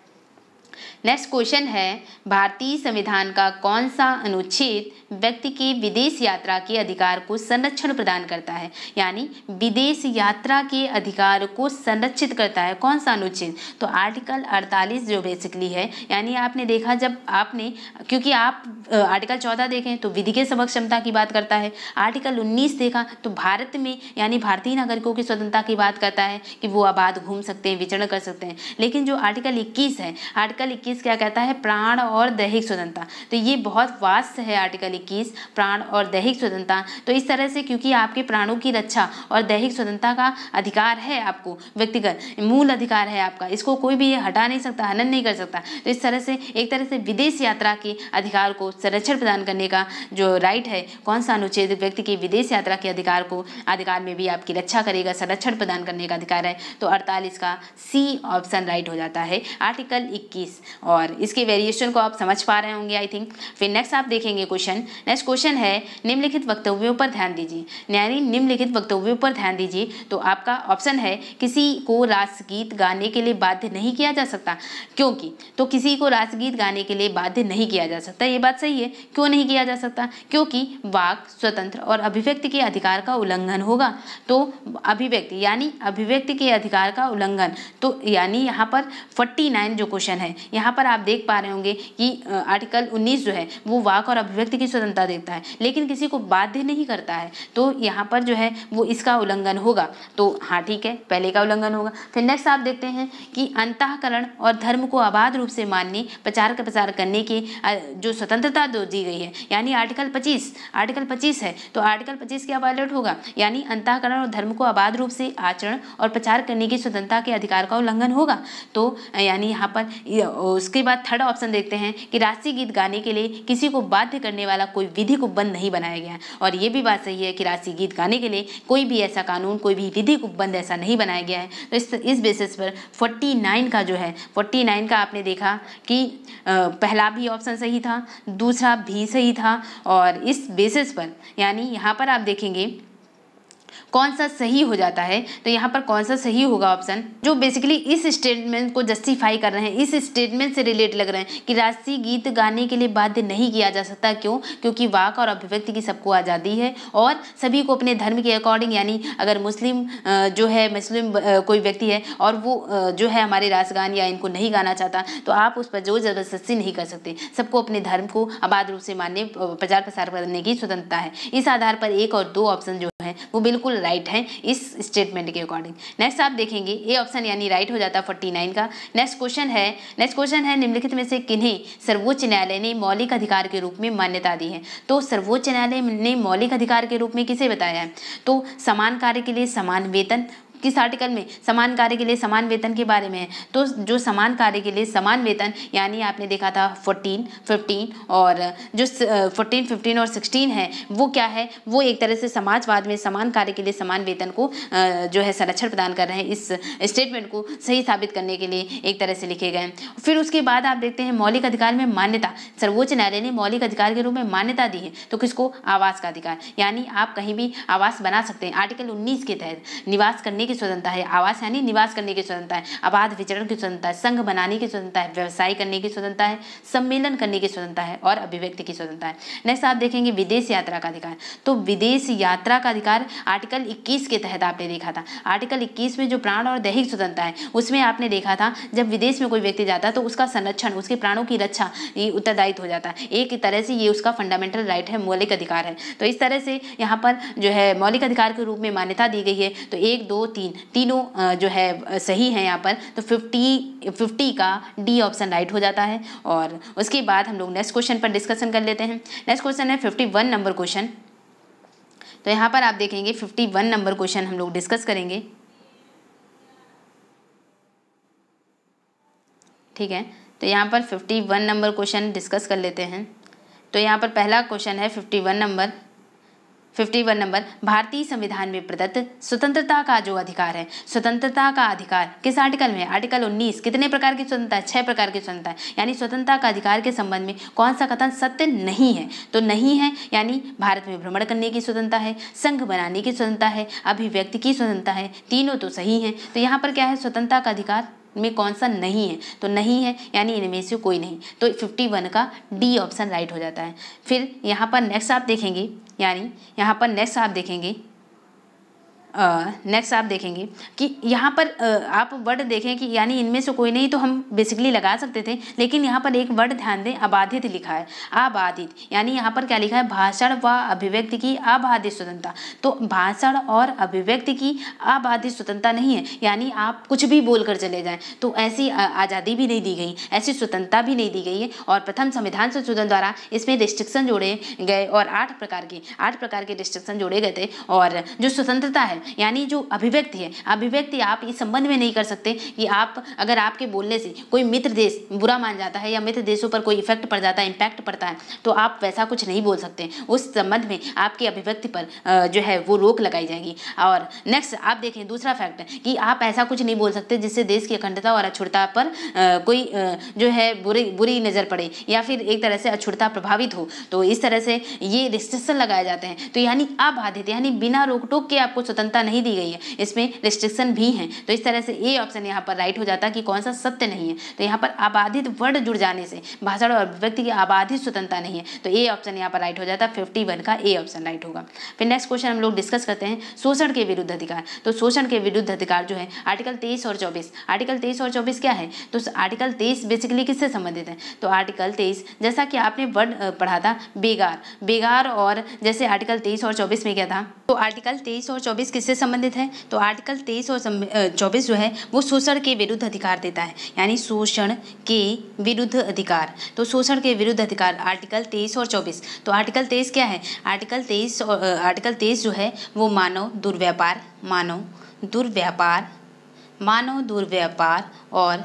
नेक्स्ट क्वेश्चन है, भारतीय संविधान का कौन सा अनुच्छेद व्यक्ति के विदेश यात्रा के अधिकार को संरक्षण प्रदान करता है? यानी विदेश यात्रा के अधिकार को संरक्षित करता है, कौन सा अनुच्छेद? तो आर्टिकल 48 जो बेसिकली है, यानी आपने देखा जब आपने, क्योंकि आप आर्टिकल 14 देखें तो विधि के सबक क्षमता की बात करता है। आर्टिकल 19 देखा तो भारत में, यानी भारतीय नागरिकों की स्वतंत्रता की बात करता है कि वो आबाद घूम सकते हैं, विचरण कर सकते हैं। लेकिन जो आर्टिकल इक्कीस है, आर्टिकल इक्कीस क्या कहता है? प्राण और दैहिक स्वतंत्रता। तो ये बहुत वास्त है आर्टिकल इक्कीस, प्राण और दैहिक स्वतंत्रता। तो इस तरह से क्योंकि आपके प्राणों की रक्षा और दैहिक स्वतंत्रता का अधिकार है आपको, व्यक्तिगत, मूल अधिकार है आपका, इसको कोई भी हटा नहीं सकता, हनन नहीं कर सकता। तो इस तरह से, एक तरह से विदेश यात्रा के अधिकार को संरक्षण प्रदान करने का जो राइट है, कौन सा अनुच्छेद व्यक्ति के विदेश यात्रा के अधिकार को, अधिकार में भी आपकी रक्षा करेगा, संरक्षण प्रदान करने का अधिकार है तो अड़तालीस का सी ऑप्शन राइट हो जाता है। आर्टिकल इक्कीस और इसके वेरिएशन को आप समझ पा रहे होंगे आई थिंक फिर नेक्स्ट आप देखेंगे क्वेश्चन नेक्स्ट क्वेश्चन है, निम्नलिखित वक्तव्यों पर ध्यान दीजिए. यानी निम्नलिखित वक्तव्यों पर ध्यान दीजिए तो आपका ऑप्शन है, किसी को राष्ट्रगीत गाने के लिए बाध्य नहीं किया जा सकता. क्योंकि? तो किसी को राष्ट्रगीत गाने के लिए बाध्य नहीं किया जा सकता. ये बात सही है. क्यों नहीं किया जा सकता? क्योंकि वाक स्वतंत्र और अभिव्यक्ति के अधिकार का उल्लंघन होगा. तो अभिव्यक्ति, यानी अभिव्यक्ति के अधिकार का उल्लंघन. तो यानी यहाँ पर 49 जो क्वेश्चन है, यहाँ पर आप देख पा रहे होंगे कि आर्टिकल 19 जो है, वो वाक और अभिव्यक्ति की स्वतंत्रता देता है, लेकिन किसी को बाध्य नहीं करता है। तो यहाँ पर जो है, वो इसका उल्लंघन होगा। तो हाँ ठीक है, पहले का उल्लंघन होगा। फिर नेक्स्ट आप देखते हैं कि अंतकरण और धर्म को अबाध रूप से मानने, प्रचार का प्रसार करने की जो स्वतंत्रता दी गई है, यानी आर्टिकल पच्चीस। आर्टिकल पच्चीस है तो आर्टिकल पच्चीस क्या वायलेट होगा? यानी अंतकरण और धर्म को अबाध रूप से आचरण और प्रचार करने की स्वतंत्रता के अधिकार का उल्लंघन होगा। तो यानी यहाँ पर उसके बाद थर्ड ऑप्शन देखते हैं कि राष्ट्रीय गीत गाने के लिए किसी को बाध्य करने वाला कोई विधिक उपबंध नहीं बनाया गया और ये भी बात सही है कि राष्ट्रीय गीत गाने के लिए कोई भी ऐसा कानून, कोई भी विधिक उपबंध ऐसा नहीं बनाया गया है। तो इस इस बेसिस पर 49 का जो है 49 का आपने देखा कि पहला भी ऑप्शन सही था, दूसरा भी सही था। और इस बेसिस पर, यानी यहाँ पर आप देखेंगे कौन सा सही हो जाता है तो यहाँ पर कौन सा सही होगा ऑप्शन जो बेसिकली इस स्टेटमेंट को जस्टिफाई कर रहे हैं, इस स्टेटमेंट से रिलेट लग रहे हैं कि राष्ट्रीय गीत गाने के लिए बाध्य नहीं किया जा सकता। क्यों? क्योंकि वाक और अभिव्यक्ति की सबको आज़ादी है और सभी को अपने धर्म के अकॉर्डिंग यानी अगर मुस्लिम जो है मुस्लिम कोई व्यक्ति है और वो जो है हमारे राष्ट्रगान या इनको नहीं गाना चाहता तो आप उस पर ज़ोर ज़बरदस्ती नहीं कर सकते। सबको अपने धर्म को आबाद रूप से मानने प्रचार प्रसार करने की स्वतंत्रता है। इस आधार पर एक और दो ऑप्शन जो है, वो बिल्कुल राइट है इस स्टेटमेंट के अकॉर्डिंग नेक्स्ट आप देखेंगे ए ऑप्शन यानी राइट हो जाता है फोर्टी नाइन का. नेक्स्ट क्वेश्चन है नेक्स्ट क्वेश्चन है, निम्नलिखित में से किन्हीं सर्वोच्च न्यायालय ने मौलिक अधिकार के रूप में मान्यता दी है? तो सर्वोच्च न्यायालय ने मौलिक अधिकार के रूप में किसे बताया है? तो समान कार्य के लिए समान वेतन किस आर्टिकल में? समान कार्य के लिए, समान वेतन के बारे में है। तो जो समान कार्य के लिए समान वेतन, यानी आपने देखा था फोर्टीन फिफ्टीन और जो फोर्टीन फिफ्टीन और सिक्सटीन है, वो क्या है? वो एक तरह से समाजवाद में समान कार्य के लिए, समान वेतन को जो है संरक्षण प्रदान कर रहे हैं। इस स्टेटमेंट को सही साबित करने के लिए एक तरह से लिखे गए फिर उसके बाद आप देखते हैं मौलिक अधिकार में मान्यता। सर्वोच्च न्यायालय ने मौलिक अधिकार के रूप में मान्यता दी है तो किसको? आवास का अधिकार। यानी आप कहीं भी आवास बना सकते हैं। आर्टिकल उन्नीस के तहत निवास करने की स्वतंत्रता है, आवास यानी निवास करने की स्वतंत्रता है अबाध विचरण की स्वतंत्रता है, संघ बनाने की स्वतंत्रता है, व्यवसाय करने की स्वतंत्रता है, सम्मेलन करने की स्वतंत्रता है और अभिव्यक्ति की स्वतंत्रता है। नेक्स्ट आप देखेंगे विदेश यात्रा का अधिकार। तो विदेश यात्रा का अधिकार आर्टिकल 21 के तहत आपने देखा था। आर्टिकल 21 में जो प्राण और दैहिक स्वतंत्रता है, उसमें आपने देखा था, जब विदेश में कोई व्यक्ति जाता है तो उसका संरक्षण, उसके प्राणों की रक्षा, ये उत्तरदायित्व हो जाता है। एक तरह से ये उसका फंडामेंटल राइट है, मौलिक अधिकार है। तो इस तरह से यहाँ पर जो है मौलिक अधिकार के रूप में मान्यता दी गई है। तो एक, दो तीन, तीनों जो है सही है यहाँ पर तो फिफ्टी फिफ्टी का डी ऑप्शन राइट हो जाता है और उसके बाद हम लोग नेक्स्ट क्वेश्चन पर डिस्कशन कर लेते हैं। नेक्स्ट क्वेश्चन है फिफ्टी वन नंबर क्वेश्चन तो यहाँ पर आप देखेंगे फिफ्टी वन नंबर क्वेश्चन हम लोग डिस्कस करेंगे। ठीक है? तो यहाँ पर fifty one number question discuss कर लेते हैं। तो यहाँ पर पहला क्वेश्चन है fifty one number fifty one number भारतीय संविधान में प्रदत्त स्वतंत्रता का जो अधिकार है, स्वतंत्रता का अधिकार किस आर्टिकल में आर्टिकल 19 कितने प्रकार की स्वतंत्रता है? छह प्रकार की स्वतंत्रता है। यानी स्वतंत्रता का अधिकार के संबंध में कौन सा कथन सत्य नहीं है? तो नहीं है, यानी भारत में भ्रमण करने की स्वतंत्रता है, संघ बनाने की स्वतंत्रता है, अभिव्यक्ति की स्वतंत्रता है, तीनों तो सही है। तो यहाँ पर क्या है? स्वतंत्रता का अधिकार में कौन सा नहीं है? तो नहीं है, यानी इनमें से कोई नहीं। तो फिफ्टी वन का डी ऑप्शन राइट हो जाता है। फिर यहाँ पर नेक्स्ट आप देखेंगे यानी यहाँ पर नेक्स्ट आप देखेंगे नेक्स्ट आप देखेंगे कि यहाँ पर uh, आप वर्ड देखें कि यानी इनमें से कोई नहीं तो हम बेसिकली लगा सकते थे लेकिन यहाँ पर एक वर्ड ध्यान दें अबाधित लिखा है। अबाधित यानी यहाँ पर क्या लिखा है? भाषण व अभिव्यक्ति की अबाधित स्वतंत्रता। तो भाषण और अभिव्यक्ति की अबाधित स्वतंत्रता नहीं है यानी आप कुछ भी बोल कर चले जाएँ। तो ऐसी आज़ादी भी नहीं दी गई ऐसी स्वतंत्रता भी नहीं दी गई है और प्रथम संविधान संशोधन द्वारा इसमें रिस्ट्रिक्शन जोड़े गए और आठ प्रकार के आठ प्रकार के रिस्ट्रिक्शन जोड़े गए थे और जो स्वतंत्रता है है यानी जो अभिव्यक्ति है, अभिव्यक्ति आप इस संबंध में नहीं कर सकते कि आप, अगर आपके बोलने से कोई मित्र देश बुरा मान जाता है या मित्र देशों पर कोई इफ़ेक्ट पड़ जाता है इम्पैक्ट पड़ता है तो आप वैसा कुछ नहीं बोल सकते। उस संबंध में आपकी अभिव्यक्ति पर जो है वो रोक लगाई जाएगी। और नेक्स्ट आप देखें, दूसरा फैक्ट कि आप ऐसा कुछ नहीं बोल सकते जिससे देश की अखंडता और अछूड़ता पर कोई जो है बुरी बुरी नज़र पड़े या फिर एक तरह से अछूड़ता प्रभावित हो। तो इस तरह से ये रिस्ट्रिक्शन लगाए जाते हैं। तो यानी अबाधित यानी बिना रोक टोक के आपको स्वतंत्रता नहीं दी गई है। इसमें रिस्ट्रिक्शन भी हैं। तो इस तरह से ए ऑप्शन यहाँ पर राइट हो जाता कि कौन सा सत्य नहीं है। तो यहाँ पर आबादित वर्ड जुड़ जाने से भाषा और अभिव्यक्ति की आबादित स्वतंत्रता नहीं है। तो ए ऑप्शन यहाँ पर राइट हो जाता फिफ्टी का ए ऑप्शन राइट होगा। फिर नेक्स्ट क्वेश्चन हम लोग डिस्कस करते हैं शोषण के विरुद्ध अधिकार। तो शोषण के विरुद्ध अधिकार जो है आर्टिकल तेईस और चौबीस। आर्टिकल तेईस और चौबीस क्या है? तो आर्टिकल तेईस बेसिकली किससे संबंधित है? तो आर्टिकल तेईस, जैसा कि आपने वर्ड पढ़ा था, बेगार। बेगार और जैसे आर्टिकल तेईस और चौबीस में क्या था? तो आर्टिकल तेईस और चौबीस किससे संबंधित है? तो आर्टिकल तेईस और चौबीस जो है, वो शोषण के विरुद्ध अधिकार देता है। यानी शोषण के विरुद्ध अधिकार। तो शोषण के विरुद्ध अधिकार, आर्टिकल तेईस और चौबीस। तो आर्टिकल तेईस क्या है? आर्टिकल तेईस और आर्टिकल तेईस जो है, वो मानव दुर्व्यापार मानव दुर्व्यापार मानव दुर्व्यापार और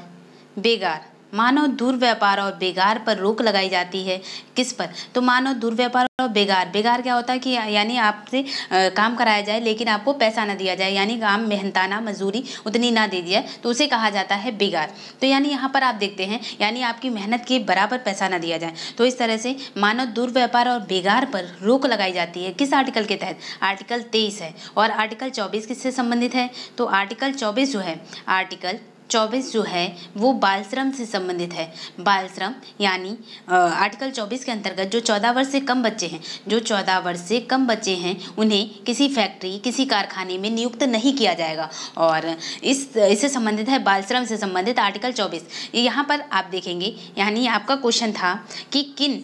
बेगार मानव दुर्व्यापार और बेगार पर रोक लगाई जाती है। किस पर? तो मानव दुर्व्यापार और बेगार बेगार क्या होता है कि यानी आपसे काम कराया जाए, लेकिन आपको पैसा ना दिया जाए, यानी काम मेहनताना, मजदूरी उतनी ना दे दी जाए तो उसे कहा जाता है बेगार तो यानी यहाँ पर आप देखते हैं, यानी आपकी मेहनत के बराबर पैसा ना दिया जाए। तो इस तरह से मानव दुर्व्यापार और बेगार पर रोक लगाई जाती है। किस आर्टिकल के तहत? आर्टिकल तेईस है। और आर्टिकल चौबीस किससे संबंधित है? तो आर्टिकल चौबीस जो है, आर्टिकल चौबीस जो है, वो बाल श्रम से संबंधित है। बाल श्रम यानी आर्टिकल चौबीस के अंतर्गत जो चौदह वर्ष से कम बच्चे हैं, जो चौदह वर्ष से कम बच्चे हैं, उन्हें किसी फैक्ट्री, किसी कारखाने में नियुक्त नहीं किया जाएगा। और इस, इससे संबंधित है बाल श्रम से संबंधित आर्टिकल चौबीस। यहाँ पर आप देखेंगे, यानी आपका क्वेश्चन था कि किन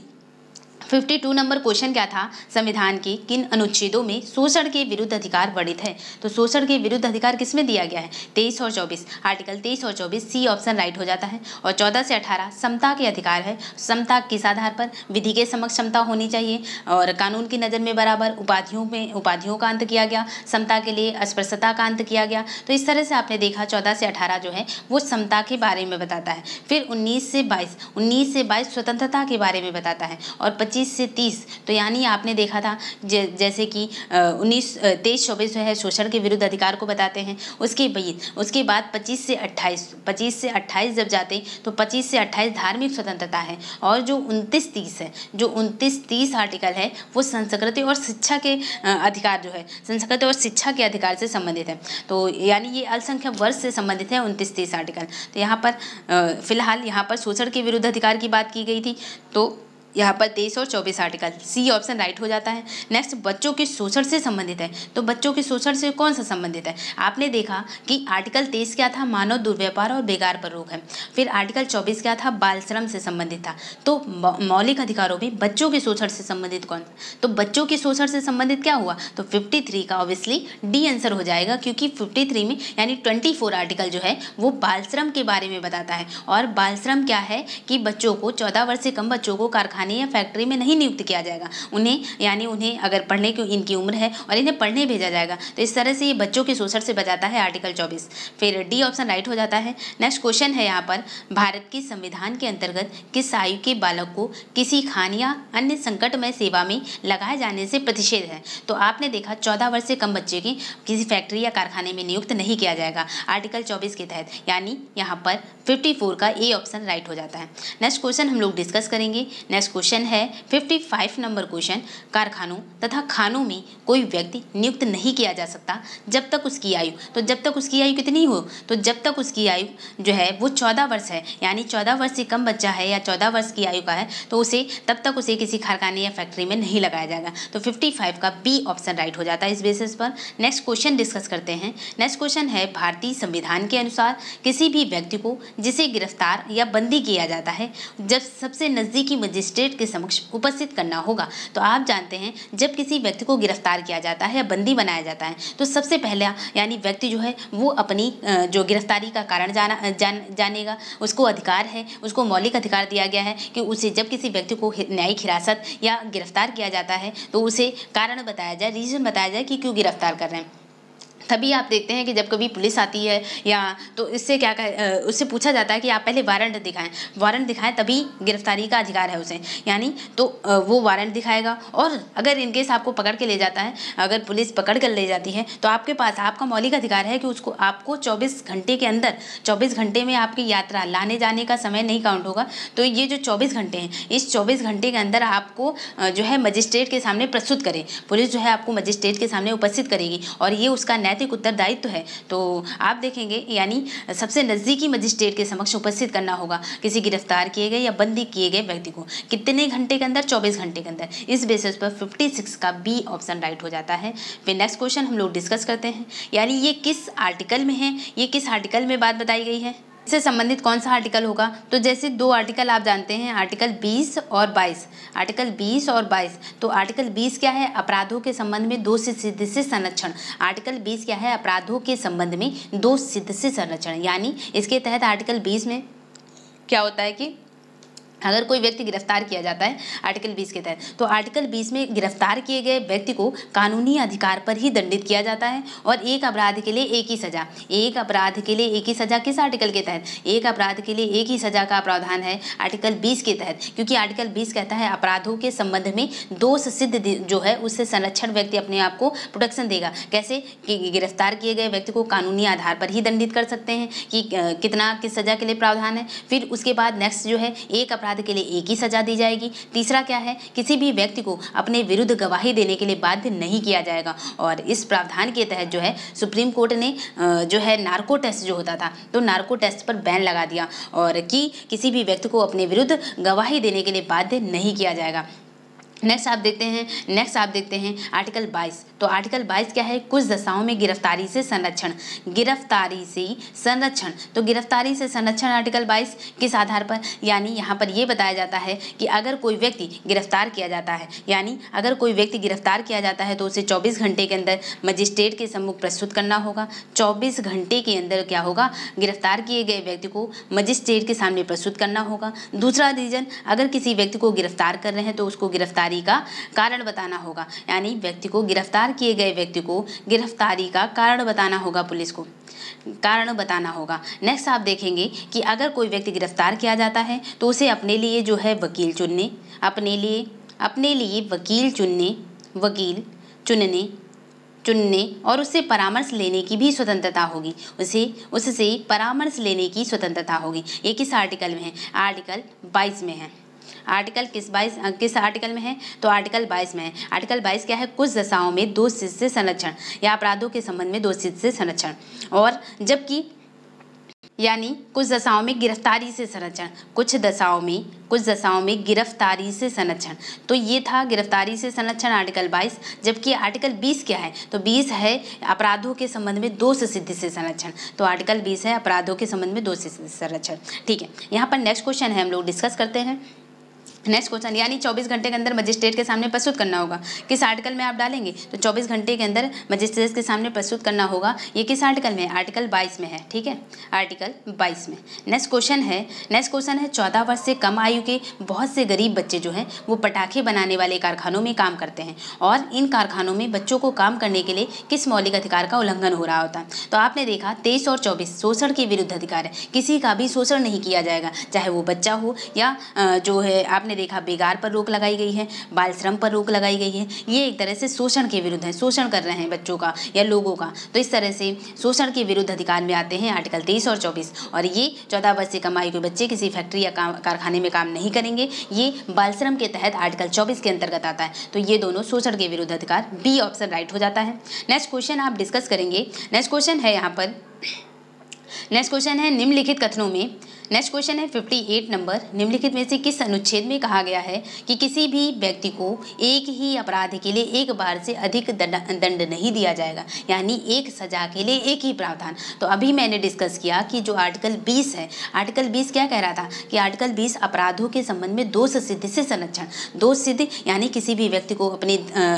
फिफ्टी टू नंबर क्वेश्चन क्या था संविधान के? किन अनुच्छेदों में शोषण के विरुद्ध अधिकार वर्णित है? तो शोषण के विरुद्ध अधिकार किसमें दिया गया है? तेईस और चौबीस। आर्टिकल तेईस और चौबीस सी ऑप्शन राइट हो जाता है। और चौदह से अठारह, समता के अधिकार है। समता किस आधार पर? विधि के समक्ष क्षमता होनी चाहिए। और कानून की नज़र में बराबर उपाधियों में, उपाधियों का अंत किया गया। समता के लिए अस्पृश्यता का अंत किया गया। तो इस तरह से आपने देखा चौदह से अठारह जो है, वो समता के बारे में बताता है। फिर उन्नीस से बाईस, उन्नीस से बाईस स्वतंत्रता के बारे में बताता है। और पच्चीस पच्चीस से तीस। तो यानी आपने देखा था जैसे कि उन्नीस तेईस, चौबीस जो है, शोषण के विरुद्ध अधिकार को बताते हैं। उसके बाद उसके बाद पच्चीस से अट्ठाईस, पच्चीस से अट्ठाईस जब जाते तो पच्चीस से अट्ठाईस धार्मिक स्वतंत्रता है। और जो उनतीस तीस है, जो उनतीस तीस आर्टिकल है, वो संस्कृति और शिक्षा के अधिकार जो है, संस्कृति और शिक्षा के अधिकार से संबंधित है। तो यानी ये अल्पसंख्यक वर्ष से संबंधित है उनतीस तीस आर्टिकल। तो यहाँ पर फ़िलहाल यहाँ पर शोषण के विरुद्ध अधिकार की बात की गई थी। तो यहाँ पर तेईस और चौबीस आर्टिकल सी ऑप्शन राइट हो जाता है। नेक्स्ट बच्चों के शोषण से संबंधित है। तो बच्चों के शोषण से कौन सा संबंधित है? आपने देखा कि आर्टिकल तेईस क्या था? मानव, दुर्व्यापार और बेगार पर रोक है। फिर आर्टिकल चौबीस क्या था? बाल श्रम से संबंधित था। तो मौलिक अधिकारों में बच्चों के शोषण से संबंधित कौन? तो बच्चों के शोषण से संबंधित क्या हुआ? तो फिफ्टी का ऑब्वियसली डी आंसर हो जाएगा, क्योंकि फिफ्टी में, यानी ट्वेंटी आर्टिकल जो है, वो बाल श्रम के बारे में बताता है। और बाल श्रम क्या है? कि बच्चों को, चौदह वर्ष से कम बच्चों को कारखाना कारखाने या फैक्ट्री में नहीं नियुक्त किया जाएगा। उन्हें, यानी उन्हें अगर पढ़ने की, इनकी उम्र है और इन्हें पढ़ने भेजा जाएगा। तो इस तरह से ये बच्चों के शोषण से बचाता है आर्टिकल चौबीस। फिर डी ऑप्शन राइट हो जाता है। नेक्स्ट क्वेश्चन है यहाँ पर, भारत के संविधान के अंतर्गत किस आयु के बालक को किसी खान या अन्य संकटमय सेवा में लगाए जाने से प्रतिषेध है? तो आपने देखा, चौदह वर्ष से कम बच्चे की किसी फैक्ट्री या कारखाने में नियुक्त नहीं किया जाएगा। आर्टिकल चौबीस के तहत, यानी यहाँ पर फिफ्टी का ए ऑप्शन राइट हो जाता है। नेक्स्ट क्वेश्चन हम लोग डिस्कस करेंगे। नेक्स्ट क्वेश्चन है फिफ्टी फाइव नंबर क्वेश्चन, कारखानों तथा खानों में कोई व्यक्ति नियुक्त नहीं किया जा सकता जब तक उसकी आयु तो जब तक उसकी आयु कितनी हो तो जब तक उसकी आयु जो है वो चौदह वर्ष है, यानी चौदह वर्ष से कम बच्चा है या चौदह वर्ष की आयु का है तो उसे तब तक उसे किसी कारखाने या फैक्ट्री में नहीं लगाया जाएगा। तो फिफ्टी का बी ऑप्शन राइट हो जाता है इस बेसिस पर। नेक्स्ट क्वेश्चन डिस्कस करते हैं। नेक्स्ट क्वेश्चन है, भारतीय संविधान के अनुसार किसी भी व्यक्ति को जिसे गिरफ़्तार या बंदी किया जाता है, जब सबसे नज़दीकी मजिस्ट्रेट के समक्ष उपस्थित करना होगा। तो आप जानते हैं, जब किसी व्यक्ति को गिरफ़्तार किया जाता है या बंदी बनाया जाता है तो सबसे पहला यानी व्यक्ति जो है, वो अपनी जो गिरफ्तारी का कारण जाना, जान, जानेगा। उसको अधिकार है, उसको मौलिक अधिकार दिया गया है कि उसे जब किसी व्यक्ति को न्यायिक हिरासत या गिरफ़्तार किया जाता है तो उसे कारण बताया जाए, रीज़न बताया जाए कि क्यों गिरफ़्तार कर रहे हैं। तभी आप देखते हैं कि जब कभी पुलिस आती है या तो इससे क्या कह उससे पूछा जाता है कि आप पहले वारंट दिखाएँ। वारंट दिखाएँ तभी गिरफ्तारी का अधिकार है उसे। यानी तो वो वारंट दिखाएगा और अगर इनकेस आपको पकड़ के ले जाता है, अगर पुलिस पकड़ कर ले जाती है तो आपके पास, आपका मौलिक अधिकार है कि उसको, आपको चौबीस घंटे के अंदर, चौबीस घंटे में आपकी यात्रा, लाने जाने का समय नहीं काउंट होगा। तो ये जो चौबीस घंटे हैं, इस चौबीस घंटे के अंदर आपको जो है मजिस्ट्रेट के सामने प्रस्तुत करें। पुलिस जो है आपको मजिस्ट्रेट के सामने उपस्थित करेगी और ये उसका नैतिक उत्तरदायित्व तो है। तो आप देखेंगे, यानी सबसे नज़दीकी मजिस्ट्रेट के समक्ष उपस्थित करना होगा। किसी गिरफ़्तार किए गए या बंदी किए गए व्यक्ति को। कितने घंटे के अंदर? चौबीस घंटे के अंदर। इस बेसिस पर फिफ्टी सिक्स का बी ऑप्शन राइट हो जाता है। फिर नेक्स्ट क्वेश्चन हम लोग डिस्कस करते हैं। यानी ये किस आर्टिकल में है? ये किस आर्टिकल में बात बताई गई है? इससे संबंधित कौन सा आर्टिकल होगा? तो जैसे दो आर्टिकल आप जानते हैं आर्टिकल 20 और 22 आर्टिकल 20 और 22 तो आर्टिकल 20 क्या है? अपराधों के संबंध में दो से सिद्ध से संरक्षण। आर्टिकल 20 क्या है? अपराधों के संबंध में दो सिद्ध से संरक्षण। यानी इसके तहत आर्टिकल 20 में क्या होता है कि अगर कोई व्यक्ति गिरफ़्तार किया जाता है आर्टिकल 20 के तहत तो आर्टिकल 20 में गिरफ़्तार किए गए व्यक्ति को कानूनी अधिकार पर ही दंडित किया जाता है और एक अपराध के लिए एक ही सजा। एक अपराध के लिए एक ही सजा किस आर्टिकल के तहत? एक अपराध के लिए एक ही सजा का प्रावधान है आर्टिकल बीस के तहत, क्योंकि आर्टिकल बीस कहता है अपराधों के संबंध में दोष सिद्ध जो है, उससे संरक्षण व्यक्ति अपने आप को प्रोटेक्शन देगा। कैसे? कि गिरफ़्तार किए गए व्यक्ति को कानूनी आधार पर ही दंडित कर सकते हैं कि कितना किस सजा के लिए प्रावधान है। फिर उसके बाद नेक्स्ट जो है, एक अपराध अपराध के लिए एक ही सजा दी जाएगी। तीसरा क्या है? किसी भी व्यक्ति को अपने विरुद्ध गवाही देने के लिए बाध्य नहीं किया जाएगा। और इस प्रावधान के तहत जो है, सुप्रीम कोर्ट ने जो है, नार्को टेस्ट जो होता था तो नार्को टेस्ट पर बैन लगा दिया। और कि किसी भी व्यक्ति को अपने विरुद्ध गवाही देने के लिए बाध्य नहीं किया जाएगा। नेक्स्ट आप देखते हैं नेक्स्ट आप देखते हैं आर्टिकल 22 तो आर्टिकल 22 क्या है? कुछ दशाओं में गिरफ्तारी से संरक्षण। गिरफ्तारी से संरक्षण। तो गिरफ्तारी से संरक्षण आर्टिकल 22 किस आधार पर? यानी यहाँ पर यह बताया जाता है कि अगर कोई व्यक्ति गिरफ़्तार किया जाता है, यानी अगर कोई व्यक्ति गिरफ़्तार किया जाता है तो उसे 24 घंटे के अंदर मजिस्ट्रेट के सम्मुख प्रस्तुत करना होगा। 24 घंटे के अंदर क्या होगा? गिरफ़्तार किए गए व्यक्ति को मजिस्ट्रेट के सामने प्रस्तुत करना होगा। दूसरा रीजन अगर किसी व्यक्ति को गिरफ़्तार कर रहे हैं तो उसको गिरफ़्तार गिरफ्तारी का कारण बताना होगा। यानी व्यक्ति को गिरफ़्तार किए गए व्यक्ति को गिरफ्तारी का कारण बताना होगा पुलिस को। कारण बताना होगा। नेक्स्ट आप देखेंगे कि अगर कोई व्यक्ति गिरफ़्तार किया जाता है तो उसे अपने लिए जो है वकील चुनने, अपने लिए अपने लिए वकील चुनने वकील चुनने चुनने और उससे परामर्श लेने की भी स्वतंत्रता होगी। उसे, उससे परामर्श लेने की स्वतंत्रता होगी। ये किस आर्टिकल में है? आर्टिकल 22 में है। आर्टिकल किस बाईस किस आर्टिकल में है? तो आर्टिकल बाईस में है। आर्टिकल बाईस क्या है? कुछ दशाओं में दो से संरक्षण या अपराधों के संबंध में दो से संरक्षण। और जबकि यानी कुछ दशाओं में गिरफ्तारी से संरक्षण, कुछ दशाओं में, कुछ दशाओं में गिरफ्तारी से संरक्षण। तो ये था गिरफ्तारी से संरक्षण आर्टिकल 22 जबकि आर्टिकल 20 क्या है? तो 20 है अपराधों के संबंध में दो से सिद्धि से संरक्षण। तो आर्टिकल 20 है अपराधों के संबंध में दो से संरक्षण। ठीक है, यहाँ पर नेक्स्ट क्वेश्चन है, हम लोग डिस्कस करते हैं। नेक्स्ट क्वेश्चन, यानी 24 घंटे के अंदर मजिस्ट्रेट के सामने प्रस्तुत करना होगा। किस आर्टिकल में आप डालेंगे? तो 24 घंटे के अंदर मजिस्ट्रेट के सामने प्रस्तुत करना होगा। ये किस आर्टिकल में आर्टिकल 22 में है, ठीक है? आर्टिकल 22 में। नेक्स्ट क्वेश्चन है, नेक्स्ट क्वेश्चन है, चौदह वर्ष से कम आयु के बहुत से गरीब बच्चे जो हैं, वो पटाखे बनाने वाले कारखानों में काम करते हैं। और इन कारखानों में बच्चों को काम करने के लिए किस मौलिक अधिकार का उल्लंघन हो रहा होता? तो आपने देखा, तेईस और चौबीस, शोषण के विरुद्ध अधिकार है। किसी का भी शोषण नहीं किया जाएगा, चाहे वो बच्चा हो या जो है, आपने देखा, बेगार पर रोक लगाई गई है बाल श्रम पर रोक लगाई गई है। ये एक तरह से शोषण के विरुद्ध है, शोषण कर रहे हैं बच्चों का या लोगों का। तो इस तरह से शोषण के विरुद्ध अधिकार में आते हैं आर्टिकल तेईस और चौबीस। और ये चौदह वर्ष से कमाई के बच्चे किसी फैक्ट्री या कारखाने में काम नहीं करेंगे। ये बाल श्रम के तहत आर्टिकल चौबीस के अंतर्गत आता है। तो ये दोनों शोषण के विरुद्ध अधिकार बी ऑप्शन राइट हो जाता है। नेक्स्ट क्वेश्चन आप डिस्कस करेंगे। नेक्स्ट क्वेश्चन है यहाँ पर। नेक्स्ट क्वेश्चन है निम्नलिखित कथनों में नेक्स्ट क्वेश्चन है फिफ्टी एट नंबर निम्नलिखित में से किस अनुच्छेद में कहा गया है कि किसी भी व्यक्ति को एक ही अपराध के लिए एक बार से अधिक दंड नहीं दिया जाएगा? यानी एक सजा के लिए एक ही प्रावधान। तो अभी मैंने डिस्कस किया कि जो आर्टिकल 20 है आर्टिकल 20 क्या कह रहा था? कि आर्टिकल 20 अपराधों के संबंध में दोष सिद्धि से संरक्षण। दोष सिद्ध, यानी किसी भी व्यक्ति को अपने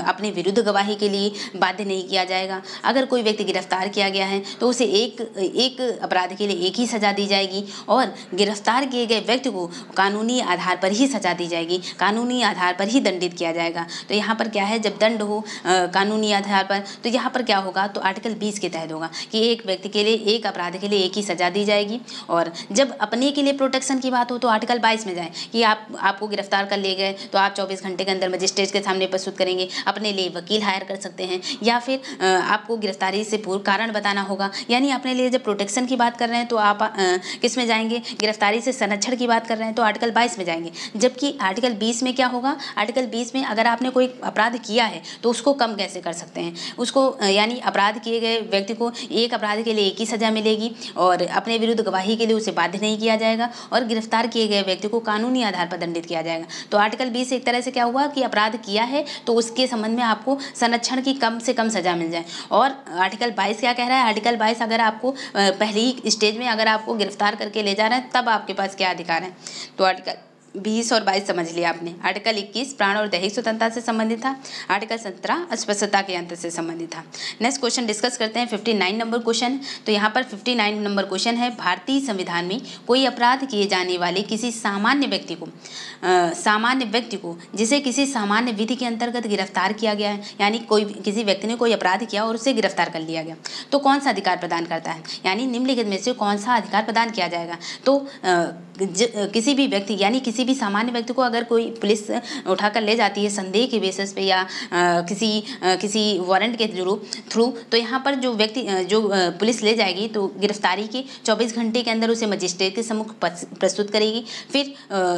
अपने विरुद्ध गवाही के लिए बाध्य नहीं किया जाएगा। अगर कोई व्यक्ति गिरफ़्तार किया गया है तो उसे एक एक अपराध के लिए एक ही सजा दी जाएगी। और गिरफ़्तार किए गए व्यक्ति को कानूनी आधार पर ही सजा दी जाएगी, कानूनी आधार पर ही दंडित किया जाएगा। तो यहाँ पर क्या है, जब दंड हो कानूनी आधार पर तो यहाँ पर क्या होगा तो आर्टिकल बीस के तहत होगा कि एक व्यक्ति के लिए, एक अपराध के लिए एक ही सजा दी जाएगी। और जब अपने के लिए प्रोटेक्शन की बात हो तो आर्टिकल बाईस में जाए कि आप, आपको गिरफ़्तार कर लिए गए तो आप चौबीस घंटे के अंदर मजिस्ट्रेट के सामने प्रस्तुत करेंगे, अपने लिए वकील हायर कर सकते हैं, या फिर आपको गिरफ्तारी से पूर्व कारण बताना होगा। यानी अपने लिए जब प्रोटेक्शन की बात कर रहे हैं तो आप किसमें जाएँगे? गिरफ्तारी से संरक्षण की बात कर रहे हैं तो आर्टिकल बाईस में जाएँगे। जबकि आर्टिकल बीस में क्या होगा? आर्टिकल बीस में अगर आपने कोई अपराध किया है तो उसको कम कैसे कर सकते हैं? उसको यानी अपराध किए गए व्यक्ति को एक अपराध के लिए एक ही सजा मिलेगी और अपने विरुद्ध गवाही के लिए उसे बाध्य नहीं किया जाएगा और गिरफ़्तार किए गए व्यक्ति को कानूनी आधार पर दंडित किया जाएगा। तो आर्टिकल बीस एक तरह से क्या हुआ कि अपराध किया है तो उसके संबंध में आपको संरक्षण की कम से कम सजा मिल जाए। और आर्टिकल बाईस क्या कह रहा है? आर्टिकल बाईस अगर आपको पहली स्टेज में अगर आपको गिरफ़्तार करके ले जा रहे हैं तब आपके पास क्या अधिकार है? तो आर्टिकल बीस और बाईस समझ लिया आपने। आर्टिकल इक्कीस, प्राण और दैहिक स्वतंत्रता से संबंधित था। आर्टिकल सत्रह, अस्पष्टता के अंत से संबंधित था। नेक्स्ट क्वेश्चन डिस्कस करते हैं फिफ्टी नाइन नंबर क्वेश्चन। तो यहाँ पर फिफ्टी नाइन नंबर क्वेश्चन है, भारतीय संविधान में कोई अपराध किए जाने वाले किसी सामान्य व्यक्ति को सामान्य व्यक्ति को, जिसे किसी सामान्य विधि के अंतर्गत गिरफ़्तार किया गया है, यानी कोई किसी व्यक्ति ने कोई अपराध किया और उसे गिरफ़्तार कर लिया गया। तो कौन सा अधिकार प्रदान करता है? यानी निम्नलिखित में से कौन सा अधिकार प्रदान किया जाएगा? तो किसी भी व्यक्ति, यानी किसी भी सामान्य व्यक्ति को अगर कोई पुलिस उठाकर ले जाती है संदेह के बेसिस पे या किसी किसी वारंट के थ्रू थ्रू तो यहाँ पर जो व्यक्ति जो पुलिस ले जाएगी तो गिरफ्तारी के 24 घंटे के अंदर उसे मजिस्ट्रेट के सम्मुख प्रस्तुत करेगी। फिर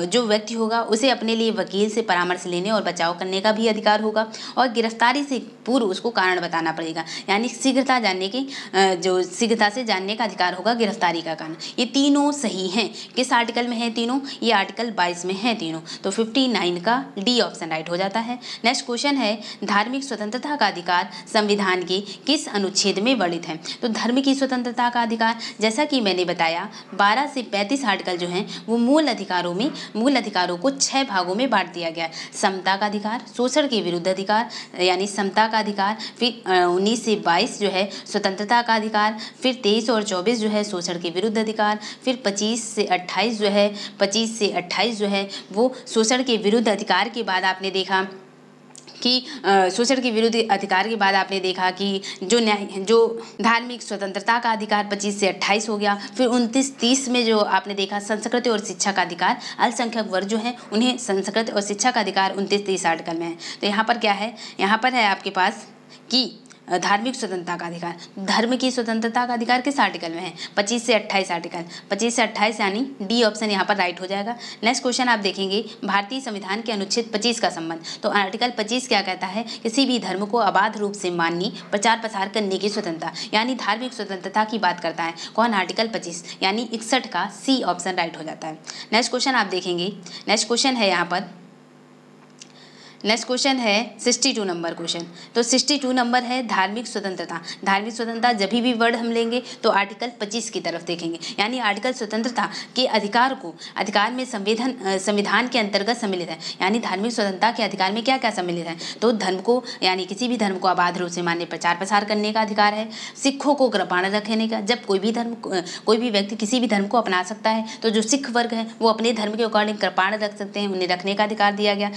जो व्यक्ति होगा उसे अपने लिए वकील से परामर्श लेने और बचाव करने का भी अधिकार होगा और गिरफ्तारी से पूर्व उसको कारण बताना पड़ेगा। यानी शीघ्रता जानने की जो शीघ्रता से जानने का अधिकार होगा गिरफ्तारी का कारण। ये तीनों सही हैं। किस आर्टिकल में है तीनों? ये आर्टिकल 22 में है तीनों। तो 59 का डी ऑप्शन राइट हो जाता है। नेक्स्ट क्वेश्चन है, धार्मिक स्वतंत्रता का अधिकार संविधान के किस अनुच्छेद में वर्णित है? तो धर्म की स्वतंत्रता का अधिकार, जैसा कि मैंने बताया 12 से 35 आर्टिकल जो हैं, वो मूल अधिकारों में, मूल अधिकारों को छह भागों में बांट दिया गया समता का अधिकार, शोषण के विरुद्ध अधिकार, यानी समता का अधिकार, फिर उन्नीस से बाईस जो है, स्वतंत्रता का अधिकार, फिर तेईस और चौबीस जो है, शोषण के विरुद्ध अधिकार, फिर पच्चीस से अट्ठाईस जो है, पच्चीस से अट्ठाईस जो है, वो शोषण के विरुद्ध अधिकार के बाद आपने देखा कि शोषण के विरुद्ध अधिकार के बाद आपने देखा कि जो न्याय, जो धार्मिक स्वतंत्रता का अधिकार 25 से 28 हो गया, फिर 29 30 में जो आपने देखा संस्कृति और शिक्षा का अधिकार, अल्पसंख्यक वर्ग जो है, उन्हें संस्कृति और शिक्षा का अधिकार उनतीस तीस आर्टिकल में है। तो यहाँ पर क्या है? यहाँ पर है आपके पास कि धार्मिक स्वतंत्रता का अधिकार। धर्म की स्वतंत्रता का अधिकार किस आर्टिकल में है? पच्चीस से अट्ठाईस आर्टिकल पच्चीस से अट्ठाईस यानी डी ऑप्शन यहाँ पर राइट हो जाएगा। नेक्स्ट क्वेश्चन आप देखेंगे, भारतीय संविधान के अनुच्छेद पच्चीस का संबंध। तो आर्टिकल पच्चीस क्या कहता है? किसी भी धर्म को अबाध रूप से माननी, प्रचार प्रसार करने की स्वतंत्रता, यानी धार्मिक स्वतंत्रता की बात करता है। कौन? आर्टिकल पच्चीस, यानी इकसठ का सी ऑप्शन राइट हो जाता है। नेक्स्ट क्वेश्चन आप देखेंगे। नेक्स्ट क्वेश्चन है यहाँ पर। नेक्स्ट क्वेश्चन है सिक्सटी टू नंबर क्वेश्चन तो सिक्सटी टू नंबर है धार्मिक स्वतंत्रता। धार्मिक स्वतंत्रता जब भी वर्ड हम लेंगे तो आर्टिकल पच्चीस की तरफ़ देखेंगे। यानी आर्टिकल स्वतंत्रता के अधिकार को, अधिकार में संविधान संविधान के अंतर्गत सम्मिलित है। यानी धार्मिक स्वतंत्रता के अधिकार में क्या क्या सम्मिलित है? तो धर्म को, यानी किसी भी धर्म को अबाध रूप से मान्य प्रचार प्रसार करने का अधिकार है। सिखों को कृपाण रखने का, जब कोई भी धर्म कोई भी व्यक्ति किसी भी धर्म को अपना सकता है तो जो सिख वर्ग है, वो अपने धर्म के अकॉर्डिंग कृपाण रख सकते हैं, उन्हें रखने का अधिकार दिया गया।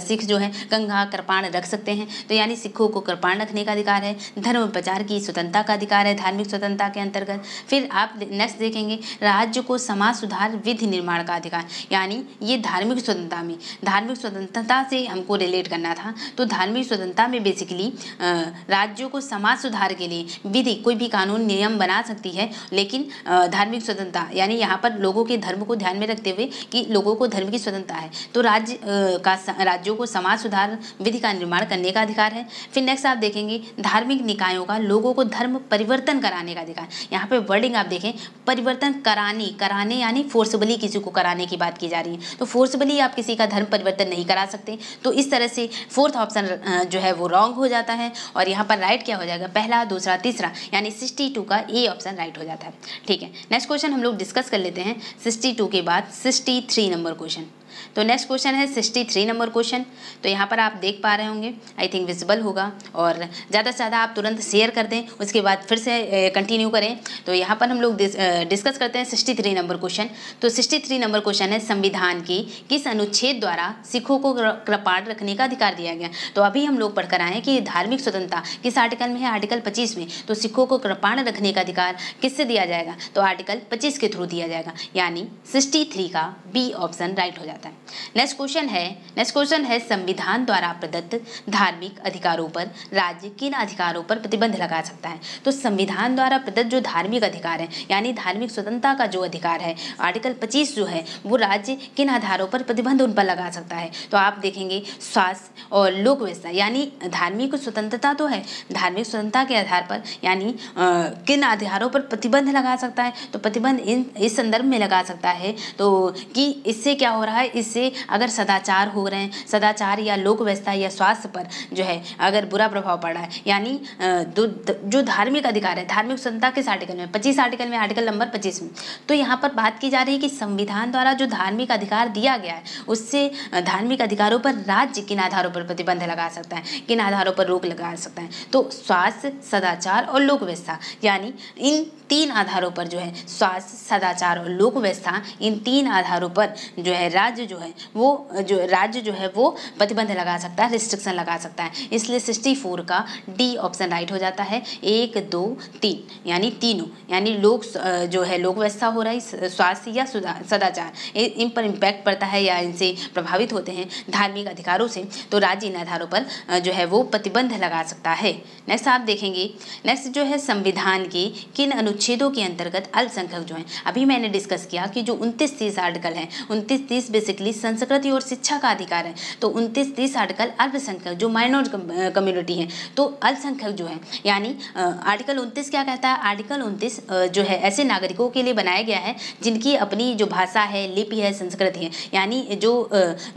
सिख जो है कंघा कृपाण रख सकते हैं। तो यानी सिखों को कृपाण रखने का अधिकार है, धर्म प्रचार की स्वतंत्रता का अधिकार है, धार्मिक स्वतंत्रता के अंतर्गत। फिर आप नेक्स्ट देखेंगे, राज्य को समाज सुधार विधि निर्माण का अधिकार, यानी ये धार्मिक स्वतंत्रता में। धार्मिक स्वतंत्रता से हमको रिलेट करना था तो धार्मिक स्वतंत्रता में बेसिकली राज्यों को समाज सुधार के लिए विधि, कोई भी कानून, नियम बना सकती है, लेकिन धार्मिक स्वतंत्रता, यानी यहाँ पर लोगों के धर्म को ध्यान में रखते हुए कि लोगों को धर्म की स्वतंत्रता है। तो राज्य का राज्यों को समाज सुधार विधि का निर्माण करने का अधिकार है। फिर नेक्स्ट आप देखेंगे धार्मिक निकायों का, लोगों को धर्म परिवर्तन कराने का अधिकार। यहाँ पे वर्डिंग आप देखें, परिवर्तन कराने कराने यानी फोर्सबली किसी को कराने की बात की जा रही है। तो फोर्सबली आप किसी का धर्म परिवर्तन नहीं करा सकते। तो इस तरह से फोर्थ ऑप्शन जो है वो रॉन्ग हो जाता है और यहाँ पर राइट क्या हो जाएगा? पहला, दूसरा, तीसरा, यानी सिक्सटी का ए ऑप्शन राइट हो जाता है। ठीक है नेक्स्ट क्वेश्चन हम लोग डिस्कस कर लेते हैं सिक्सटी के बाद सिक्सटी नंबर क्वेश्चन तो नेक्स्ट क्वेश्चन है सिक्सटी थ्री नंबर क्वेश्चन तो यहाँ पर आप देख पा रहे होंगे आई थिंक विजिबल होगा और ज़्यादा से ज़्यादा आप तुरंत शेयर कर दें, उसके बाद फिर से कंटिन्यू करें। तो यहाँ पर हम लोग डिस्कस करते हैं सिक्सटी थ्री नंबर क्वेश्चन तो सिक्सटी थ्री नंबर क्वेश्चन है संविधान की किस अनुच्छेद द्वारा सिखों को कृपाण रखने का अधिकार दिया गया। तो अभी हम लोग पढ़कर आए कि धार्मिक स्वतंत्रता किस आर्टिकल में है? आर्टिकल पच्चीस में। तो सिखों को कृपाण रखने का अधिकार किससे दिया जाएगा? तो आर्टिकल पच्चीस के थ्रू दिया जाएगा, यानी सिक्सटी थ्री का बी ऑप्शन राइट हो जाता है। नेक्स्ट क्वेश्चन है। नेक्स्ट क्वेश्चन है, संविधान द्वारा प्रदत्त धार्मिक अधिकारों पर, राज्य किन अधिकारों पर प्रतिबंध लगा सकता है? तो संविधान द्वारा प्रदत्त जो धार्मिक अधिकार है, यानी धार्मिक स्वतंत्रता का जो अधिकार है आर्टिकल 25 जो है, वो राज्य किन आधारों पर प्रतिबंध उन पर लगा सकता है? तो आप देखेंगे, स्वास्थ्य और लोक व्यवस्था, यानी धार्मिक स्वतंत्रता तो है, धार्मिक स्वतंत्रता के आधार पर, यानी किन आधारों पर प्रतिबंध लगा सकता है? तो प्रतिबंध इन, इस संदर्भ में लगा सकता है तो कि इससे क्या हो रहा है इससे अगर सदाचार हो रहे हैं, सदाचार या लोक व्यवस्था या स्वास्थ्य पर जो है, अगर बुरा प्रभाव पड़ रहा है, यानी जो धार्मिक अधिकार है, धार्मिक स्वतंत्रता किस आर्टिकल में पच्चीस आर्टिकल में आर्टिकल नंबर पच्चीस में। तो यहाँ पर बात की जा रही है कि संविधान द्वारा जो धार्मिक अधिकार दिया गया है, उससे धार्मिक अधिकारों पर राज्य किन आधारों पर प्रतिबंध लगा सकता है, किन आधारों पर रोक लगा सकता है? तो स्वास्थ्य, सदाचार और लोक व्यवस्था, यानी इन तीन आधारों पर जो है, स्वास्थ्य, सदाचार और लोक व्यवस्था, इन तीन आधारों पर जो है, राज्य जो है, वो, जो राज्य जो है, वो प्रतिबंध लगा सकता है रिस्ट्रिक्शन लगा सकता है। इसलिए सिक्सटी फोर का डी ऑप्शन राइट हो जाता है। एक, दो, तीन, यानी तीनों, यानी लोक जो है, लोक व्यवस्था हो रही स्वास्थ्य या सदाचार। इन पर इम्पैक्ट पड़ता है या इनसे प्रभावित होते हैं धार्मिक अधिकारों से तो राज्य इन आधारों पर जो है, वो प्रतिबंध लगा सकता है। नेक्स्ट आप देखेंगे। नेक्स्ट जो है, संविधान के किन अनुच्छेदों के अंतर्गत अल्पसंख्यक जो है, अभी मैंने डिस्कस किया कि जो उनतीस तीस आर्टिकल हैं, उनतीस तीस बेसिकली संस्कृति और शिक्षा का अधिकार है। तो उनतीस तीस आर्टिकल अल्पसंख्यक, जो माइनॉर कम्युनिटी है तो अल्पसंख्यक जो है, यानी आर्टिकल उनतीस क्या कहता है? आर्टिकल उनतीस जो है, ऐसे नागरिकों के लिए बनाया गया है, जिनकी अपनी जो भाषा है, लिपि है, संस्कृति है, यानी जो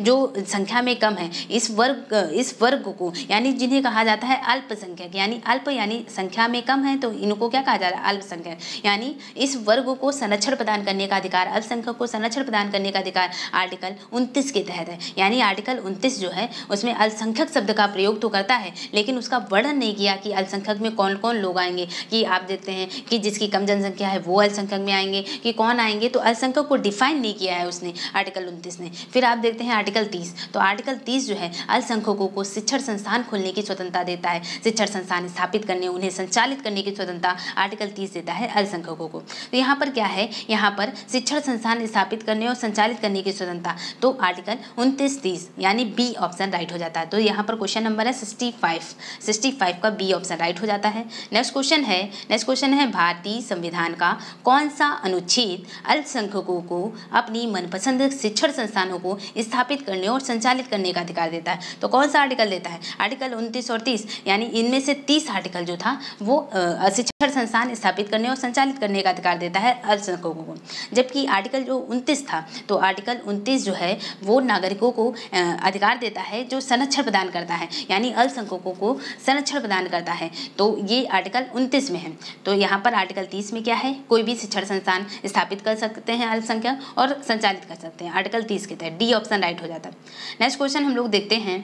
जो संख्या में कम है, इस वर्ग इस वर्ग को, यानी जिन्हें कहा जाता है अल्पसंख्यक, यानी अल्प यानी संख्या में कम है तो इनको क्या कहा जा रहा है? अल्पसंख्यक। यानी इस वर्ग को संरक्षण प्रदान करने का अधिकार, अल्पसंख्यक को संरक्षण प्रदान करने का अधिकार, आर्टिकल उनतीस के तहत है। यानी आर्टिकल उनतीस जो है, उसमें अल्पसंख्यक शब्द का प्रयोग तो करता है, लेकिन उसका वर्णन नहीं किया कि अल्पसंख्यक में कौन कौन लोग आएँगे, कि आप देखते हैं कि जिसकी कम जनसंख्या है, वो अल्पसंख्यक में आएँगे, कि कौन आएँगे तो अल्पसंख्यक को डिफाइन नहीं किया है उसने, आर्टिकल उनतीस ने। फिर आप देखते हैं आर्टिकल तीस तो आर्टिकल तीस जो है, अल्पसंख्यकों को शिक्षण संस्थान खोलने की स्वतंत्रता देता है, शिक्षण संस्थान स्थापित करने, उन्हें संचालित करने की स्वतंत्रता आर्टिकल तीस देता है अल्पसंख्यकों को। तो यहाँ पर क्या है? यहाँ पर शिक्षण संस्थान स्थापित करने और संचालित करने की स्वतंत्रता तो आर्टिकल उनतीस तीस, यानी बी ऑप्शन राइट हो जाता है। तो यहाँ पर क्वेश्चन नंबर है सिक्सटी फाइव सिक्सटी फाइव का बी ऑप्शन राइट हो जाता है। नेक्स्ट क्वेश्चन है। नेक्स्ट क्वेश्चन है भारतीय संविधान का कौन सा अनुच्छेद अल्पसंख्यकों को अपनी मनपसंद शिक्षण संस्थानों को स्थापित करने और संचालित करने का अधिकार देता है? तो कौन सा आर्टिकल देता है? आर्टिकल उनतीस और तीस, यानी इनमें से तीस आर्टिकल जो था, वो शिक्षण संस्थान स्थापित करने और संचालित करने का अधिकार देता है अल्पसंख्यकों को। जबकि आर्टिकल जो उनतीस था तो आर्टिकल उनतीस जो है वो नागरिकों को अधिकार देता है जो संरक्षण प्रदान करता है। यानी अल्पसंख्यकों को संरक्षण प्रदान करता है। तो ये आर्टिकल उनतीस में है। तो यहाँ पर आर्टिकल तीस में क्या है? कोई भी शिक्षण संस्थान स्थापित कर सकते हैं अल्पसंख्यक और संचालित कर सकते हैं। आर्टिकल तीस के तहत डी ऑप्शन राइट हो जाता है। नेक्स्ट क्वेश्चन हम लोग देखते हैं।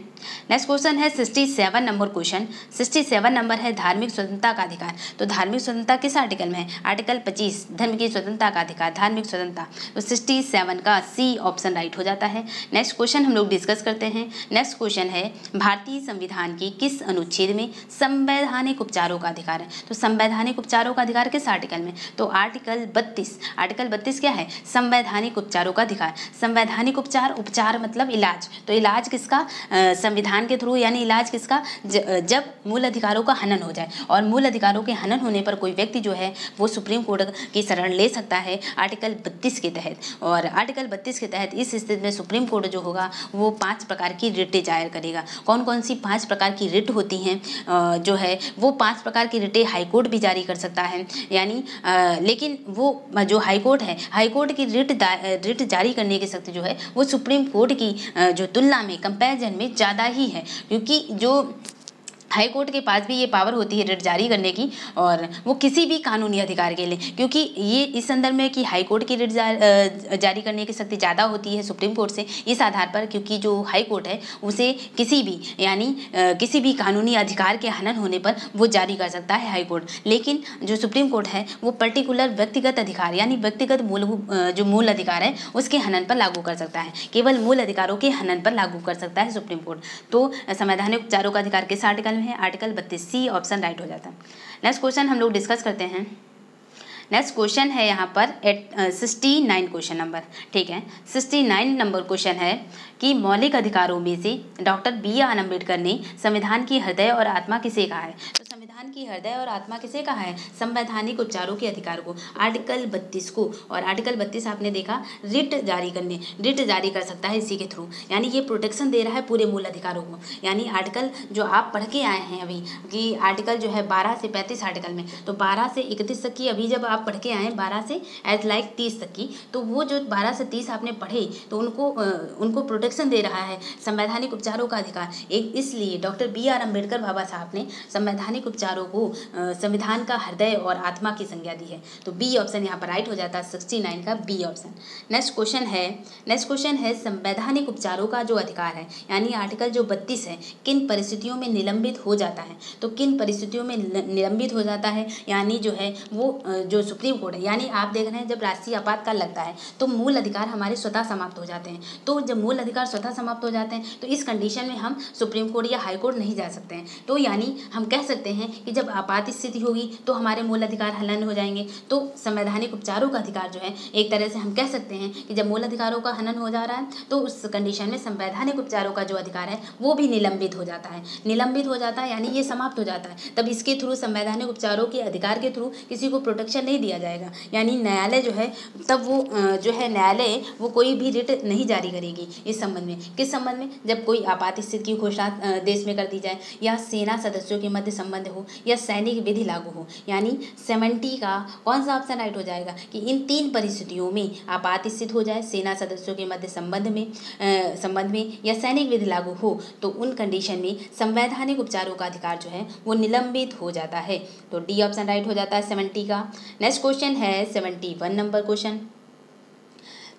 नेक्स्ट क्वेश्चन है sixty seven number question. Sixty seven number है धार्मिक स्वतंत्रता का अधिकार। तो धार्मिक स्वतंत्रता किस आर्टिकल में है? आर्टिकल पच्चीस, धर्म की स्वतंत्रता का अधिकार, धार्मिक स्वतंत्रता। तो सिक्सटी सेवन का सी ऑप्शन राइट हो जाता है। नेक्स्ट क्वेश्चन हम लोग डिस्कस करते हैं। नेक्स्ट क्वेश्चन है, भारतीय संविधान की किस अनुच्छेद में संवैधानिक उपचारों का अधिकार है? तो संवैधानिक उपचारों का अधिकार किस आर्टिकल में? तो आर्टिकल बत्तीस। आर्टिकल बत्तीस क्या है? संवैधानिक उपचारों का अधिकार। संवैधानिक उपचार उपचार मतलब इलाज। तो इलाज किसका? संविधान के थ्रू यानी इलाज किसका? जब मूल अधिकारों का हनन हो जाए। और मूल अधिकारों के हनन होने पर कोई व्यक्ति जो है, वो सुप्रीम कोर्ट की शरण ले सकता है। आर्टिकल बत्तीस के तहत। और आर्टिकल बत्तीस के तहत इस स्थिति में सुप्रीम कोर्ट जो होगा, वो पाँच प्रकार की रिटें जायर करेगा। कौन कौन सी पाँच प्रकार की रिट होती हैं जो है, वो पाँच प्रकार की रिटें हाईकोर्ट भी जारी कर सकता है। यानी लेकिन वो जो हाईकोर्ट है हाईकोर्ट की रिट रिट जारी करने की शक्ति जो है, वो सुप्रीम कोर्ट की जो तुलना में, कंपेरिजन में ज़्यादा ही है। क्योंकि जो हाई कोर्ट के पास भी ये पावर होती है रिट जारी करने की और वो किसी भी कानूनी अधिकार के लिए, क्योंकि ये इस संदर्भ में कि हाई कोर्ट की रिट जारी करने की शक्ति ज़्यादा होती है सुप्रीम कोर्ट से, इस आधार पर, क्योंकि जो हाई कोर्ट है, उसे किसी भी, यानी किसी भी कानूनी अधिकार के हनन होने पर वो जारी कर सकता है हाई कोर्ट। लेकिन जो सुप्रीम कोर्ट है, वो पर्टिकुलर व्यक्तिगत अधिकार, यानी व्यक्तिगत मूल जो मूल अधिकार है, उसके हनन पर लागू कर सकता है। केवल मूल अधिकारों के हनन पर लागू कर सकता है सुप्रीम कोर्ट। तो संवैधानिक उपचारों का अधिकार किस आर्टिकल है आर्टिकल बत्तीस सी ऑप्शन राइट हो जाता है। नेक्स्ट क्वेश्चन हम लोग डिस्कस करते हैं। नेक्स्ट क्वेश्चन है यहाँ पर eight sixty nine question number ठीक है? सिक्सटी नाइन नंबर क्वेश्चन है कि मौलिक अधिकारों में से डॉक्टर बी आर अंबेडकर ने संविधान की हृदय और आत्मा किसे कहा है? तो की हृदय और आत्मा किसे कहा है? संवैधानिक उपचारों के अधिकार को। आर्टिकल बत्तीस को। और आर्टिकल बत्तीस आपने देखा, रिट जारी करने। रिट जारी कर सकता है इसी के थ्रू। यानी ये प्रोटेक्शन दे रहा है पूरे मूल अधिकारों को। यानी आर्टिकल जो आप पढ़ के आए हैं अभी, कि आर्टिकल जो है बारह से पैंतीस आर्टिकल में। तो बारह से इकतीस तक की अभी जब आप पढ़ के आए बारह से एज लाइक तीस तक की तो वो जो बारह से तीस आपने पढ़े तो उनको उनको प्रोटेक्शन दे रहा है संवैधानिक उपचारों का अधिकार। एक इसलिए doctor B R Ambedkar Baba Saheb ने संवैधानिक उपचारों को संविधान का हृदय और आत्मा की संज्ञा दी है। तो बी ऑप्शन यहाँ पर राइट हो जाता है सिक्सटी नाइन का बी ऑप्शन नेक्स्ट क्वेश्चन है नेक्स्ट क्वेश्चन है संवैधानिक उपचारों का जो अधिकार है, यानी आर्टिकल जो बत्तीस है, किन परिस्थितियों में निलंबित हो जाता है? तो किन परिस्थितियों में निलंबित हो जाता है? यानी जो है वो जो सुप्रीम कोर्ट है, यानी आप देख रहे हैं जब राष्ट्रीय आपातकाल लगता है तो मूल अधिकार हमारे स्वतः समाप्त हो जाते हैं। तो जब मूल अधिकार स्वतः समाप्त हो जाते हैं तो इस कंडीशन में हम सुप्रीम कोर्ट या हाई कोर्ट नहीं जा सकते हैं। तो यानी हम कह सकते हैं कि जब आपात स्थिति होगी तो हमारे मूल अधिकार हनन हो जाएँगे। तो संवैधानिक उपचारों का अधिकार जो है, एक तरह से हम कह सकते हैं कि जब मूल अधिकारों का हनन हो जा रहा है तो उस कंडीशन में संवैधानिक उपचारों का जो अधिकार है, वो भी निलंबित हो जाता है। निलंबित हो जाता है, यानी ये समाप्त हो जाता है। तब इसके थ्रू, संवैधानिक उपचारों के अधिकार के थ्रू किसी को प्रोटेक्शन नहीं दिया जाएगा। यानी न्यायालय जो है, तब वो जो है न्यायालय, वो कोई भी रिट नहीं जारी करेगी इस संबंध में। किस संबंध में? जब कोई आपात स्थिति की घोषणा देश में कर दी जाए, या सेना सदस्यों के मध्य संबंध हो या सैनिक विधि लागू हो, यानी सेवेंटी का कौन सा ऑप्शन राइट हो जाएगा कि इन तीन परिस्थितियों में आपात स्थित हो जाए, सेना सदस्यों के मध्य संबंध में संबंध में, या सैनिक विधि लागू हो तो उन कंडीशन में संवैधानिक उपचारों का अधिकार जो है, वो निलंबित हो जाता है। तो डी ऑप्शन राइट हो जाता है सेवेंटी का। नेक्स्ट क्वेश्चन है सेवेंटी वन नंबर क्वेश्चन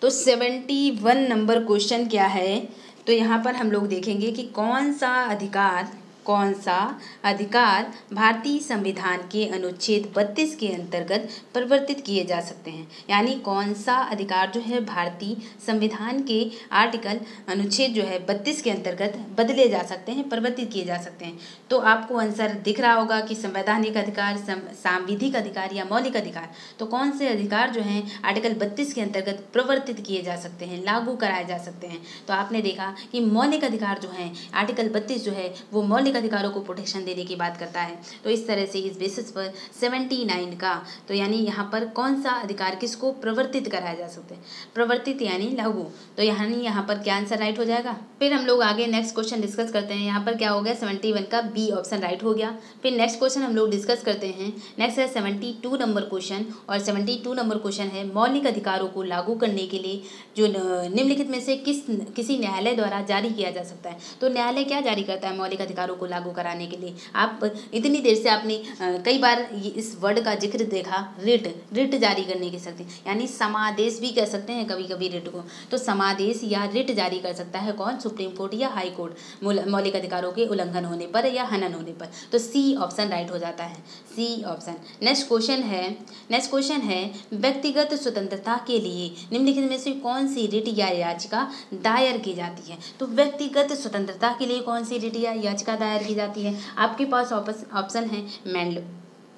तो सेवेंटी वन नंबर क्वेश्चन क्या है? तो यहाँ पर हम लोग देखेंगे कि कौन सा अधिकार कौन सा अधिकार भारतीय संविधान के अनुच्छेद 32 के अंतर्गत परिवर्तित किए जा सकते हैं? यानी कौन सा अधिकार जो है भारतीय संविधान के आर्टिकल अनुच्छेद जो है 32 के अंतर्गत बदले जा सकते हैं, परिवर्तित किए जा सकते हैं? तो आपको आंसर दिख रहा होगा कि संवैधानिक अधिकार सांविधिक अधिकार या मौलिक अधिकार। तो कौन से अधिकार जो हैं आर्टिकल बत्तीस के अंतर्गत प्रवर्तित किए जा सकते हैं, लागू कराए जा सकते हैं? तो आपने देखा कि मौलिक अधिकार जो है, आर्टिकल बत्तीस जो है, वो मौलिक मौलिक अधिकारों को प्रोटेक्शन देने की बात करता है। तो इस तरह से इस बेसिस पर सेवेंटी नाइन का तो यानी यहाँ पर कौन सा अधिकार किसको प्रवर्तित कराया जा सकता है? प्रवर्तित यानी लागू तो यानी यहाँ पर क्या आंसर राइट हो जाएगा? फिर हम लोग आगे नेक्स्ट क्वेश्चन डिस्कस करते हैं। यहाँ पर क्या हो गया? सेवेंटी का बी ऑप्शन राइट हो गया। फिर नेक्स्ट क्वेश्चन हम लोग डिस्कस करते हैं। नेक्स्ट है सेवेंटी नंबर क्वेश्चन और सेवेंटी नंबर क्वेश्चन है मौलिक अधिकारों को लागू करने के लिए, जो निम्नलिखित में से किस, किसी न्यायालय द्वारा जारी किया जा सकता है? तो न्यायालय क्या जारी करता है? मौलिक अधिकारों को लागू कराने के लिए। आप इतनी देर से आपने कई बार इस वर्ड का ज़िक्र देखा रिट रिट जारी करने की शक्ति यानी समादेश भी कह सकते हैं कभी कभी रिट को। तो समादेश या रिट जारी कर सकता है कौन? सुप्रीम कोर्ट या हाई कोर्ट मौलिक अधिकारों के उल्लंघन होने पर या हनन होने पर। तो सी ऑप्शन राइट हो जाता है। सी ऑप्शन नेक्स्ट क्वेश्चन है नेक्स्ट क्वेश्चन है, व्यक्तिगत स्वतंत्रता के लिए निम्नलिखित में से कौन सी रिट या याचिका दायर की जाती है? तो व्यक्तिगत स्वतंत्रता के लिए कौन सी रिट या याचिका दायर दायर की जाती है। आपके पास ऑप्शन है mind,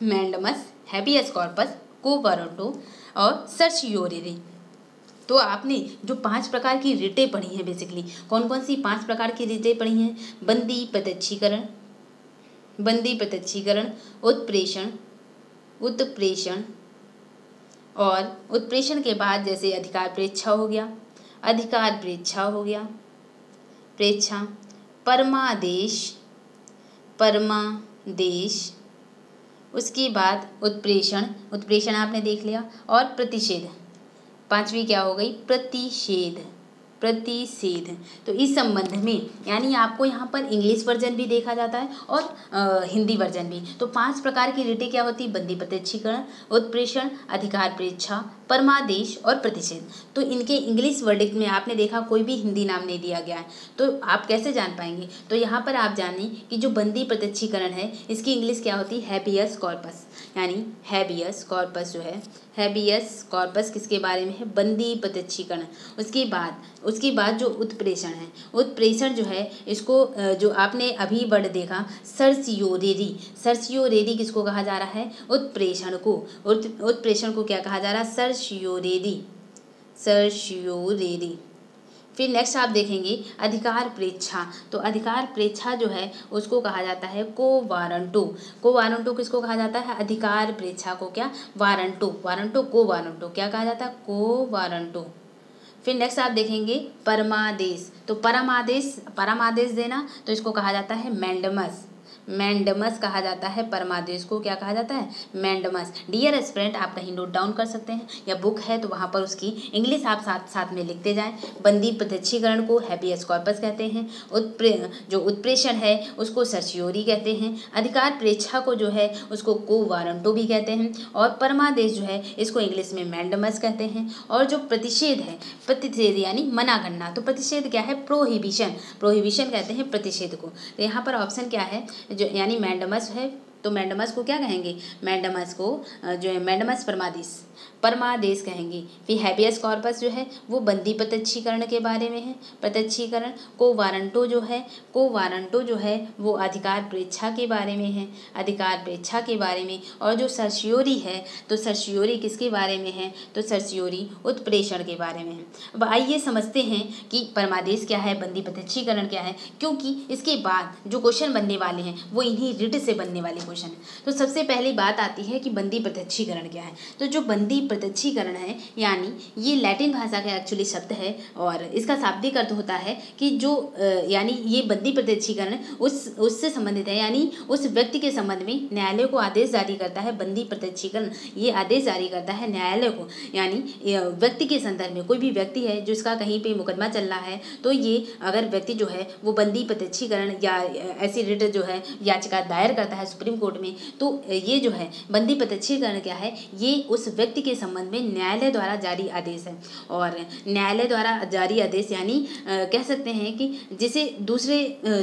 mandamus, habeas corpus quo warranto और सर्च योरेरी। तो आपने जो पाँच प्रकार की रिटें पढ़ी हैं बेसिकली कौन कौन सी पाँच प्रकार की रिटें पढ़ी हैं? बंदी, प्रत्यक्षीकरण बंदी, प्रत्यक्षीकरण, उत्प्रेषण उत्प्रेषण और उत्प्रेषण के बाद जैसे अधिकार प्रेक्षा हो गया, अधिकार प्रेक्षा हो गया, प्रेच्छा, परमादेश परमादेश उसके बाद उत्प्रेषण। उत्प्रेषण आपने देख लिया। और प्रतिषेध। पांचवी क्या हो गई? प्रतिषेध। प्रतिषेध। तो इस संबंध में यानी आपको यहाँ पर इंग्लिश वर्जन भी देखा जाता है और आ, हिंदी वर्जन भी। तो पाँच प्रकार की रिटें क्या होती? है बंदी प्रत्यक्षीकरण उत्प्रेषण अधिकार प्रेच्छा परमादेश और प्रतिषेध। तो इनके इंग्लिश वर्डिक में आपने देखा कोई भी हिंदी नाम नहीं दिया गया है। तो आप कैसे जान पाएँगे? तो यहाँ पर आप जानें कि जो बंदी प्रत्यक्षीकरण है इसकी इंग्लिश क्या होती? है हैबियस कॉर्पस यानी हैबियस कॉर्पस जो है, हैबियस कॉर्पस किसके बारे में है? बंदी प्रत्यक्षीकरण। उसके बाद उसके बाद जो उत्प्रेषण है, उत्प्रेषण जो है, इसको जो आपने अभी वर्ड देखा सरसियोरेरी सरसियोरेरी किसको कहा जा रहा है? उत्प्रेषण को। उत्प्रेषण को क्या कहा जा रहा? है सरसियोरेरी सरसियोरेरी फिर नेक्स्ट आप देखेंगे अधिकार प्रेक्षा। तो अधिकार प्रेक्षा जो है, उसको कहा जाता है को वारंटो को वारंटो किसको कहा जाता है? अधिकार प्रेक्षा को क्या? वारंटो। वारंटो को वारंटो क्या कहा जाता है? को वारंटो फिर नेक्स्ट आप देखेंगे परमादेश। तो परमादेश परमादेश देना तो इसको कहा जाता है मैंडमस। मैंडमस कहा जाता है, परमादेश को क्या कहा जाता है? मैंडमस। डियर स्टूडेंट आप कहीं नोट डाउन कर सकते हैं, या बुक है तो वहाँ पर उसकी इंग्लिश आप साथ साथ में लिखते जाएँ। बंदी प्रत्यक्षीकरण को हैबियस कॉर्पस कहते हैं। उत्प्रे, जो उत्प्रेषण है, उसको सर्चियोरी कहते हैं। अधिकार प्रेक्षा को जो है, उसको को वारंटो भी कहते हैं। और परमादेश जो है, इसको इंग्लिश में मैंडमस कहते हैं। और जो प्रतिषेध है, प्रतिषेध यानी मना करना तो प्रतिषेध क्या है? प्रोहिबिशन प्रोहिबिशन कहते हैं प्रतिषेध को। तो यहाँ पर ऑप्शन क्या है? जो, यानी मैंडमस है तो मैंडमस को क्या कहेंगे? मैंडमस को जो है मैंडमस परमादिस परमादेश कहेंगे। फिर हैबियस कॉर्पस जो है, वो बंदी प्रत्यक्षीकरण के बारे में है। प्रत्यक्षीकरण, को वारंटो जो है, को वारंटो जो है, वो अधिकार प्रेक्षा के बारे में है। अधिकार प्रेक्षा के बारे में, और जो सरसियोरी है तो सरसियोरी किसके बारे में है? तो सरसियोरी उत्प्रेषण के बारे में है। अब आइए समझते हैं कि परमादेश क्या है, बंदी प्रत्यक्षीकरण क्या है, क्योंकि इसके बाद जो क्वेश्चन बनने वाले हैं, वो इन्हीं रिट से बनने वाले क्वेश्चन है। तो सबसे पहली बात आती है कि बंदी प्रत्यक्षीकरण क्या है। तो जो बंदी प्रत्यक्षीकरण है, यानी ये लैटिन भाषा का एक्चुअली शब्द है और इसका शाब्दिक अर्थ होता है कि जो यानी ये बंदी प्रत्यक्षीकरण उस, उससे संबंधित है, यानी उस व्यक्ति के संबंध में न्यायालय को आदेश जारी करता है बंदी प्रत्यक्षीकरण। ये आदेश जारी करता है न्यायालय को, यानी व्यक्ति के संदर्भ में। कोई भी व्यक्ति है जिसका कहीं पे मुकदमा चल रहा है तो ये अगर व्यक्ति जो है, वो बंदी प्रत्यक्षीकरण या ऐसी रिट जो है, याचिका दायर करता है सुप्रीम कोर्ट में तो ये जो है, बंदी प्रत्यक्षीकरण क्या है, ये उस व्यक्ति के संबंध में न्यायालय द्वारा जारी आदेश है। और न्यायालय द्वारा जारी आदेश यानी कह सकते हैं कि जिसे दूसरे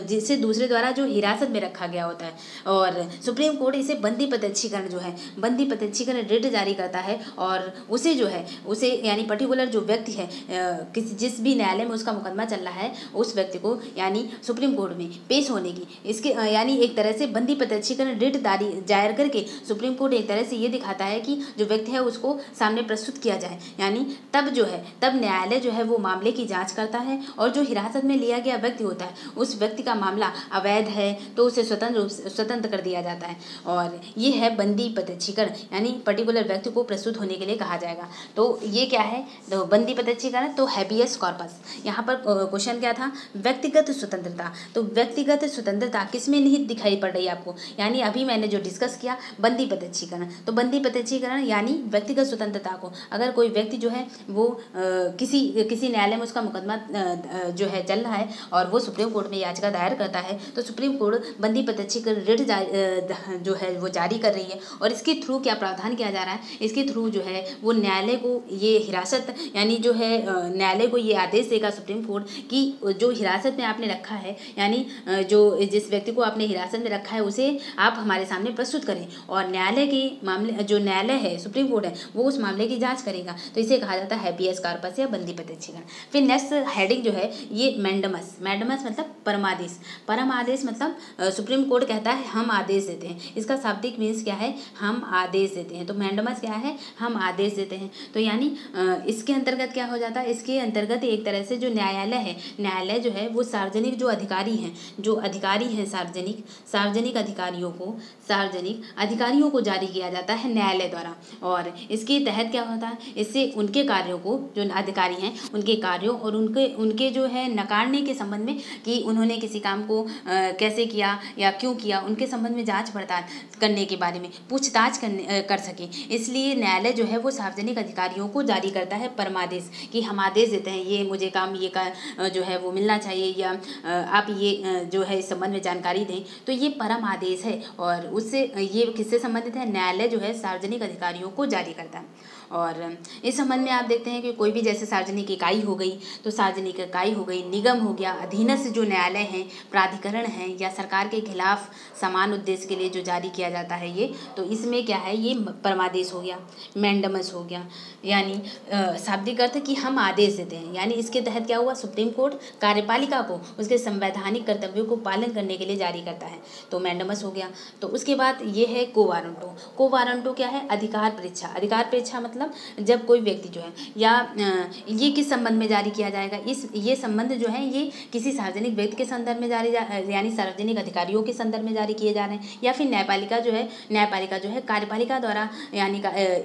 जिसे दूसरे द्वारा जो हिरासत में रखा गया होता है। और सुप्रीम कोर्ट इसे बंदी प्रत्यक्षीकरण जो है, बंदी प्रत्यक्षीकरण रिट जारी करता है और उसे जो है, उसे यानी पर्टिकुलर जो व्यक्ति है किसी, जिस भी न्यायालय में उसका मुकदमा चल रहा है, उस व्यक्ति को यानी सुप्रीम कोर्ट में पेश होने की। इसके यानी एक तरह से बंदी प्रत्यक्षीकरण रिट दारी जायर करके सुप्रीम कोर्ट एक तरह से ये दिखाता है कि जो व्यक्ति है उसको सामने प्रस्तुत किया जाए। यानी तब जो है, तब न्यायालय जो है वो मामले की जाँच करता है और जो हिरासत में लिया गया व्यक्ति होता है, उस व्यक्ति का मामला अवैध है तो उसे स्वतंत्र स्वतंत्र कर दिया जाता है। और ये है बंदी प्रत्यक्षीकरण यानी पर्टिकुलर व्यक्ति को प्रस्तुत होने के लिए कहा जाएगा। तो ये क्या है? तो बंदी प्रत्यक्षीकरण तो हैबियस कॉर्पस। यहाँ पर क्वेश्चन क्या था? व्यक्तिगत स्वतंत्रता। तो व्यक्तिगत स्वतंत्रता किसमें निहित दिखाई पड़ रही आपको? यानी अभी मैंने जो डिस्कस किया, बंदी प्रत्यक्षीकरण तो बंदी प्रत्यक्षीकरण यानी व्यक्तिगत स्वतंत्रता को। अगर कोई व्यक्ति जो है, वो किसी किसी न्यायालय में उसका मुकदमा जो है चल रहा है और वो सुप्रीम कोर्ट में याचिका दायर करता है तो सुप्रीम कोर्ट बंदी प्रत्यक्षीकरण रिट जो है, वो जारी कर रही है। और इसके थ्रू क्या प्रावधान किया जा रहा है? इसके थ्रू जो है, वो न्यायालय को ये हिरासत, यानी जो है न्यायालय को ये आदेश देगा सुप्रीम कोर्ट कि जो हिरासत में आपने रखा है, यानी जो जिस व्यक्ति को आपने हिरासत में रखा है, उसे आप हमारे सामने प्रस्तुत करें। और न्यायालय के मामले, जो न्यायालय है, सुप्रीम कोर्ट है वो उस मामले की जाँच करेगा। तो इसे कहा जाता है हैबियस कार्पस या बंदी प्रत्यक्षीकरण फिर नेक्स्ट हेडिंग जो है, ये मैंडमस मैंडमस मतलब परमादेश। परम आदेश मतलब सुप्रीम कोर्ट कहता है, हम आदेश देते हैं। इसका शाब्दिक मीन्स क्या है? हम आदेश देते हैं। तो मैंडमस क्या है? हम आदेश देते हैं। तो यानी इसके अंतर्गत क्या हो जाता है? इसके अंतर्गत एक तरह से जो न्यायालय है, न्यायालय जो है, वो सार्वजनिक जो अधिकारी हैं, जो अधिकारी हैं सार्वजनिक सार्वजनिक अधिकारियों को वो सार्वजनिक अधिकारियों को जारी किया जाता है न्यायालय द्वारा। और इसके तहत क्या होता है? इससे उनके कार्यों को जो अधिकारी हैं उनके कार्यों और उनके उनके जो है नकारने के संबंध में कि उन्होंने किसी काम को आ, कैसे किया या क्यों किया उनके संबंध में जाँच पड़ताल करने के बारे में पूछताछ करने कर सके। इसलिए न्यायालय जो है वो सार्वजनिक अधिकारियों को जारी करता है परमादेश कि हम आदेश देते हैं ये मुझे काम ये का जो है वो मिलना चाहिए या आप ये जो है इस संबंध में जानकारी दें। तो ये परम आदेश है और उससे, ये किससे संबंधित है? न्यायालय जो है सार्वजनिक अधिकारियों को जारी करता है। और इस संबंध में आप देखते हैं कि कोई भी जैसे सार्वजनिक इकाई हो गई तो सार्वजनिक इकाई हो गई, निगम हो गया, अधीनस्थ जो न्यायालय हैं, प्राधिकरण हैं, या सरकार के खिलाफ समान उद्देश्य के लिए जो जारी किया जाता है ये तो इसमें क्या है? ये परमादेश हो गया, मैंडमस हो गया। यानी शाब्दिक अर्थ कि हम आदेश देते हैं। यानी इसके तहत क्या हुआ? सुप्रीम कोर्ट कार्यपालिका को उसके संवैधानिक कर्तव्यों को पालन करने के लिए जारी करता है। तो मैंडमस हो गया। तो उसके बाद ये है को वारंटो को वारंटो क्या है? अधिकार परीक्षा। अधिकार परीक्षा मतलब जब कोई व्यक्ति जो है या ये किस संबंध में जारी किया जाएगा? इस ये संबंध जो है ये किसी सार्वजनिक व्यक्ति के संदर्भ में जारी जा, यानी सार्वजनिक अधिकारियों के संदर्भ में जारी किए जा रहे हैं। या फिर न्यायपालिका जो है न्यायपालिका जो है कार्यपालिका द्वारा यानी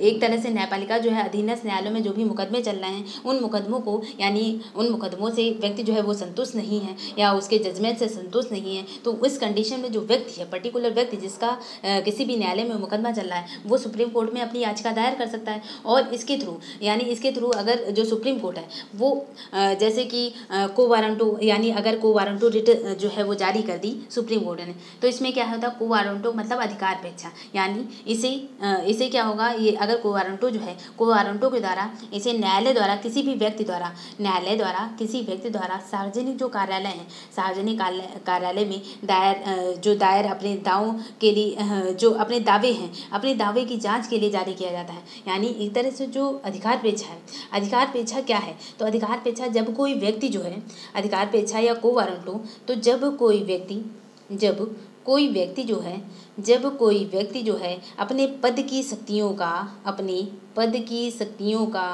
एक तरह से न्यायपालिका जो है अधीनस्थ न्यायालयों में जो भी मुकदमे चल रहे हैं, उन मुकदमों को, यानी उन मुकदमों से व्यक्ति जो है वो संतुष्ट नहीं है, या उसके जजमेंट से संतुष्ट नहीं है तो उस कंडीशन में जो व्यक्ति है पर्टिकुलर व्यक्ति जिसका किसी भी न्यायालय में मुकदमा चल रहा है, वो सुप्रीम कोर्ट में अपनी याचिका दायर कर सकता है। और इसके थ्रू यानी इसके थ्रू अगर जो सुप्रीम कोर्ट है, वो जैसे कि को वारंटो, यानी अगर को वारंटो रिट जो है वो जारी कर दी सुप्रीम कोर्ट ने तो इसमें क्या होता है, को वारंटो मतलब अधिकार पेक्षा यानी इसे इसे क्या होगा, ये अगर को वारंटो जो है, को वारंटो के द्वारा, इसे न्यायालय द्वारा, किसी भी व्यक्ति द्वारा, न्यायालय द्वारा, किसी व्यक्ति द्वारा सार्वजनिक जो कार्यालय हैं, सार्वजनिक कार्यालय में दायर जो दायर अपने दावों के लिए जो अपने दावे हैं, अपने दावे की जाँच के लिए जारी किया जाता है। यानी एक तरह से जो अधिकार पेक्षा है। अधिकार पेक्षा क्या है? तो अधिकार पेक्षा जब कोई व्यक्ति जो है, अधिकार पेक्षा या को वारंट तो जब कोई व्यक्ति, जब कोई व्यक्ति जो है जब कोई व्यक्ति जो है अपने पद की शक्तियों का, अपने पद की शक्तियों का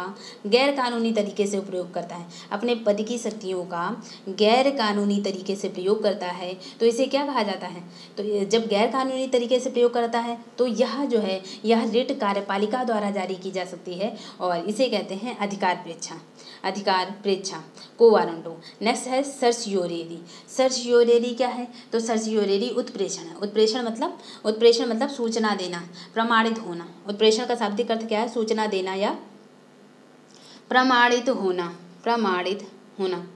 गैर कानूनी तरीके से प्रयोग करता है, अपने पद की शक्तियों का गैर कानूनी तरीके से प्रयोग करता है तो इसे क्या कहा जाता है? तो जब गैर कानूनी तरीके से प्रयोग करता है तो यह जो है, यह रिट कार्यपालिका द्वारा जारी की जा सकती है और इसे कहते हैं अधिकार प्रेक्षा अधिकार प्रेक्षा को वारंटो नेक्स्ट है सर्चियोरेरी सर्चियोरेरी क्या है? तो सर्चियोरेरी उत्प्रेषण है। उत्प्रेषण मतलब उत्प्रेषण मतलब सूचना देना, प्रमाणित होना। उत्प्रेषण का शाब्दिक अर्थ क्या है? सूचना देना या प्रमाणित होना प्रमाणित होना।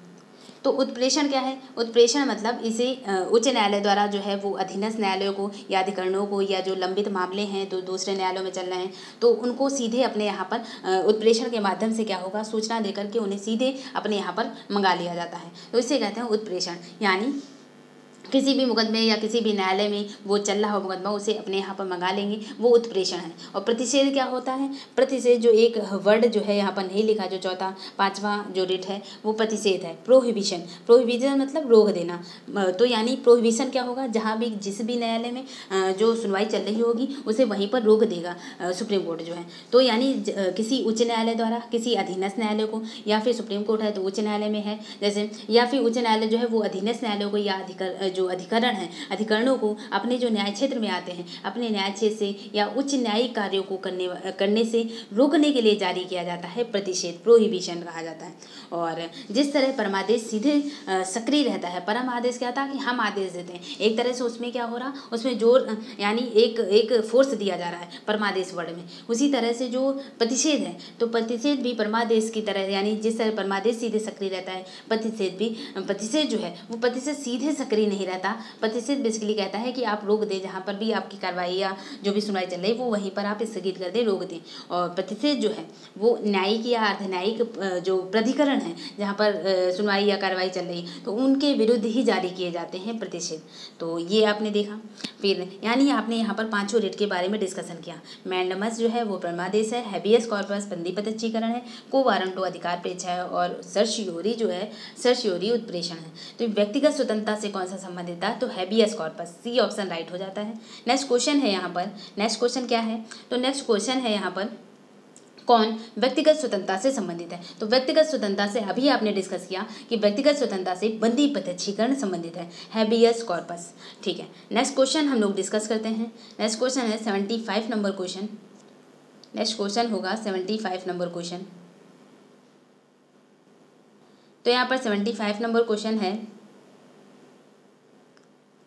तो उत्प्रेषण क्या है? उत्प्रेषण मतलब इसे उच्च न्यायालय द्वारा जो है वो अधीनस्थ न्यायालयों को या अधिकरणों को या जो लंबित मामले हैं तो दूसरे न्यायालयों में चल रहे हैं। तो उनको सीधे अपने यहाँ पर उत्प्रेषण के माध्यम से क्या होगा? सूचना देकर के उन्हें सीधे अपने यहाँ पर मंगा लिया जाता है। तो इसे कहते हैं उत्प्रेषण यानी किसी भी मुकदमे या किसी भी न्यायालय में वो चल रहा हो मुकदमा, उसे अपने यहाँ पर मंगा लेंगे, वो उत्प्रेषण है। और प्रतिषेध क्या होता है? प्रतिषेध जो एक वर्ड जो है, यहाँ पर नहीं लिखा, जो चौथा, पांचवा जो रिट है, वो प्रतिषेध है। प्रोहिबिशन प्रोहिबिशन मतलब रोक देना। तो यानी प्रोहिबिशन क्या होगा? जहाँ भी, जिस भी न्यायालय में जो सुनवाई चल रही होगी, उसे वहीं पर रोक देगा सुप्रीम कोर्ट जो है। तो यानी किसी उच्च न्यायालय द्वारा, किसी अधीनस्थ न्यायालय को, या फिर सुप्रीम कोर्ट है तो उच्च न्यायालय में है, जैसे, या फिर उच्च न्यायालय जो है, वो अधीनस्थ न्यायालय को या अधिकार जो अधिकरण हैं, अधिकरणों को अपने जो न्याय क्षेत्र में आते हैं, अपने न्याय क्षेत्र से या उच्च न्यायिक कार्यों को करने करने से रोकने के लिए जारी किया जाता है, प्रतिषेध प्रोहिबिशन कहा जाता है। और जिस तरह परमादेश सीधे सक्रिय रहता है परम आदेश क्या था कि हम आदेश देते हैं। एक तरह से उसमें क्या हो रहा, उसमें ज़ोर, यानी एक एक फोर्स दिया जा रहा है परमादेश वर्ड में। उसी तरह से जो प्रतिषेध है तो प्रतिषेध भी परमादेश की तरह, यानी जिस तरह परमादेश सीधे सक्रिय रहता है, प्रतिषेध भी, प्रतिषेध जो है, वो प्रतिषेध सीधे सक्रिय नहीं रहता। प्रतिषेध बेसिकली कहता है कि आप रोक दें, जहाँ पर भी आपकी कार्रवाई या जो भी सुनवाई चल रही है, वो वहीं पर आप स्थगित कर दें, रोक दें। और प्रतिषेध जो है, वो न्यायिक या अर्धन्यायिक जो प्राधिकरण है, जहाँ पर सुनवाई या कार्रवाई चल रही तो उनके विरुद्ध ही जारी किए जाते हैं प्रतिषेध। तो ये आपने देखा। फिर, यानी आपने यहाँ पर पाँचों रेट के बारे में डिस्कशन किया। मैंडमस जो है, वो परमादेश है हैबियस कॉर्पस बंदीपतच्चीकरण है, को वारंटो अधिकार पेच है, और सरशियोरी जो है सरशियोरी उत्प्रेषण है। तो व्यक्तिगत स्वतंत्रता से कौन सा संबंधित था तो habeas corpus C option right हो जाता है. नेक्स्ट क्वेश्चन है यहाँ पर. नेक्स्ट क्वेश्चन क्या है? तो नेक्स्ट क्वेश्चन है यहाँ पर कौन व्यक्तिगत स्वतंत्रता से संबंधित है. तो व्यक्तिगत स्वतंत्रता से अभी आपने डिस्कस किया कि व्यक्तिगत स्वतंत्रता से बंदी प्रत्यक्षीकरण संबंधित है. हैबियस कॉर्पस ठीक है. नेक्स्ट क्वेश्चन हम लोग डिस्कस करते हैं. नेक्स्ट क्वेश्चन है seventy five number question next question होगा सेवेंटी फाइव नंबर क्वेश्चन तो यहाँ पर सेवेंटी फाइव नंबर क्वेश्चन है.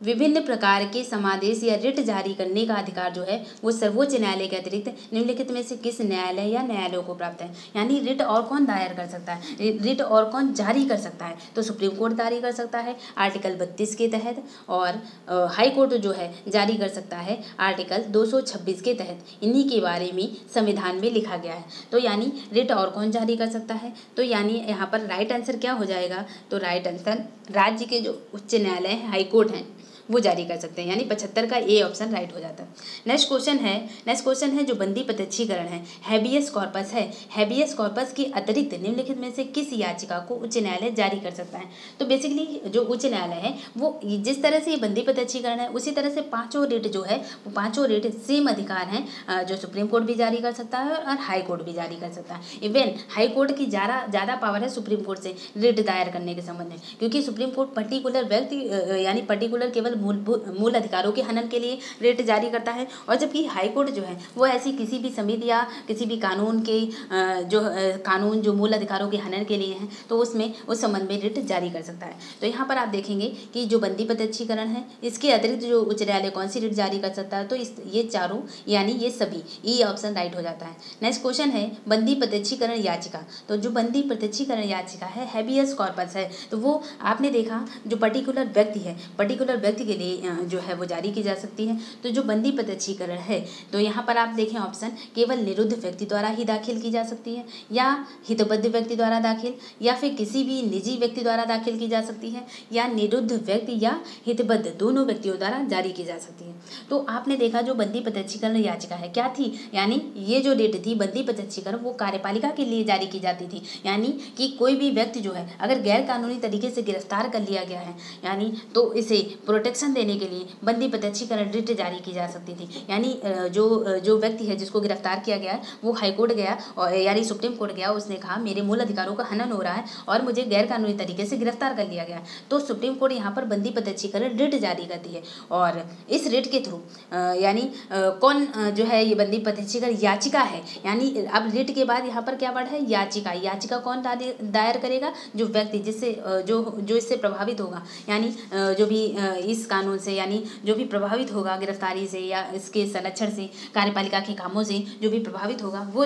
विभिन्न प्रकार के समादेश या रिट जारी करने का अधिकार जो है, वो सर्वोच्च न्यायालय के अतिरिक्त निम्नलिखित में से किस न्यायालय या न्यायालयों को प्राप्त है? यानी रिट और कौन दायर कर सकता है? रिट और कौन जारी कर सकता है? तो सुप्रीम कोर्ट जारी कर सकता है, आर्टिकल बत्तीस के तहत और हाई कोर्ट जो है, जारी कर सकता है, आर्टिकल दो सौ छब्बीस के तहत। इन्हीं के बारे में संविधान में लिखा गया है। तो यानी रिट और कौन जारी कर सकता है? तो यानी यहाँ पर राइट आंसर क्या हो जाएगा? तो राइट आंसर राज्य के जो उच्च न्यायालय है, हाई कोर्ट हैं। वो जारी कर सकते हैं, यानी पचहत्तर का ए ऑप्शन राइट हो जाता है। नेक्स्ट क्वेश्चन है नेक्स्ट क्वेश्चन है जो बंदी प्रत्यक्षीकरण है। हैबियस कॉर्पस है। हैबियस कॉर्पस के अतिरिक्त निम्नलिखित में से किस याचिका को उच्च न्यायालय जारी कर सकता है? तो बेसिकली जो उच्च न्यायालय है, वो जिस तरह से ये बंदी प्रत्यक्षीकरण है, उसी तरह से पाँचों रेट जो है, वो पाँचों रेट सेम अधिकार हैं जो सुप्रीम कोर्ट भी जारी कर सकता है और हाई कोर्ट भी जारी कर सकता है। इवन हाई कोर्ट की ज़्यादा ज़्यादा पावर है सुप्रीम कोर्ट से रेट दायर करने के संबंध में, क्योंकि सुप्रीम कोर्ट पर्टिकुलर व्यक्ति यानी पर्टिकुलर केवल मूल अधिकारों के हनन के लिए रेट जारी करता है और जबकि हाईकोर्ट जो है, वो ऐसी किसी भी समिति या किसी भी कानून के जो कानून जो मूल अधिकारों के हनन के लिए हैं तो उसमें, उस संबंध में रेट जारी कर सकता है। तो यहाँ पर आप देखेंगे कि जो बंदी प्रत्यक्षीकरण है, इसके अतिरिक्त जो उच्च न्यायालय कौन सी रिट जारी कर सकता है तो इस, ये चारों, यानी ये सभी, ई ऑप्शन राइट हो जाता है। नेक्स्ट क्वेश्चन है, बंदी प्रत्यक्षीकरण याचिका। तो जो बंदी प्रत्यक्षीकरण याचिका है, हैबियस कॉर्पस है तो वो आपने देखा, जो पर्टिकुलर व्यक्ति है, पर्टिकुलर व्यक्ति के लिए जो है वो जारी की जा सकती है। तो जो बंदी प्रत्यक्षीकरण है तो यहाँ पर आप देखें ऑप्शन केवल निरुद्ध व्यक्ति द्वारा ही दाखिल की जा सकती है, या हितबद्ध व्यक्ति द्वारा दाखिल, या फिर किसी भी निजी व्यक्ति द्वारा दाखिल की जा सकती है, या निरुद्ध व्यक्ति या हितबद्ध दोनों व्यक्तियों द्वारा जारी की जा सकती है। तो आपने देखा जो बंदी प्रत्यक्षीकरण याचिका है, क्या थी? यानी ये जो डेट थी बंदी प्रत्यक्षीकरण, वो कार्यपालिका के लिए जारी की जाती थी। यानी कि कोई भी व्यक्ति जो है, अगर गैर कानूनी तरीके से गिरफ़्तार कर लिया गया है, यानी तो इसे प्रोटेक्शन देने के लिए बंदी प्रत्यक्षीकरण रिट जारी की जा सकती थी। यानी जो जो व्यक्ति है जिसको गिरफ़्तार किया गया, वो हाईकोर्ट गया और, यानी सुप्रीम कोर्ट गया, उसने कहा, मेरे मूल अधिकारों का हनन हो रहा है और मुझे गैरकानूनी तरीके से गिरफ़्तार कर लिया गया। तो सुप्रीम कोर्ट यहाँ पर बंदी प्रत्यक्षीकरण रिट जारी करती है और इस रिट के थ्रू यानी कौन जो है ये बंदी प्रत्यक्षीकरण याचिका है, यानी, अब रिट के बाद यहाँ पर क्या वर्ड है? याचिका। याचिका कौन दायर करेगा? जो व्यक्ति जिससे जो जो इससे प्रभावित होगा। यानी जो भी इस कानून से, यानी जो भी प्रभावित होगा गिरफ्तारी से या इसके संरक्षण से, कार्यपालिका के कामों से जो भी प्रभावित होगा, वो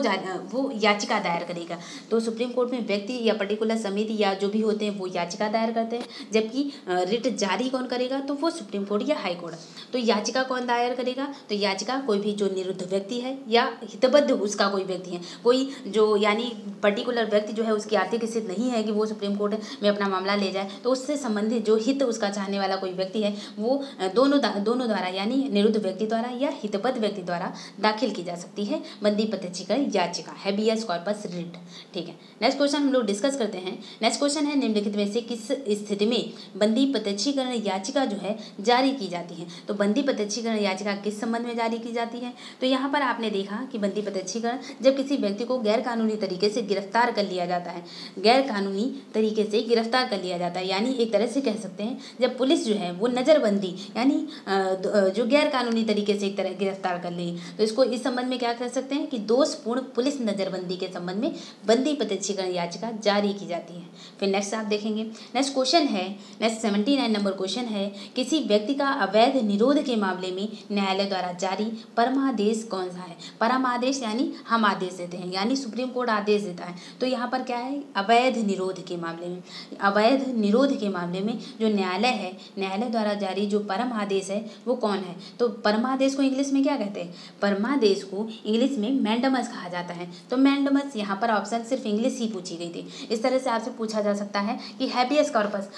वो याचिका दायर करेगा। तो सुप्रीम कोर्ट में व्यक्ति या पर्टिकुलर समिति या जो भी होते हैं, वो याचिका दायर करते हैं, जबकि रिट जारी कौन करेगा तो वो सुप्रीम कोर्ट या हाई कोर्ट। तो याचिका कौन दायर करेगा? तो याचिका कोई भी जो निरुद्ध व्यक्ति है या हितबद्ध उसका कोई व्यक्ति है। कोई जो, यानी पर्टिकुलर व्यक्ति जो है, उसकी आर्थिक स्थिति नहीं है कि वो सुप्रीम कोर्ट में अपना मामला ले जाए तो उससे संबंधित जो हित उसका चाहने वाला कोई व्यक्ति है वो दोनों दोनों द्वारा, यानी निरुद्ध व्यक्ति द्वारा या हितबद्ध व्यक्ति द्वारा दाखिल की जा सकती है बंदी प्रत्यक्षीकरण याचिका, हैबियस कॉर्पस रिट। ठीक है नेक्स्ट क्वेश्चन हम लोग डिस्कस करते हैं। नेक्स्ट क्वेश्चन है निम्नलिखित में से किस स्थिति में बंदी प्रत्यक्षीकरण याचिका जो है जारी की जाती है। तो बंदी प्रत्यक्षीकरण याचिका किस संबंध में जारी की जाती है? तो यहाँ पर आपने देखा कि बंदी प्रत्यक्षीकरण जब किसी व्यक्ति को गैर कानूनी तरीके से गिरफ़्तार कर लिया जाता है गैर कानूनी तरीके से गिरफ़्तार कर लिया जाता है, यानी एक तरह से कह सकते हैं, जब पुलिस जो है वो नज़रबंदी यानी जो गैर कानूनी तरीके से एक तरह गिरफ़्तार कर ली। तो इसको इस संबंध में क्या कह सकते हैं कि दोषपूर्ण पुलिस नज़रबंदी के संबंध में बंदी प्रत्यक्षीकरण याचिका जारी की जाती है। फिर नेक्स्ट आप देखेंगे। नेक्स्ट क्वेश्चन है नेक्स्ट सेवेंटी नंबर क्वेश्चन है, किसी व्यक्ति का अवैध निरोध के मामले में न्यायालय द्वारा जारी परमादेश कौन सा है? परमादेश यानी हम आदेश देते हैं, यानी सुप्रीम कोर्ट आदेश देता है। तो यहाँ पर क्या है? अवैध निरोध के मामले में। अवैध निरोध के मामले में जो न्यायालय है, न्यायालय द्वारा जारी जो परम आदेश है, वो कौन है? तो परमादेश को इंग्लिश में क्या कहते हैं? परमादेश को इंग्लिश में मैंडमस कहा जाता है। तो मैंडमस, यहाँ पर ऑप्शन सिर्फ़ इंग्लिश ही पूछी गई थी। इस तरह से आपसे पूछा जा सकता है कि हैबियस कॉर्पस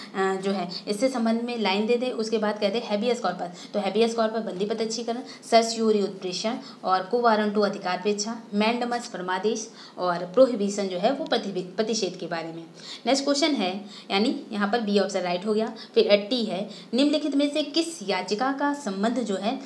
जो है, इससे संबंध में लाइन दे दे, उसके बाद कहते हैं हैबियस कॉर्पस। तो हैबियस कॉर्पस, बंदी प्रत्यक्षीकरण सस्यूरी उत्प्रेषण और कुवारन टू अधिकार पेक्षा मैंडमस परमादेश और प्रोहिबिशन जो है, वो प्रतिषेध के बारे में। नेक्स्ट क्वेश्चन है, यानी यहाँ पर बी ऑप्शन राइट हो गया। फिर टी है, निम्नलिखित में से किस याचिका का संबंध जो है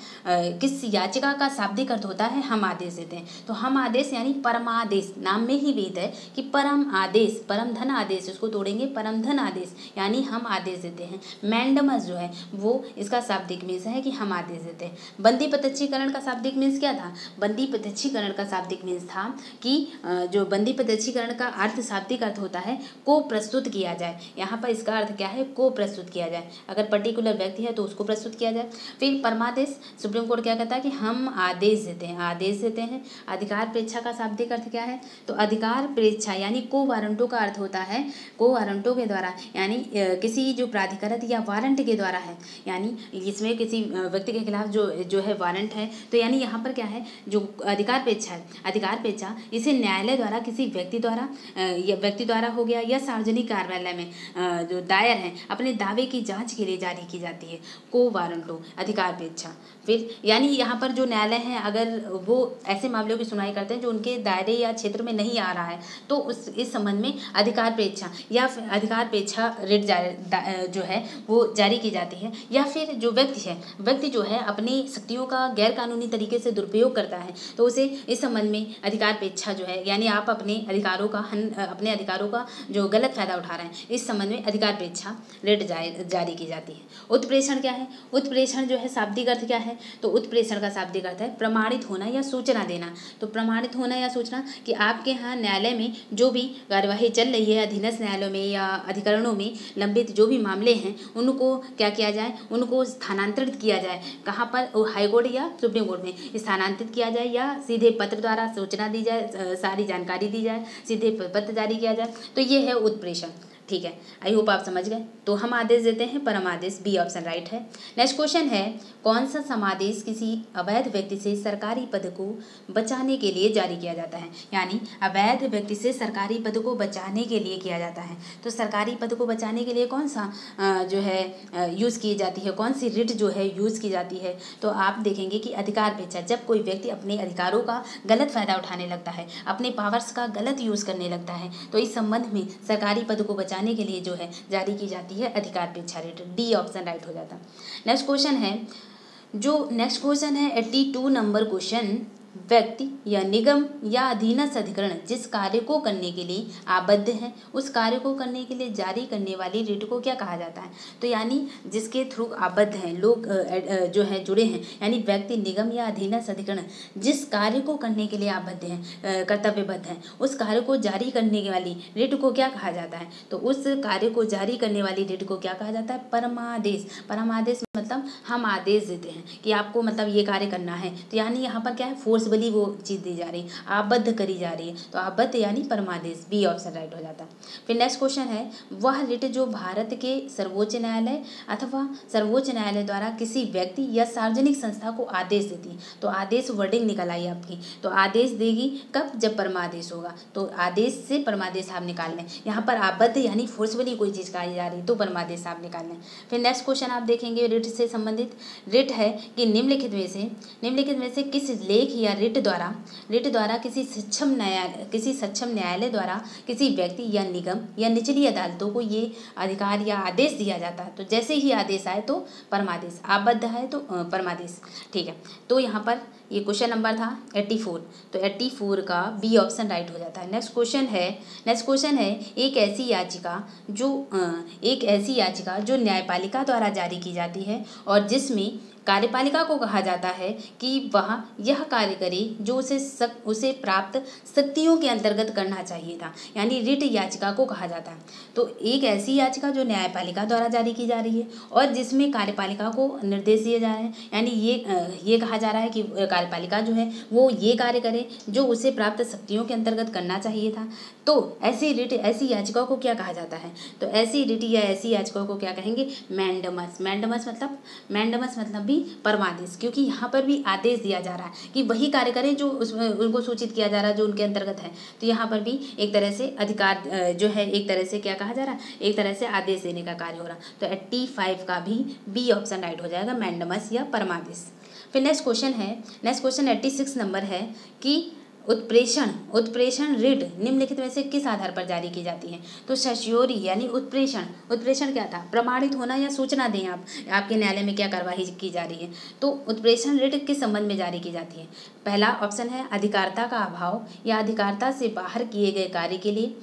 किस याचिका का शाब्दिक अर्थ होता है, हम आदेश देते हैं। तो हम आदेश यानी परमादेश नाम में ही वेद है कि परम आदेश, परम धन आदेश, उसको तोड़ेंगे, परम धन आदेश, यानी हम आदेश देते हैं। मैंडमस जो है, वो इसका शाब्दिक मीन्स है कि हम आदेश देते हैं। बंदी प्रत्यक्षीकरण का शाब्दिक मीन्स क्या था? बंदी प्रत्यक्षीकरण का शाब्दिक मीन्स था कि जो बंदी प्रत्यक्षीकरण का अर्थ शाब्दिक अर्थ होता है, को प्रस्तुत किया जाए। यहाँ पर इसका अर्थ क्या है? को प्रस्तुत किया जाए। अगर पर्टिकुलर व्यक्ति है तो उसको प्रस्तुत किया जाए। फिर परमादेश, सुप्रीम कोर्ट क्या कहता है कि हम आदेश देते हैं, आदेश देते हैं। अधिकार प्रेक्षा का शाब्दिक अर्थ क्या है? तो अधिकार प्रेक्षा यानी को वारंटों का अर्थ होता है, को वारंटों के द्वारा, यानी किसी जो प्राधिकरण या वारंट के द्वारा है। यानी इसमें किसी व्यक्ति के खिलाफ जो जो है वारंट है तो यानी यहाँ पर क्या है? जो अधिकार पेक्षा है, अधिकार पेक्षा इसे न्यायालय द्वारा, किसी व्यक्ति द्वारा या व्यक्ति द्वारा हो गया या सार्वजनिक कार्यालय में जो दायर है, अपने दावे की जाँच के लिए जारी की जाती है। को वारंटो अधिकार पेक्षा फिर, यानी यहाँ पर जो न्यायालय है, अगर वो ऐसे मामलों की सुनवाई करते हैं जो उनके दायरे या क्षेत्र में नहीं आ रहा है तो उस, इस संबंध में अधिकार पेक्षा या अधिकार पेक्षा रिट जो है, वो जारी की जाती है। या फिर जो व्यक्ति है, व्यक्ति जो है, अपनी शक्तियों का गैर कानूनी तरीके से दुरुपयोग करता है तो उसे इस संबंध में अधिकार पेक्षा जो है, यानी आप अपने अधिकारों का हन अपने अधिकारों का जो गलत फ़ायदा उठा रहे हैं, इस संबंध में अधिकार पेक्षा रिट जारी की जाती है। उत्प्रेषण क्या है? उत्प्रेषण जो है शाब्दिक अर्थ क्या है? तो उत्प्रेषण का शाब्दिक अर्थ है प्रमाणित होना या सूचना देना। तो प्रमाणित होना या सूचना कि आपके यहाँ न्यायालय में जो भी कार्यवाही चल रही है, अधीनस्थ न्यायालयों में या अधिकरणों में लंबित जो भी मामले हैं, उनको क्या किया जाए? उनको स्थानांतरित किया जाए। कहाँ पर? हाईकोर्ट या सुप्रीम कोर्ट में स्थानांतरित किया जाए या सीधे पत्र द्वारा सूचना दी जाए सारी जानकारी दी जाए, सीधे पत्र जारी किया जाए। तो ये है उत्प्रेषण। ठीक है। आई होप आप समझ गए। तो हम आदेश देते हैं, परम आदेश बी ऑप्शन राइट है। नेक्स्ट क्वेश्चन है, कौन सा समादेश किसी अवैध व्यक्ति से सरकारी पद को बचाने के लिए जारी किया जाता है? यानी अवैध व्यक्ति से सरकारी पद को बचाने के लिए किया जाता है। तो सरकारी पद को बचाने के लिए कौन सा जो है यूज़ की जाती है? कौन सी रिट जो है यूज़ की जाती है? तो आप देखेंगे कि अधिकार पेचा जब कोई व्यक्ति अपने अधिकारों का गलत फ़ायदा उठाने लगता है, अपने पावर्स का गलत यूज़ करने लगता है तो इस संबंध में सरकारी पद को बचाने बचाने के लिए जो है जारी की जाती है अधिकार पेक्षा रेट डी ऑप्शन राइट हो जाता। नेक्स्ट क्वेश्चन है, जो नेक्स्ट क्वेश्चन है एट्टी टू नंबर क्वेश्चन व्यक्ति या निगम या अधीनस्थ अधिकरण जिस कार्य को करने के लिए आबद्ध है, उस कार्य को करने के लिए जारी करने वाली रिट को क्या कहा जाता है? तो यानी जिसके थ्रू आबद्ध हैं, लोग जो है, जुड़े हैं, यानी व्यक्ति, निगम या अधीनस्थ अधिकरण जिस कार्य को करने के लिए आबद्ध हैं कर्तव्यबद्ध हैं, उस कार्य को जारी करने वाली रिट को क्या कहा जाता है? तो उस कार्य को जारी करने वाली रिट को क्या कहा जाता है? परमादेश। परमादेश मतलब हम आदेश देते हैं कि आपको मतलब ये कार्य करना है। तो यानी यहाँ पर क्या है? फोर्सबली वो चीज़ दी जा रही, आबद्ध करी जा रही है। तो आबद्ध यानी परमादेश, बी ऑप्शन राइट हो जाता। है फिर नेक्स्ट क्वेश्चन है, वह रिट जो भारत के सर्वोच्च न्यायालय अथवा सर्वोच्च न्यायालय द्वारा किसी व्यक्ति या सार्वजनिक संस्था को आदेश देती है तो आदेश वर्डिंग निकल आई आपकी। तो आदेश देगी कब? जब परमादेश होगा। तो आदेश से परमादेश आप निकाल लें यहाँ पर आबद्ध यानी फोर्सबली कोई चीज़ कही जा रही तो परमादेश आप निकाल लें फिर नेक्स्ट क्वेश्चन आप देखेंगे रिट से संबंधित। रिट है कि निम्नलिखित में से, निम्नलिखित में से किस लेख या रिट द्वारा, रिट द्वारा किसी सक्षम न्यायालय किसी सक्षम न्यायालय द्वारा किसी व्यक्ति या निगम या निचली अदालतों को ये अधिकार या आदेश दिया जाता है। तो जैसे ही आदेश आए तो परमादेश आबद्ध है तो परमादेश। ठीक है तो यहाँ पर ये क्वेश्चन नंबर था एट्टी फोर तो एट्टी फोर का बी ऑप्शन राइट हो जाता है। नेक्स्ट क्वेश्चन है नेक्स्ट क्वेश्चन है, एक ऐसी याचिका जो एक ऐसी याचिका जो न्यायपालिका द्वारा जारी की जाती है और जिसमें कार्यपालिका को कहा जाता है कि वह यह कार्य करे जो उसे सक, उसे प्राप्त शक्तियों के अंतर्गत करना चाहिए था यानी रिट याचिका को कहा जाता है। तो एक ऐसी याचिका जो न्यायपालिका द्वारा जारी की जा रही है और जिसमें कार्यपालिका को निर्देश दिए जा रहे हैं यानी ये ये कहा जा रहा है कि कार्यपालिका जो है वो ये कार्य करे जो उसे प्राप्त शक्तियों के अंतर्गत करना चाहिए था। तो ऐसी रिट ऐसी याचिका को क्या कहा जाता है? तो ऐसी रिट या ऐसी याचिका को क्या कहेंगे? मैंडमस। मैंडमस मतलब मैंडमस मतलब भी परमादेश, क्योंकि यहाँ पर भी आदेश दिया जा रहा है कि वही कार्य करें जो उनको सूचित किया जा रहा है, जो उनके अंतर्गत है। तो यहाँ पर भी एक तरह से अधिकार जो है, एक तरह से क्या कहा जा रहा है? एक तरह से आदेश देने का कार्य हो रहा तो एट्टी का भी बी ऑप्शन राइट हो जाएगा मैंडमस या परमादेश। फिर नेक्स्ट क्वेश्चन है। Next question eighty six number है कि उत्प्रेषण उत्प्रेषण ऋण निम्नलिखित में से किस आधार पर जारी की जाती है? तो सश्योरी यानी उत्प्रेषण। उत्प्रेषण क्या था? प्रमाणित होना या सूचना दें आप। आपके न्यायालय में क्या कार्यवाही की जा रही है? तो उत्प्रेषण ऋण किस संबंध में जारी की जाती है? पहला ऑप्शन है अधिकारता का अभाव या अधिकारता से बाहर किए गए कार्य के लिए।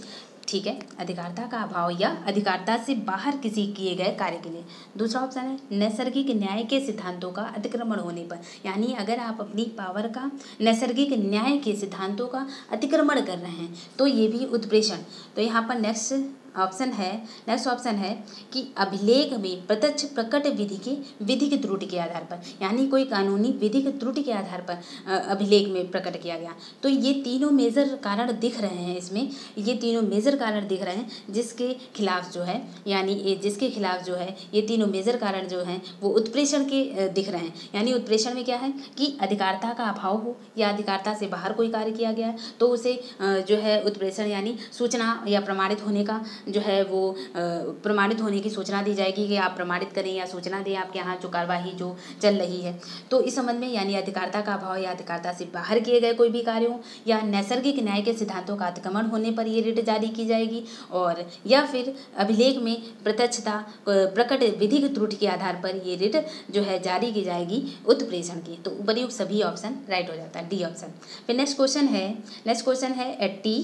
ठीक है? अधिकारता का अभाव या अधिकारता से बाहर किसी किए गए कार्य के लिए। दूसरा ऑप्शन है, नैसर्गिक न्याय के सिद्धांतों का अतिक्रमण होने पर। यानी अगर आप अपनी पावर का, नैसर्गिक न्याय के सिद्धांतों का अतिक्रमण कर रहे हैं तो ये भी उत्प्रेषण। तो यहाँ पर नेक्स्ट ऑप्शन है नेक्स्ट ऑप्शन है कि अभिलेख में प्रत्यक्ष प्रकट विधि के विधिक त्रुटि के आधार पर, यानी कोई कानूनी विधिक त्रुटि के आधार पर अभिलेख में प्रकट किया गया। तो ये तीनों मेजर कारण दिख रहे हैं इसमें, ये तीनों मेजर कारण दिख रहे हैं, जिसके खिलाफ जो है, यानी जिसके खिलाफ जो है, ये तीनों मेजर कारण जो हैं, वो उत्प्रेषण के दिख रहे हैं। यानी उत्प्रेषण में क्या है कि अधिकारता का अभाव हो, या अधिकारता से बाहर कोई कार्य किया गया है तो उसे जो है उत्प्रेषण, यानी सूचना या प्रमाणित होने का जो है वो प्रमाणित होने की सूचना दी जाएगी कि आप प्रमाणित करें या सूचना दें आपके यहाँ जो कार्यवाही जो चल रही है। तो इस संबंध में यानी अधिकारता का अभाव या अधिकारता से बाहर किए गए कोई भी कार्य या नैसर्गिक न्याय के सिद्धांतों का अतिक्रमण होने पर ये रिट जारी की जाएगी और या फिर अभिलेख में प्रत्यक्षता प्रकट विधिक त्रुटि के आधार पर ये रिट जो है जारी की जाएगी उत्प्रेषण की। तो उपयुक्त सभी ऑप्शन राइट हो जाता है। D option. फिर नेक्स्ट क्वेश्चन है, नेक्स्ट क्वेश्चन है eighty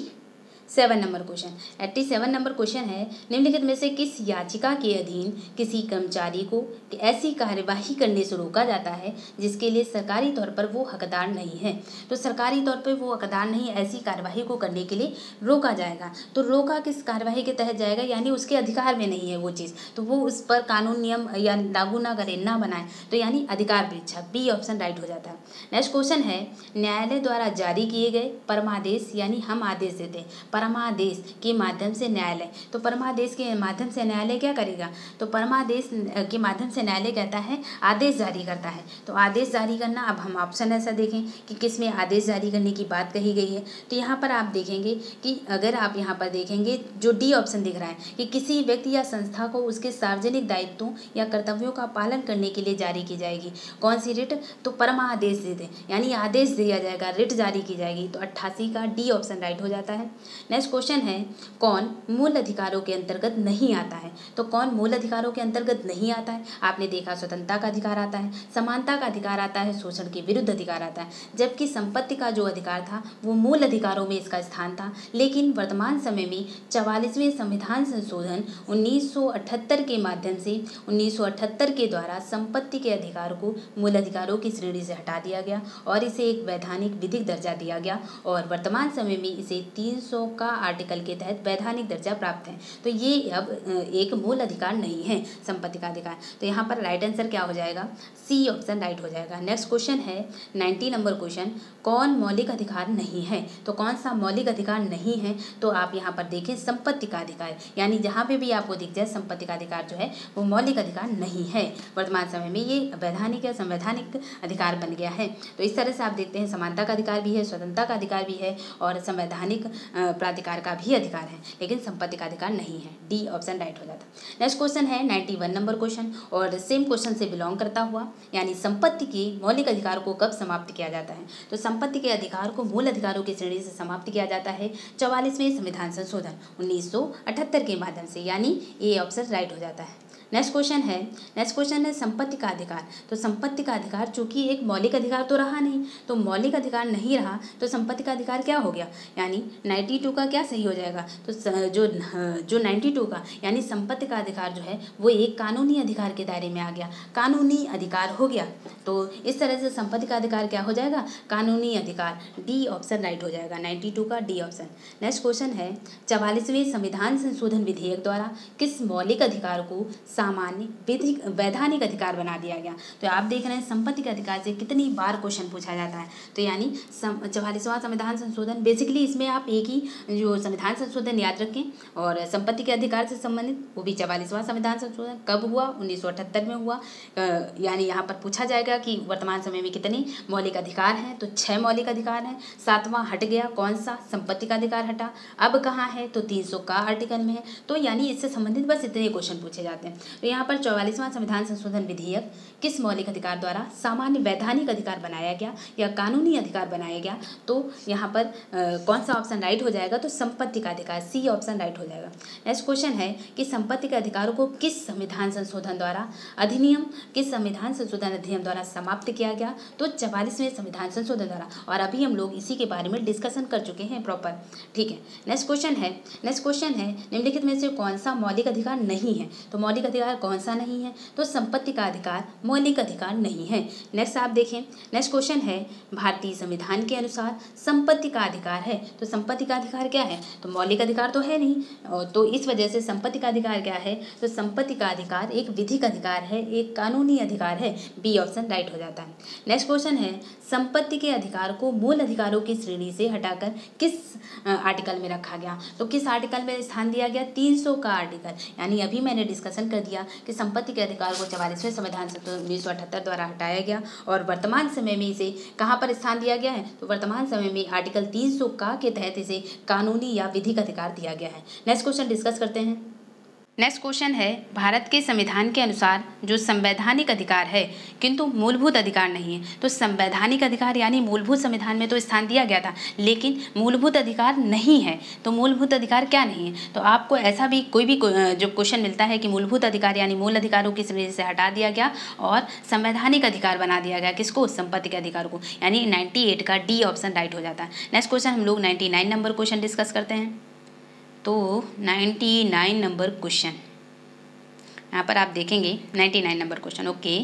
seven number question. Eighty seven number question है, निम्नलिखित में से किस याचिका के अधीन किसी कर्मचारी को ऐसी कार्यवाही करने से रोका जाता है, जिसके लिए सरकारी तौर पर वो हकदार नहीं है? तो सरकारी तौर पर वो हकदार नहीं, ऐसी कार्यवाही को करने के लिए रोका जाएगा। तो रोका किस कार्यवाही के तहत जाएगा? यानी उसके अधिकार में नहीं है वो चीज़। तो वो उस पर कानून नियम या लागू ना करे, ना बनाए तो यानी अधिकार परीक्षा, बी ऑप्शन राइट हो जाता है। नेक्स्ट क्वेश्चन है, न्यायालय द्वारा जारी किए गए परमादेश, यानी हम आदेश देते हैं परमादेश के माध्यम से न्यायालय। तो परमादेश के माध्यम से न्यायालय क्या करेगा? तो परमादेश के माध्यम से न्यायालय कहता है, आदेश जारी करता है। तो आदेश जारी करना, अब हम ऑप्शन ऐसा देखें कि किसमें आदेश जारी करने की बात कही गई है। तो यहाँ पर आप देखेंगे कि अगर आप यहाँ पर देखेंगे, जो डी ऑप्शन दिख रहा है, कि किसी व्यक्ति या संस्था को उसके सार्वजनिक दायित्वों या कर्तव्यों का पालन करने के लिए जारी की जाएगी। कौन सी रिट? तो परमा आदेश दे दें। यानी आदेश दिया जाएगा, रिट जारी की जाएगी। तो अट्ठासी का डी ऑप्शन राइट हो जाता है। नेक्स्ट क्वेश्चन है, कौन मूल अधिकारों के अंतर्गत नहीं आता है? तो कौन मूल अधिकारों के अंतर्गत नहीं आता है? आपने देखा स्वतंत्रता का अधिकार आता है, समानता का अधिकार आता है, शोषण के विरुद्ध अधिकार आता है। जबकि संपत्ति का जो अधिकार था, वो मूल अधिकारों में इसका स्थान था। लेकिन वर्तमान समय में चवालीसवें संविधान संशोधन 1978 के माध्यम से 1978 के द्वारा संपत्ति के अधिकार को मूल अधिकारों की श्रेणी से हटा दिया गया और इसे एक वैधानिक विधिक दर्जा दिया गया और वर्तमान समय में इसे 300 का आर्टिकल के तहत वैधानिक दर्जा प्राप्त है। तो ये अब एक मूल अधिकार नहीं है, संपत्ति का अधिकार। तो यहाँ पर राइट आंसर क्या हो जाएगा? सी ऑप्शन राइट हो जाएगा। नेक्स्ट क्वेश्चन है नाइन्टी नंबर क्वेश्चन कौन मौलिक अधिकार नहीं है? तो कौन सा मौलिक अधिकार नहीं है? तो आप यहाँ पर देखें संपत्ति का अधिकार। यानी जहाँ पे भी आपको दिख जाए संपत्ति का अधिकार जो है, वो मौलिक अधिकार नहीं है। वर्तमान समय में ये वैधानिक या संवैधानिक अधिकार बन गया है। तो इस तरह से आप देखते हैं समानता का अधिकार भी है, स्वतंत्रता का अधिकार भी है और संवैधानिक प्राधिकार का भी अधिकार है, लेकिन संपत्ति का अधिकार नहीं है। डी ऑप्शन राइट हो जाता। नेक्स्ट क्वेश्चन है नाइन्टी वन नंबर क्वेश्चन और सेम क्वेश्चन से बिलोंग करता हुआ, यानी संपत्ति के मौलिक अधिकार को कब समाप्त किया जाता है? तो संपत्ति के अधिकार को मूल अधिकारों की श्रेणी से समाप्त किया जाता है, चौवालीसवें संविधान संशोधन, उन्नीस सौ अठहत्तर के माध्यम से, यानी ए ऑप्शन राइट हो जाता है। नेक्स्ट क्वेश्चन है। नेक्स्ट क्वेश्चन है संपत्ति का अधिकार। तो संपत्ति का अधिकार चूँकि एक मौलिक अधिकार तो रहा नहीं तो मौलिक अधिकार नहीं रहा तो संपत्ति का अधिकार क्या हो गया? यानी नाइन्टी टू का क्या सही हो जाएगा? तो जो जो नाइन्टी टू का, यानी संपत्ति का अधिकार जो है, वो एक कानूनी अधिकार के दायरे में आ गया। कानूनी अधिकार हो गया। तो इस तरह से संपत्ति का अधिकार क्या हो जाएगा? कानूनी अधिकार। डी ऑप्शन राइट हो जाएगा। नाइन्टी टू का डी ऑप्शन नेक्स्ट क्वेश्चन है, चवालीसवें संविधान संशोधन विधेयक द्वारा किस मौलिक अधिकार को सामान्य विधिक, वैधानिक अधिकार बना दिया गया। तो आप देख रहे हैं संपत्ति के अधिकार से कितनी बार क्वेश्चन पूछा जाता है। तो यानी चौवालीसवां संविधान संशोधन बेसिकली इसमें आप एक ही जो संविधान संशोधन याद रखें और संपत्ति के अधिकार से संबंधित, वो भी चवालीसवां संविधान संशोधन कब हुआ? उन्नीस सौ अठहत्तर में हुआ। यानी यहाँ पर पूछा जाएगा कि वर्तमान समय में कितने मौलिक अधिकार हैं? तो छः मौलिक अधिकार हैं। सातवां हट गया, कौन सा? संपत्ति का अधिकार हटा। अब कहाँ है? तो तीन सौ का आर्टिकल में है। तो यानी इससे संबंधित बस इतने क्वेश्चन पूछे जाते हैं। तो यहाँ पर चौवालीसवां संविधान संशोधन विधेयक किस मौलिक अधिकार द्वारा सामान्य वैधानिक अधिकार बनाया गया या कानूनी अधिकार बनाया गया तो यहाँ पर आ, कौन सा ऑप्शन राइट हो जाएगा? तो संपत्ति का अधिकार सी ऑप्शन राइट हो जाएगा। नेक्स्ट क्वेश्चन है कि संपत्ति के अधिकारों को किस संविधान संशोधन द्वारा अधिनियम किस संविधान संशोधन अधिनियम द्वारा समाप्त किया गया? तो चवालीसवें संविधान संशोधन द्वारा। और अभी हम लोग इसी के बारे में डिस्कशन कर चुके हैं प्रॉपर ठीक है? नेक्स्ट क्वेश्चन है। नेक्स्ट क्वेश्चन है निम्नलिखित में से कौन सा मौलिक अधिकार नहीं है? तो मौलिक अधिकार कौन सा नहीं है? तो संपत्ति का अधिकार, मौलिक अधिकार नहीं है। नेक्स्ट आप देखें। नेक्स्ट क्वेश्चन है, भारतीय संविधान के अनुसार संपत्ति का अधिकार है। तो संपत्ति का अधिकार क्या है? तो मौलिक अधिकार तो है नहीं। तो इस वजह से संपत्ति का अधिकार क्या है? तो संपत्ति का अधिकार एक विधिक अधिकार है, एक कानूनी अधिकार है। बी ऑप्शन राइट हो जाता है। नेक्स्ट क्वेश्चन है संपत्ति के अधिकार को मूल अधिकारों की श्रेणी से हटाकर किस आर्टिकल में रखा गया? तो किस आर्टिकल में स्थान दिया गया? 300 का आर्टिकल यानी अभी मैंने डिस्कशन कर दिया कि संपत्ति के अधिकार को चवालीसवें संविधान से तो उन्नीस द्वारा हटाया गया और वर्तमान समय में इसे कहाँ पर स्थान दिया गया है? तो वर्तमान समय में आर्टिकल तीन सौ का के तहत इसे कानूनी या विधिक अधिकार दिया गया है। नेक्स्ट क्वेश्चन डिस्कस करते हैं। नेक्स्ट क्वेश्चन है, भारत के संविधान के अनुसार जो संवैधानिक अधिकार है, किंतु मूलभूत अधिकार नहीं है। तो संवैधानिक अधिकार यानी मूलभूत संविधान में तो स्थान दिया गया था, लेकिन मूलभूत अधिकार नहीं है। तो मूलभूत अधिकार क्या नहीं है? तो आपको ऐसा भी कोई भी जो क्वेश्चन मिलता है कि मूलभूत अधिकार यानी मूल अधिकारों की श्रेणी से हटा दिया गया और संवैधानिक अधिकार बना दिया गया किसको? संपत्ति के अधिकार को। यानी नाइन्टी का डी ऑप्शन राइट हो जाता। है नेक्स्ट क्वेश्चन हम लोग नाइन्टी नंबर क्वेश्चन डिस्कस करते हैं। तो नाइन्टी नाइन नंबर क्वेश्चन। यहाँ पर आप देखेंगे ninety nine number question, okay.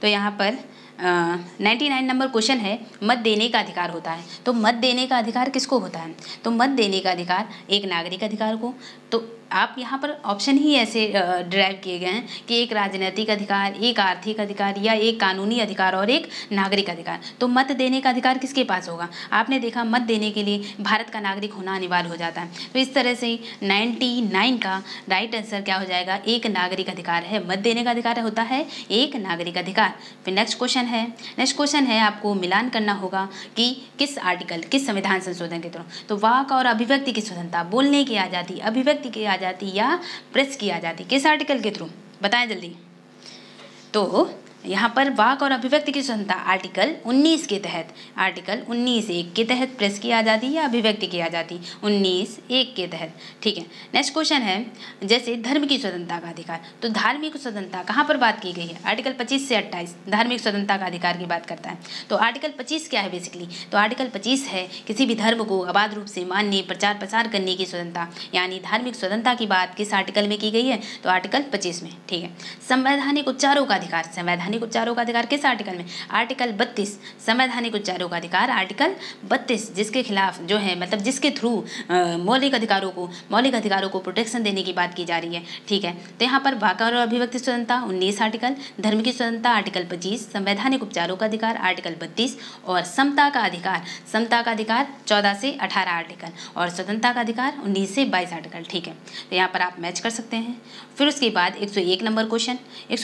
तो यहाँ पर नाइन्टी नाइन नंबर क्वेश्चन है, मत देने का अधिकार होता है। तो मत देने का अधिकार किसको होता है? तो मत देने का अधिकार एक नागरिक अधिकार को तो आप यहाँ पर ऑप्शन ही ऐसे ड्राइव किए गए हैं कि एक राजनीतिक अधिकार, एक आर्थिक अधिकार या एक कानूनी अधिकार और एक नागरिक अधिकार। तो मत देने का अधिकार किसके पास होगा? आपने देखा मत देने के लिए भारत का नागरिक होना अनिवार्य हो जाता है। तो इस तरह से नाइन्टी नाइन का राइट आंसर क्या हो जाएगा? एक नागरिक अधिकार है। मत देने का अधिकार होता है एक नागरिक अधिकार। फिर नेक्स्ट क्वेश्चन है। नेक्स्ट क्वेश्चन है, आपको मिलान करना होगा कि किस आर्टिकल किस संविधान संशोधन के थ्रू। तो वाक और अभिव्यक्ति की स्वतंत्रता बोलने की आज़ादी, अभिव्यक्ति की जाती या प्रेस की आ जाती किस आर्टिकल के थ्रू बताएँ जल्दी। तो यहाँ पर वाक और अभिव्यक्ति की स्वतंत्रता आर्टिकल 19 के तहत, आर्टिकल 19 एक के तहत प्रेस की आज़ादी या अभिव्यक्ति की आज़ादी 19 एक के तहत। ठीक है नेक्स्ट क्वेश्चन है, जैसे धर्म की स्वतंत्रता का अधिकार तो धार्मिक स्वतंत्रता कहाँ पर बात की गई है? आर्टिकल 25 से 28 धार्मिक स्वतंत्रता का अधिकार की बात करता है। तो आर्टिकल 25 क्या है बेसिकली तो आर्टिकल 25 है, किसी भी धर्म को अबाध रूप से मानने, प्रचार प्रसार करने की स्वतंत्रता, यानी धार्मिक स्वतंत्रता की बात किस आर्टिकल में की गई है? तो आर्टिकल पच्चीस में। ठीक है, संवैधानिक उच्चारों का अधिकार, संवैधानिक संवैधानिक उपचारों का अधिकार किस आर्टिकल में? आर्टिकल बत्तीस संवैधानिक उपचारों का अधिकार आर्टिकल बत्तीस, जिसके खिलाफ जो है मतलब जिसके थ्रू मौलिक अधिकारों को, मौलिक अधिकारों को प्रोटेक्शन देने की बात की जा रही है। ठीक है? तो यहाँ पर वाक और अभिव्यक्ति स्वतंत्रता, उन्नीस आर्टिकल धर्म की स्वतंत्रता आर्टिकल पच्चीस, संवैधानिक उपचारों का अधिकार आर्टिकल बत्तीस, और समता का अधिकार, समता का अधिकार चौदह से अठारह आर्टिकल और स्वतंत्रता का अधिकार उन्नीस से बाईस आर्टिकल ठीक है? तो यहाँ पर आप मैच कर सकते हैं। फिर उसके बाद एक सौ एक नंबर क्वेश्चन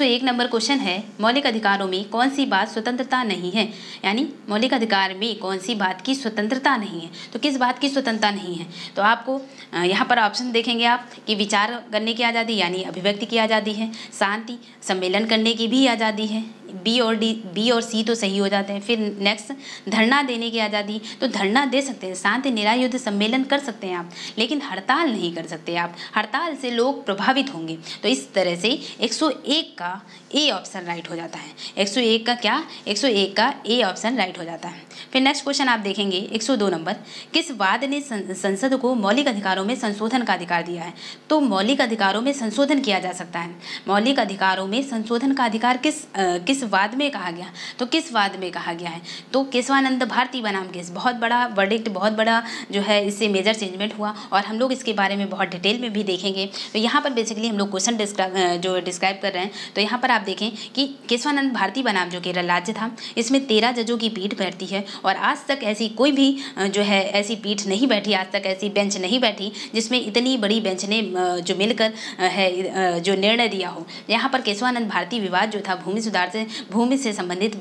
एक नंबर क्वेश्चन है मौलिक मौलिक अधिकारों में कौन सी बात स्वतंत्रता नहीं है? यानी मौलिक अधिकार में कौन सी बात की स्वतंत्रता नहीं है? तो किस बात की स्वतंत्रता नहीं है? तो आपको यहाँ पर ऑप्शन देखेंगे आप कि विचार करने की आज़ादी यानी अभिव्यक्ति की आज़ादी है, शांति, सम्मेलन करने की भी आज़ादी है बी और डी, बी और सी तो सही हो जाते हैं। फिर नेक्स्ट धरना देने की आज़ादी। तो धरना दे सकते हैं, शांति निरायुद्ध सम्मेलन कर सकते हैं आप, लेकिन हड़ताल नहीं कर सकते आप। हड़ताल से लोग प्रभावित होंगे। तो इस तरह से 101 का ए ऑप्शन राइट हो जाता है। 101 का क्या? 101 का ए ऑप्शन राइट हो जाता है। फिर नेक्स्ट क्वेश्चन आप देखेंगे 102 नंबर। किस वाद ने संसद को मौलिक अधिकारों में संशोधन का अधिकार दिया है? तो मौलिक अधिकारों में संशोधन किया जा सकता है। मौलिक अधिकारों में संशोधन का अधिकार किस किस वाद में कहा गया? तो किस वाद में कहा गया है? तो केशवानंद भारती बनाम केस, बहुत बड़ा वर्डिक्ट बहुत बड़ा जो है, इससे मेजर चेंजमेंट हुआ और हम लोग इसके बारे में बहुत डिटेल में भी देखेंगे। तो यहाँ पर बेसिकली हम लोग क्वेश्चन जो डिस्क्राइब कर रहे हैं तो यहाँ पर आप देखें कि केशवानंद भारती बनाम जो केरल राज्य था, इसमें तेरह जजों की पीठ बैठती है और आज तक ऐसी कोई भी जो है, ऐसी पीठ नहीं बैठी, आज तक ऐसी बेंच नहीं बैठी जिसमें इतनी बड़ी बेंच ने जो मिलकर है जो निर्णय दिया हो। यहाँ पर केशवानंद भारती विवाद जो था, भूमि सुधार से भूमि से संबंधित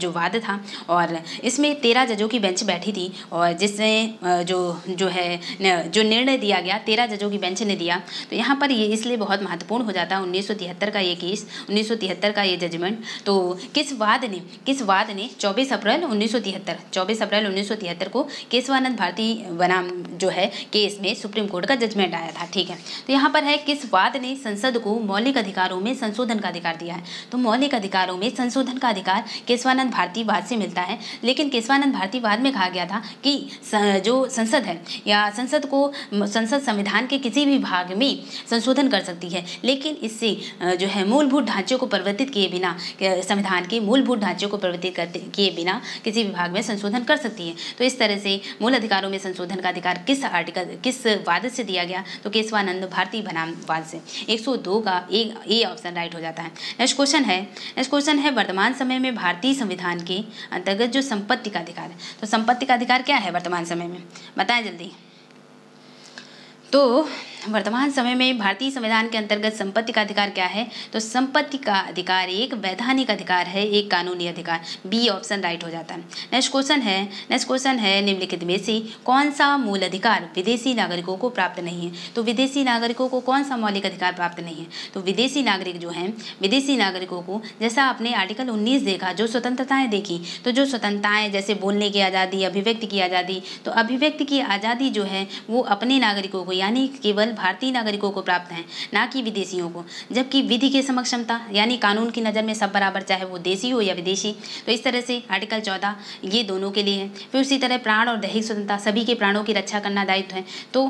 जो वाद था और इसमें तेरह जजों की बेंच बैठी थी और जिसने जो जो है जो निर्णय दिया गया, तेरह जजों की बेंच ने दिया। तो यहाँ पर ये इसलिए बहुत महत्वपूर्ण हो जाता है, उन्नीस का ये केस, उन्नीस का ये जजमेंट तो किस वाद ने, किस वाद ने चौबीस अप्रैल उन्नीस सौ अप्रैल उन्नीस सौ तिहत्तर को केशवानंद भारती बनाम, जो है, केस में सुप्रीम कोर्ट का जजमेंट आया था, ठीक है? तो यहाँ पर है, किस वाद ने संसद को मौलिक अधिकारों में संशोधन का अधिकार दिया है? तो मौलिक अधिकारों में संशोधन का अधिकार केशवानंद भारती वाद से मिलता है। लेकिन केशवानंद भारती वाद में कहा गया था कि जो संसद है, या संसद को संसद संविधान के किसी भी भाग में संशोधन कर सकती है। लेकिन इससे जो है, मूलभूत ढांचे को परिवर्तित किए बिना संविधान के मूलभूत ढांचे को परिवर्तित करते, किए बिना किसी विभाग में संशोधन कर सकती है। तो इस तरह से मूल अधिकारों में संशोधन का अधिकार किस आर्टिकल, किस वाद से दिया गया तो केशवानंद भारती बनाम वाद से। 102 का ए ए ऑप्शन राइट हो जाता है। नेक्स्ट क्वेश्चन है। नेक्स्ट क्वेश्चन है वर्तमान समय में भारतीय संविधान के अंतर्गत जो संपत्ति का अधिकार है। तो संपत्ति का अधिकार क्या है वर्तमान समय में? बताएँ जल्दी। तो वर्तमान समय में भारतीय संविधान के अंतर्गत संपत्ति का अधिकार क्या है? तो संपत्ति का अधिकार एक, वैधानिक अधिकार है, एक कानूनी अधिकार। बी ऑप्शन राइट हो जाता है। नेक्स्ट क्वेश्चन है नेक्स्ट क्वेश्चन है निम्नलिखित में से कौन सा मूल अधिकार विदेशी नागरिकों को प्राप्त नहीं है? तो विदेशी नागरिकों को कौन सा मौलिक अधिकार प्राप्त नहीं है? तो विदेशी नागरिक जो हैं, विदेशी नागरिकों को, जैसा आपने आर्टिकल उन्नीस देखा, जो स्वतंत्रताएँ देखी तो जो स्वतंत्रताएँ, जैसे बोलने की आज़ादी, अभिव्यक्ति की आज़ादी तो अभिव्यक्ति की आज़ादी जो है, वो अपने नागरिकों को, यानी केवल केवल भारतीय नागरिकों को प्राप्त हैं, ना कि विदेशियों को। जबकि विधि के समक्षमता यानी कानून की नज़र में सब बराबर, चाहे वो देशी हो या विदेशी तो इस तरह से आर्टिकल चौदह, ये दोनों के लिए है। फिर उसी तरह प्राण और दैहिक स्वतंत्रता, सभी के प्राणों की रक्षा करना दायित्व है। तो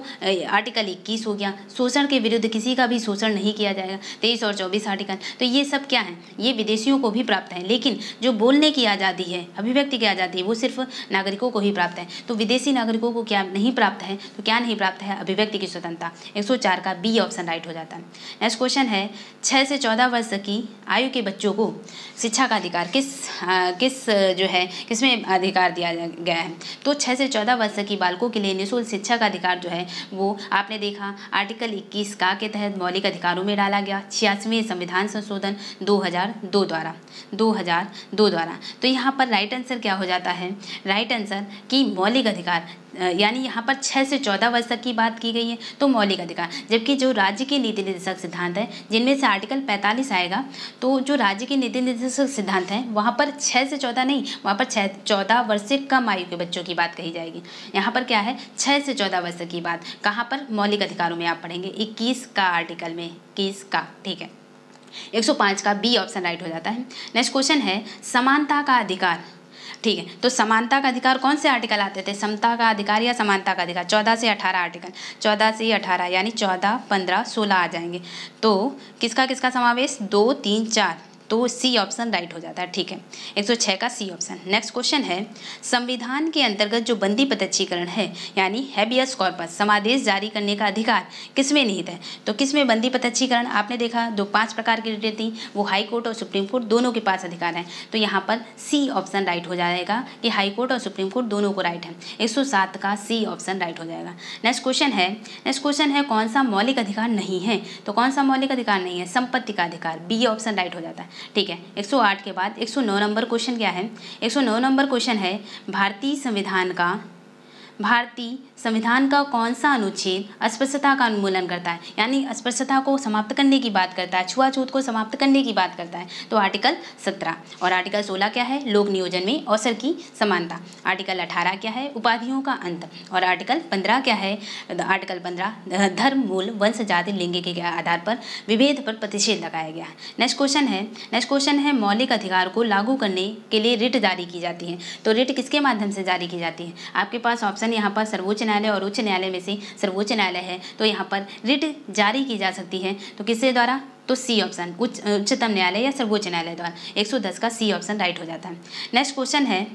आर्टिकल इक्कीस हो गया। शोषण के विरुद्ध किसी का भी शोषण नहीं किया जाएगा। तेईस और चौबीस आर्टिकल। तो ये सब क्या है? ये विदेशियों को भी प्राप्त है। लेकिन जो बोलने की आज़ादी है, अभिव्यक्ति की आज़ादी है, वो सिर्फ़ नागरिकों को ही प्राप्त है। तो विदेशी नागरिकों को क्या नहीं प्राप्त है? तो क्या नहीं प्राप्त है? अभिव्यक्ति की स्वतंत्रता। 104 का बी ऑप्शन राइट हो जाता है। नेक्स्ट क्वेश्चन है छः से चौदह वर्ष की आयु के बच्चों को शिक्षा का अधिकार किस आ, किस जो है किसमें अधिकार दिया गया है? तो छः से चौदह वर्ष की बालकों के लिए निःशुल्क शिक्षा का अधिकार जो है वो आपने देखा आर्टिकल इक्कीस का के तहत मौलिक अधिकारों में डाला गया छियासवें संविधान संशोधन दो हज़ार दो द्वारा दो हज़ार दो द्वारा। तो यहाँ पर राइट आंसर क्या हो जाता है? राइट आंसर की मौलिक अधिकार यानी यहाँ पर छः से चौदह वर्ष तक की बात की गई है तो मौलिक अधिकार। जबकि जो राज्य के नीति निर्देशक सिद्धांत है, जिनमें से आर्टिकल 45 आएगा तो जो राज्य के नीति निर्देशक सिद्धांत हैं, वहाँ पर छः से चौदह नहीं, वहाँ पर छः चौदह वर्ष से कम आयु के बच्चों की बात कही जाएगी। यहाँ पर क्या है? छः से चौदह वर्ष की बात। कहाँ पर? मौलिक अधिकारों में आप पढ़ेंगे। इक्कीस का आर्टिकल में, इक्कीस का, ठीक है। 105 का बी ऑप्शन राइट हो जाता है। नेक्स्ट क्वेश्चन है, समानता का अधिकार ठीक है तो समानता का अधिकार कौन से आर्टिकल आते थे? समता का अधिकार या समानता का अधिकार? चौदह से अठारह आर्टिकल चौदह से अठारह, यानी चौदह, पंद्रह, सोलह आ जाएँगे। तो किसका किसका समावेश? दो, तीन, चार। तो सी ऑप्शन राइट हो जाता है, ठीक है? 106 का सी ऑप्शन नेक्स्ट क्वेश्चन है, संविधान के अंतर्गत जो बंदी प्रत्यक्षीकरण है, यानी हैबियस कॉर्पस समादेश जारी करने का अधिकार किसमें निहित है? तो किसमें बंदी प्रत्यक्षीकरण आपने देखा? दो पाँच प्रकार की रिटें थी, वो हाई कोर्ट और सुप्रीम कोर्ट दोनों के पास अधिकार है। तो यहाँ पर सी ऑप्शन राइट हो जाएगा कि हाई कोर्ट और सुप्रीम कोर्ट दोनों को राइट है। एक सौ सात का सी ऑप्शन राइट हो जाएगा। नेक्स्ट क्वेश्चन है नेक्स्ट क्वेश्चन है कौन सा मौलिक अधिकार नहीं है? तो कौन सा मौलिक अधिकार नहीं है? संपत्ति का अधिकार बी ऑप्शन राइट हो जाता है। ठीक है 108 के बाद 109 नंबर क्वेश्चन क्या है? 109 नंबर क्वेश्चन है, भारतीय संविधान का, भारतीय संविधान का कौन सा अनुच्छेद अस्पृश्यता का उन्मूलन करता है? यानी अस्पृश्यता को समाप्त करने की बात करता है, छुआछूत को समाप्त करने की बात करता है। तो आर्टिकल सत्रह, और आर्टिकल सोलह क्या है? लोक नियोजन में अवसर की समानता। आर्टिकल अठारह क्या है? उपाधियों का अंत। और आर्टिकल पंद्रह क्या है? आर्टिकल पंद्रह धर्म, मूल, वंश, जाति, लिंग के आधार पर विभेद पर प्रतिषेध लगाया गया है। नेक्स्ट क्वेश्चन है। नेक्स्ट क्वेश्चन है, मौलिक अधिकार को लागू करने के लिए रिट जारी की जाती है। तो रिट किसके माध्यम से जारी की जाती है? आपके पास ऑप्शन ऑप्शन यहाँ पर सर्वोच्च न्यायालय और उच्च न्यायालय में से सर्वोच्च न्यायालय है तो यहाँ पर रिट जारी की जा सकती है। तो किसके द्वारा? तो सी ऑप्शन, उच्च, उच्चतम न्यायालय या सर्वोच्च न्यायालय द्वारा। 110 का सी ऑप्शन राइट हो जाता है। नेक्स्ट क्वेश्चन है,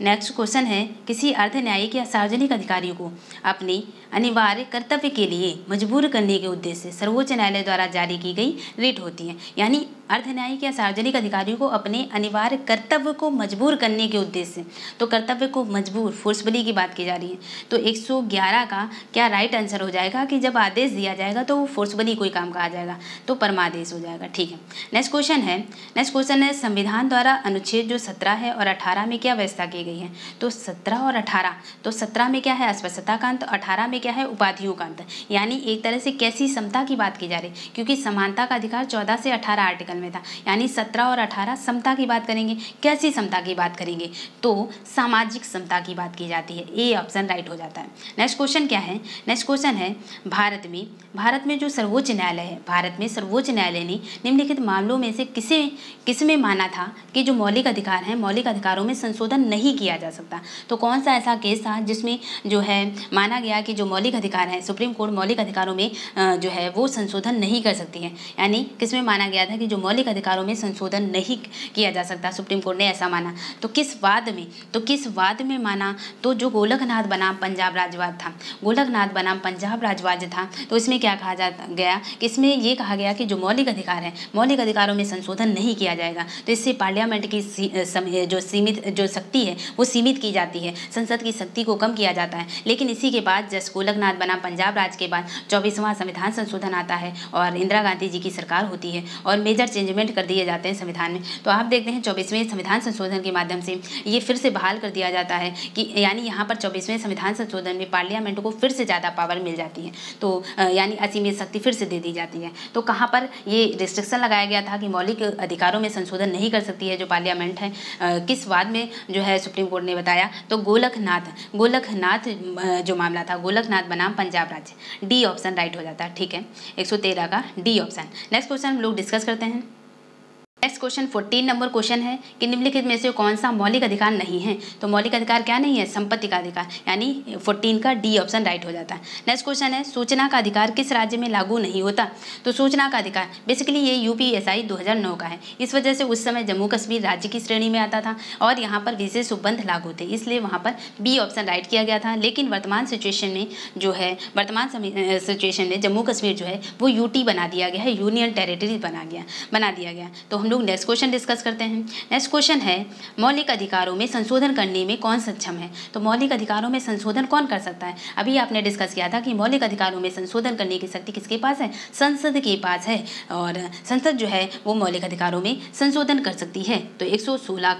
नेक्स्ट क्वेश्चन है, किसी अर्ध न्यायिक या सार्वजनिक अधिकारियों को अपने अनिवार्य कर्तव्य के लिए मजबूर करने के उद्देश्य से सर्वोच्च न्यायालय द्वारा जारी की गई रिट होती है। यानी अर्धन्यायिक या सार्वजनिक अधिकारियों को अपने अनिवार्य कर्तव्य को मजबूर करने के उद्देश्य तो कर्तव्य को मजबूर फोर्सबली की बात की जा रही है। तो 111 का क्या राइट आंसर हो जाएगा कि जब आदेश दिया जाएगा तो वो फोर्सबली कोई काम कहा जाएगा तो परमादेश हो जाएगा, ठीक है। नेक्स्ट क्वेश्चन है। नेक्स्ट क्वेश्चन है, संविधान द्वारा अनुच्छेद जो सत्रह है और अठारह में क्या व्यवस्था की गई है? तो सत्रह और अठारह तो सत्रह में क्या है अस्पष्टता का अंत, अठारह में क्या है उपाधियों का अंत? यानी एक तरह से कैसी समता की बात की जा रही है? क्योंकि समानता का अधिकार चौदह से अठारह आर्टिकल में था। यानी सत्रह और अठारह समता की बात करेंगे। कैसी समता की बात करेंगे? तो सामाजिक समता की बात की जाती है। ए ऑप्शन राइट हो जाता है। नेक्स्ट क्वेश्चन क्या है? नेक्स्ट क्वेश्चन है, भारत में भारत में जो सर्वोच्च न्यायालय है, भारत में सर्वोच्च न्यायालय ने निम्नलिखित मामलों में से किसे किसमें माना था कि जो मौलिक अधिकार हैं, मौलिक अधिकारों में संशोधन नहीं किया जा सकता? तो कौन सा ऐसा केस था जिसमें जो है माना गया कि जो मौलिक अधिकार है, सुप्रीम कोर्ट मौलिक अधिकारों में जो है वो संशोधन नहीं कर सकती है? यानी किसमें माना गया था कि जो मौलिक अधिकारों में संशोधन नहीं किया जा सकता, सुप्रीम कोर्ट ने ऐसा माना? तो किस वाद में तो किस वाद में माना? तो जो गोलकनाथ बनाम पंजाब राजवाद था, गोलकनाथ बनाम पंजाब राजवाद था तो इसमें क्या कहा जा गया? कि इसमें ये कहा गया कि जो मौलिक अधिकार है, मौलिक अधिकारों में संशोधन नहीं किया जाएगा। तो इससे पार्लियामेंट की जो सीमित, जो शक्ति है, वो सीमित की जाती है। संसद की शक्ति को कम किया जाता है। लेकिन इसी के बाद जस गोलकनाथ बनाम पंजाब राज के बाद चौबीसवां संविधान संशोधन आता है और इंदिरा गांधी जी की सरकार होती है और मेजर चेंजमेंट कर दिए जाते हैं संविधान में। तो आप देखते हैं चौबीसवें संविधान संशोधन के माध्यम से ये फिर से बहाल कर दिया जाता है कि, यानी यहाँ पर चौबीसवें संविधान संशोधन में पार्लियामेंट को फिर से ज़्यादा पावर मिल जाती है। तो यानी असीमित शक्ति फिर से दे दी जाती है। तो कहाँ पर ये रिस्ट्रिक्शन लगाया गया था कि मौलिक अधिकारों में संशोधन नहीं कर सकती है जो पार्लियामेंट है? किस वाद में जो है सुप्रीम कोर्ट ने बताया? तो गोलखनाथ गोलखनाथ जो मामला था, गोलकनाथ बनाम पंजाब राज्य। डी ऑप्शन राइट हो जाता है ठीक है? एक सौ तेरह का डी ऑप्शन। नेक्स्ट क्वेश्चन हम लोग डिस्कस करते हैं। Next question fourteen number question है कि निम्नलिखित में से कौन सा मौलिक अधिकार नहीं है? तो मौलिक अधिकार क्या नहीं है? संपत्ति का अधिकार, यानी फोर्टीन का डी ऑप्शन राइट हो जाता है। नेक्स्ट क्वेश्चन है, सूचना का अधिकार किस राज्य में लागू नहीं होता? तो सूचना का अधिकार बेसिकली ये यूपी एस आई का है। इस वजह से उस समय जम्मू कश्मीर राज्य की श्रेणी में आता था और यहाँ पर विशेष उपबंध लागू थे, इसलिए वहाँ पर बी ऑप्शन राइट किया गया था। लेकिन वर्तमान सिचुएशन में जो है, वर्तमान सिचुएशन में जम्मू कश्मीर जो है, वो यूटी बना दिया गया है यूनियन टेरिटरी बना गया, बना दिया गया। तो हम लोग नेक्स्ट क्वेश्चन डिस्कस करते हैं। नेक्स्ट क्वेश्चन है, मौलिक अधिकारों में संशोधन करने में कौन सक्षम है? तो मौलिक अधिकारों में संशोधन कौन कर सकता है? अभी आपने डिस्कस किया था कि मौलिक अधिकारों में संशोधन करने की शक्ति किसके पास है? संसद के पास है। और संसद जो है, वो मौलिक अधिकारों में संशोधन कर सकती है। तो एक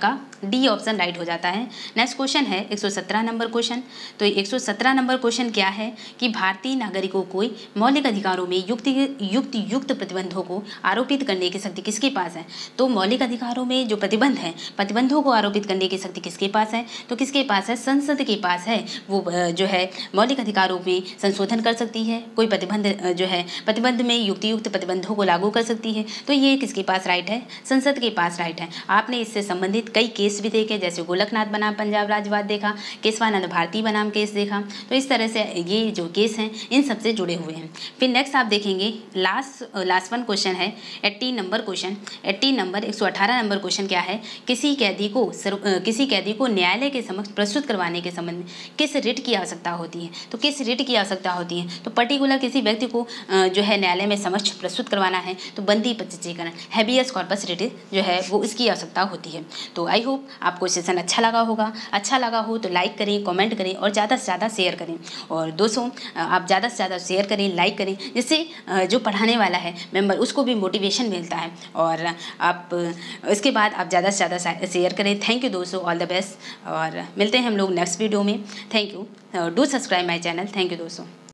का डी ऑप्शन राइट हो जाता है। नेक्स्ट क्वेश्चन है 117 नंबर क्वेश्चन तो 117 नंबर क्वेश्चन क्या है? कि भारतीय नागरिकों को मौलिक अधिकारों में युक्त युक्त युक्त प्रतिबंधों को आरोपित करने की शक्ति किसके पास है? तो मौलिक अधिकारों में जो प्रतिबंध है, प्रतिबंधों को आरोपित करने की शक्ति किसके पास है? तो किसके पास है? संसद के पास है। वो जो है, मौलिक अधिकारों में संशोधन कर सकती है। कोई प्रतिबंध जो है, प्रतिबंध में युक्त युक्त प्रतिबंधों को लागू कर सकती है। तो ये किसके पास राइट है? संसद के पास राइट है। आपने इससे संबंधित कई केस भी देखे, जैसे गोलकनाथ बनाम, पंजाब राजवाद देखा केशवानंद भारती बनाम केस देखा। तो इस तरह से ये जो केस हैं, इन सबसे जुड़े हुए हैं। फिर नेक्स्ट आप देखेंगे लास्ट लास्ट वन क्वेश्चन है eighty number question eighty number एक सौ अठारह नंबर क्वेश्चन क्या है? किसी कैदी को सर, किसी कैदी को न्यायालय के समक्ष प्रस्तुत करवाने के संबंध में किस रिट की आवश्यकता होती है? तो किस रिट की आवश्यकता होती है? तो पर्टिकुलर किसी व्यक्ति को जो है न्यायालय में समक्ष प्रस्तुत करवाना है तो बंदी पच्चीकरण हैबियस कॉर्पस रिट जो है वो इसकी आवश्यकता होती है। तो आई होप आपको सेशन अच्छा लगा होगा। अच्छा लगा हो तो लाइक करें कमेंट करें और ज़्यादा से ज़्यादा शेयर करें। और दोस्तों आप ज़्यादा से ज़्यादा शेयर करें लाइक करें जिससे जो पढ़ाने वाला है मेंबर उसको भी मोटिवेशन मिलता है। और आप, इसके बाद आप ज़्यादा से ज़्यादा शेयर करें। थैंक यू दोस्तों ऑल द बेस्ट और मिलते हैं हम लोग नेक्स्ट वीडियो में। Thank you do subscribe my channel thank you दोस्तों।